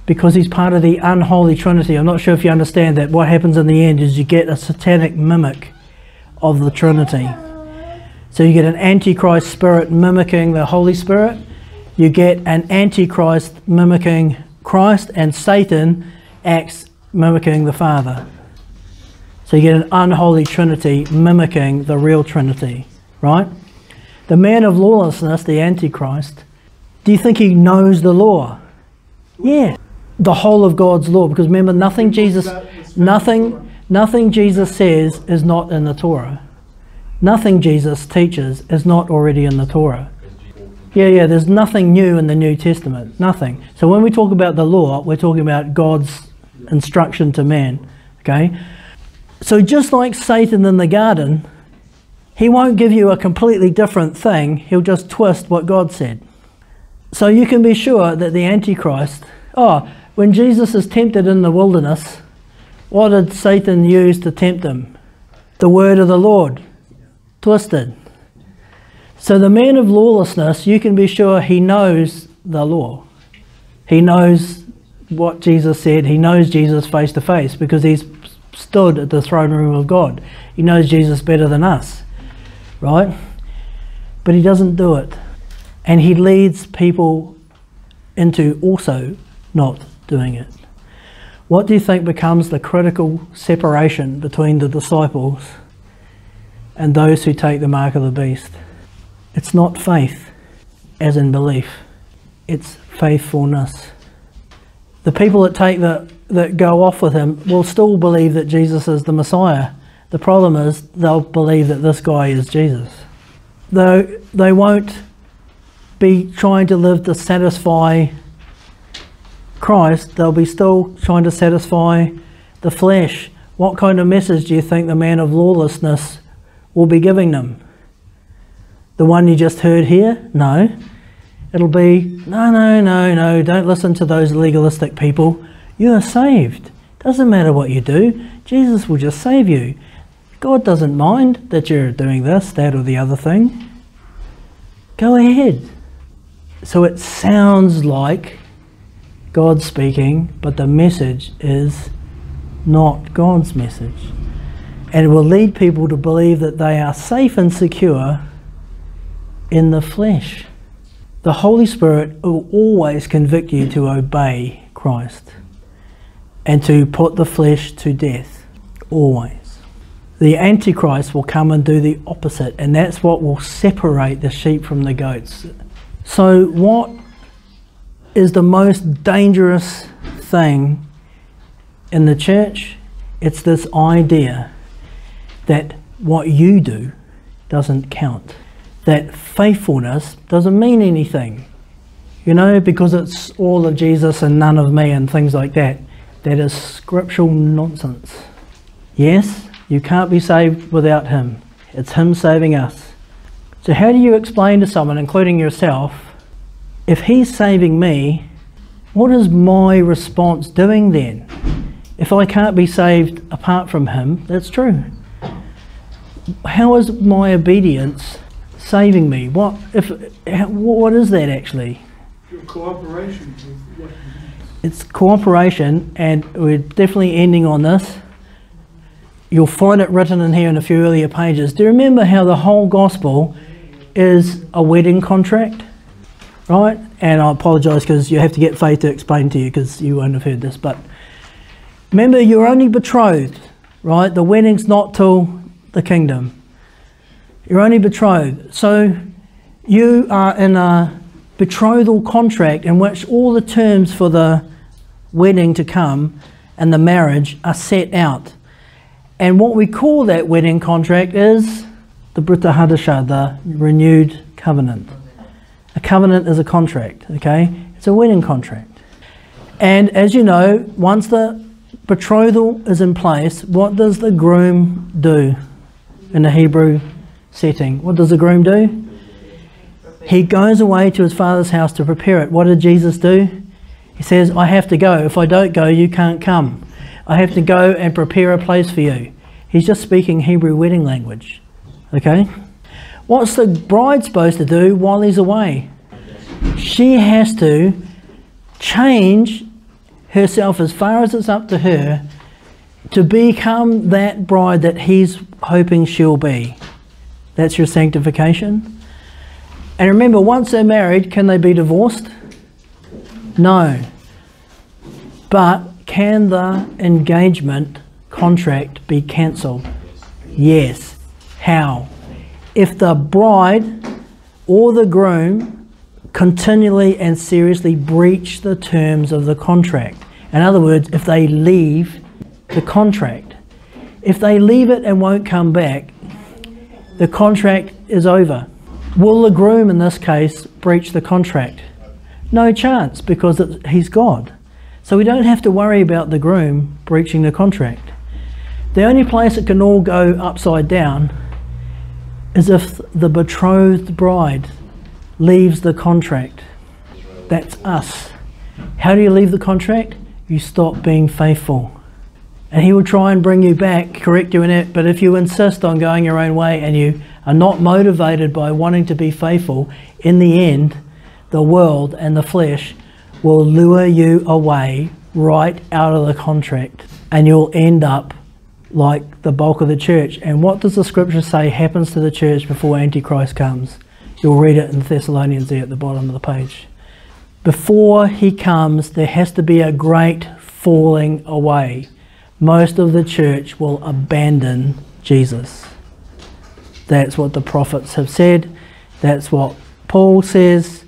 Because he's part of the unholy trinity. I'm not sure if you understand that. What happens in the end is you get a satanic mimic of the trinity. So you get an antichrist spirit mimicking the Holy Spirit. You get an antichrist mimicking Christ, and Satan acts mimicking the Father. So you get an unholy trinity mimicking the real trinity, right? The man of lawlessness, the Antichrist, do you think he knows the law? Yeah. The whole of God's law. Because remember, nothing Jesus nothing nothing Jesus says is not in the Torah. Nothing Jesus teaches is not already in the Torah. Yeah, yeah, there's nothing new in the New Testament. Nothing. So when we talk about the law, we're talking about God's instruction to man. Okay? So just like Satan in the garden, he won't give you a completely different thing, he'll just twist what God said. So you can be sure that the Antichrist, oh, when Jesus is tempted in the wilderness, what did Satan use to tempt him? The word of the Lord. Twisted. So the man of lawlessness, you can be sure he knows the law. He knows what Jesus said. He knows Jesus face to face because he's stood at the throne room of God. He knows Jesus better than us, right? But he doesn't do it. And he leads people into also not doing it. What do you think becomes the critical separation between the disciples and those who take the mark of the beast? It's not faith, as in belief, it's faithfulness. The people that take the that go off with him will still believe that Jesus is the Messiah. The problem is they'll believe that this guy is Jesus. Though they won't be trying to live to satisfy Christ, they'll be still trying to satisfy the flesh. What kind of message do you think the man of lawlessness will be giving them? The one you just heard here? No. It'll be, no, no, no, no, don't listen to those legalistic people. You are saved. Doesn't matter what you do, Jesus will just save you. God doesn't mind that you're doing this, that, or the other thing. Go ahead. So it sounds like God speaking, but the message is not God's message. And it will lead people to believe that they are safe and secure in the flesh. The Holy Spirit will always convict you to obey Christ and to put the flesh to death. Always. The Antichrist will come and do the opposite, and that's what will separate the sheep from the goats. So, what is the most dangerous thing in the church? It's this idea that what you do doesn't count, that faithfulness doesn't mean anything, you know, because it's all of Jesus and none of me and things like that. That is scriptural nonsense. Yes, you can't be saved without Him. It's Him saving us. So, how do you explain to someone, including yourself, if He's saving me, what is my response doing then? If I can't be saved apart from Him, that's true. How is my obedience saving me? What if? What is that actually? Your cooperation it's cooperation, and we're definitely ending on this. You'll find it written in here in a few earlier pages. Do you remember how the whole gospel is a wedding contract? Right? And I apologise because you have to get Faith to explain to you because you won't have heard this. But remember, you're only betrothed, right? The wedding's not till the kingdom. You're only betrothed. So you are in a betrothal contract in which all the terms for the wedding to come and the marriage are set out. And what we call that wedding contract is the Brita Hadashah, the renewed covenant. A covenant is a contract, okay? It's a wedding contract. And as you know, once the betrothal is in place, what does the groom do in the Hebrew setting? What does the groom do? He goes away to his father's house to prepare it. What did Jesus do? He says, I have to go. If I don't go, you can't come. I have to go and prepare a place for you. He's just speaking Hebrew wedding language. Okay? What's the bride supposed to do while he's away? She has to change herself as far as it's up to her to become that bride that he's hoping she'll be. That's your sanctification. And remember, once they're married, can they be divorced? No. But can the engagement contract be cancelled? Yes. How? If the bride or the groom continually and seriously breach the terms of the contract. In other words, if they leave the contract, if they leave it and won't come back, the contract is over. Will the groom in this case breach the contract? No chance because it, he's God. So we don't have to worry about the groom breaching the contract. The only place it can all go upside down is if the betrothed bride leaves the contract. That's us. How do you leave the contract? You stop being faithful. And he will try and bring you back, correct you in it, but if you insist on going your own way and you are not motivated by wanting to be faithful, in the end, the world and the flesh will lure you away right out of the contract and you'll end up like the bulk of the church. And what does the scripture say happens to the church before Antichrist comes? You'll read it in Thessalonians there at the bottom of the page. Before he comes, there has to be a great falling away. Most of the church will abandon Jesus. That's what the prophets have said. That's what Paul says.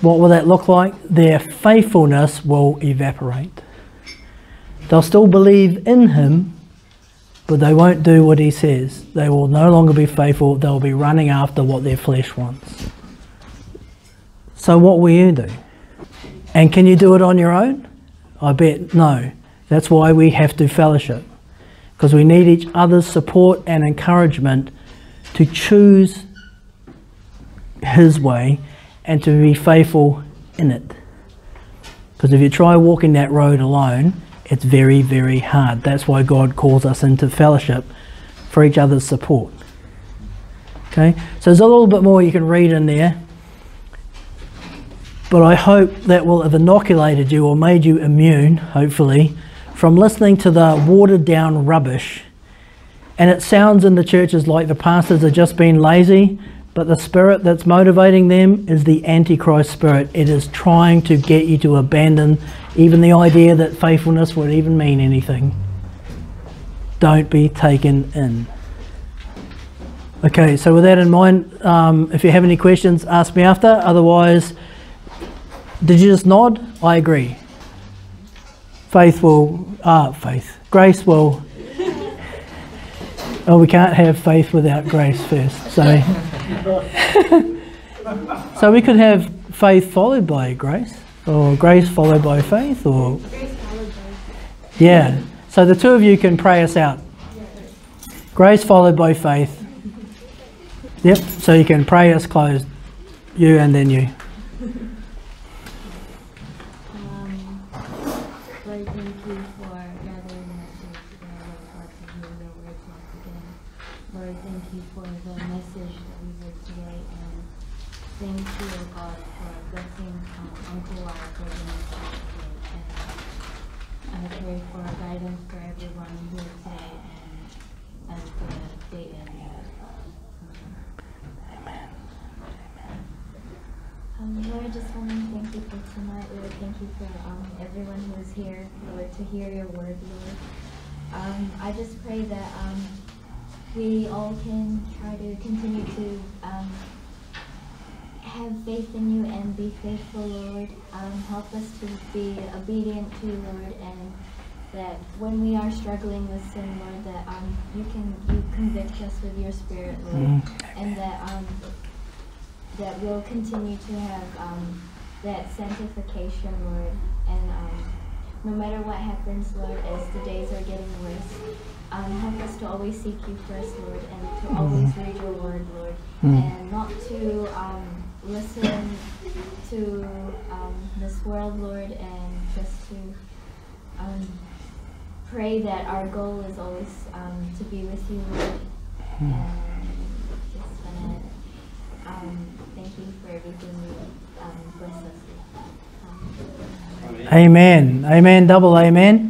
What will that look like? Their faithfulness will evaporate. They'll still believe in him, but they won't do what he says. They will no longer be faithful. They'll be running after what their flesh wants. So, what will you do? And can you do it on your own? I bet no. That's why we have to fellowship, because we need each other's support and encouragement to choose His way and to be faithful in it. Because if you try walking that road alone, it's very, very hard. That's why God calls us into fellowship for each other's support. Okay, so there's a little bit more you can read in there. But I hope that will have inoculated you or made you immune, hopefully, from listening to the watered down rubbish. And it sounds in the churches like the pastors are just being lazy, but the spirit that's motivating them is the Antichrist spirit. It is trying to get you to abandon even the idea that faithfulness would even mean anything. Don't be taken in. Okay, so with that in mind, um, if you have any questions, ask me after. Otherwise, did you just nod? I agree. Faith will, ah, faith. Grace will. Oh, we can't have faith without grace first. So, so we could have faith followed by grace or grace followed by faith or yeah so the two of you can pray us out grace followed by faith yep so you can pray us closed you and then you Lord, just want to thank you for tonight, Lord. Thank you for um, everyone who is here, Lord, to hear your word, Lord. Um, I just pray that um, we all can try to continue to um, have faith in you and be faithful, Lord. Um, help us to be obedient to you, Lord, and that when we are struggling with sin, Lord, that um, you can you convict us with your Spirit, Lord, and that um, that we'll continue to have um, that sanctification, Lord, and um, no matter what happens, Lord, as the days are getting worse, um, help us to always seek you first, Lord, and to always read your word, Lord, and not to um, listen to um, this world, Lord, and just to um, pray that our goal is always um, to be with you, Lord, and just wanna um, um. Um, amen. Amen. Double amen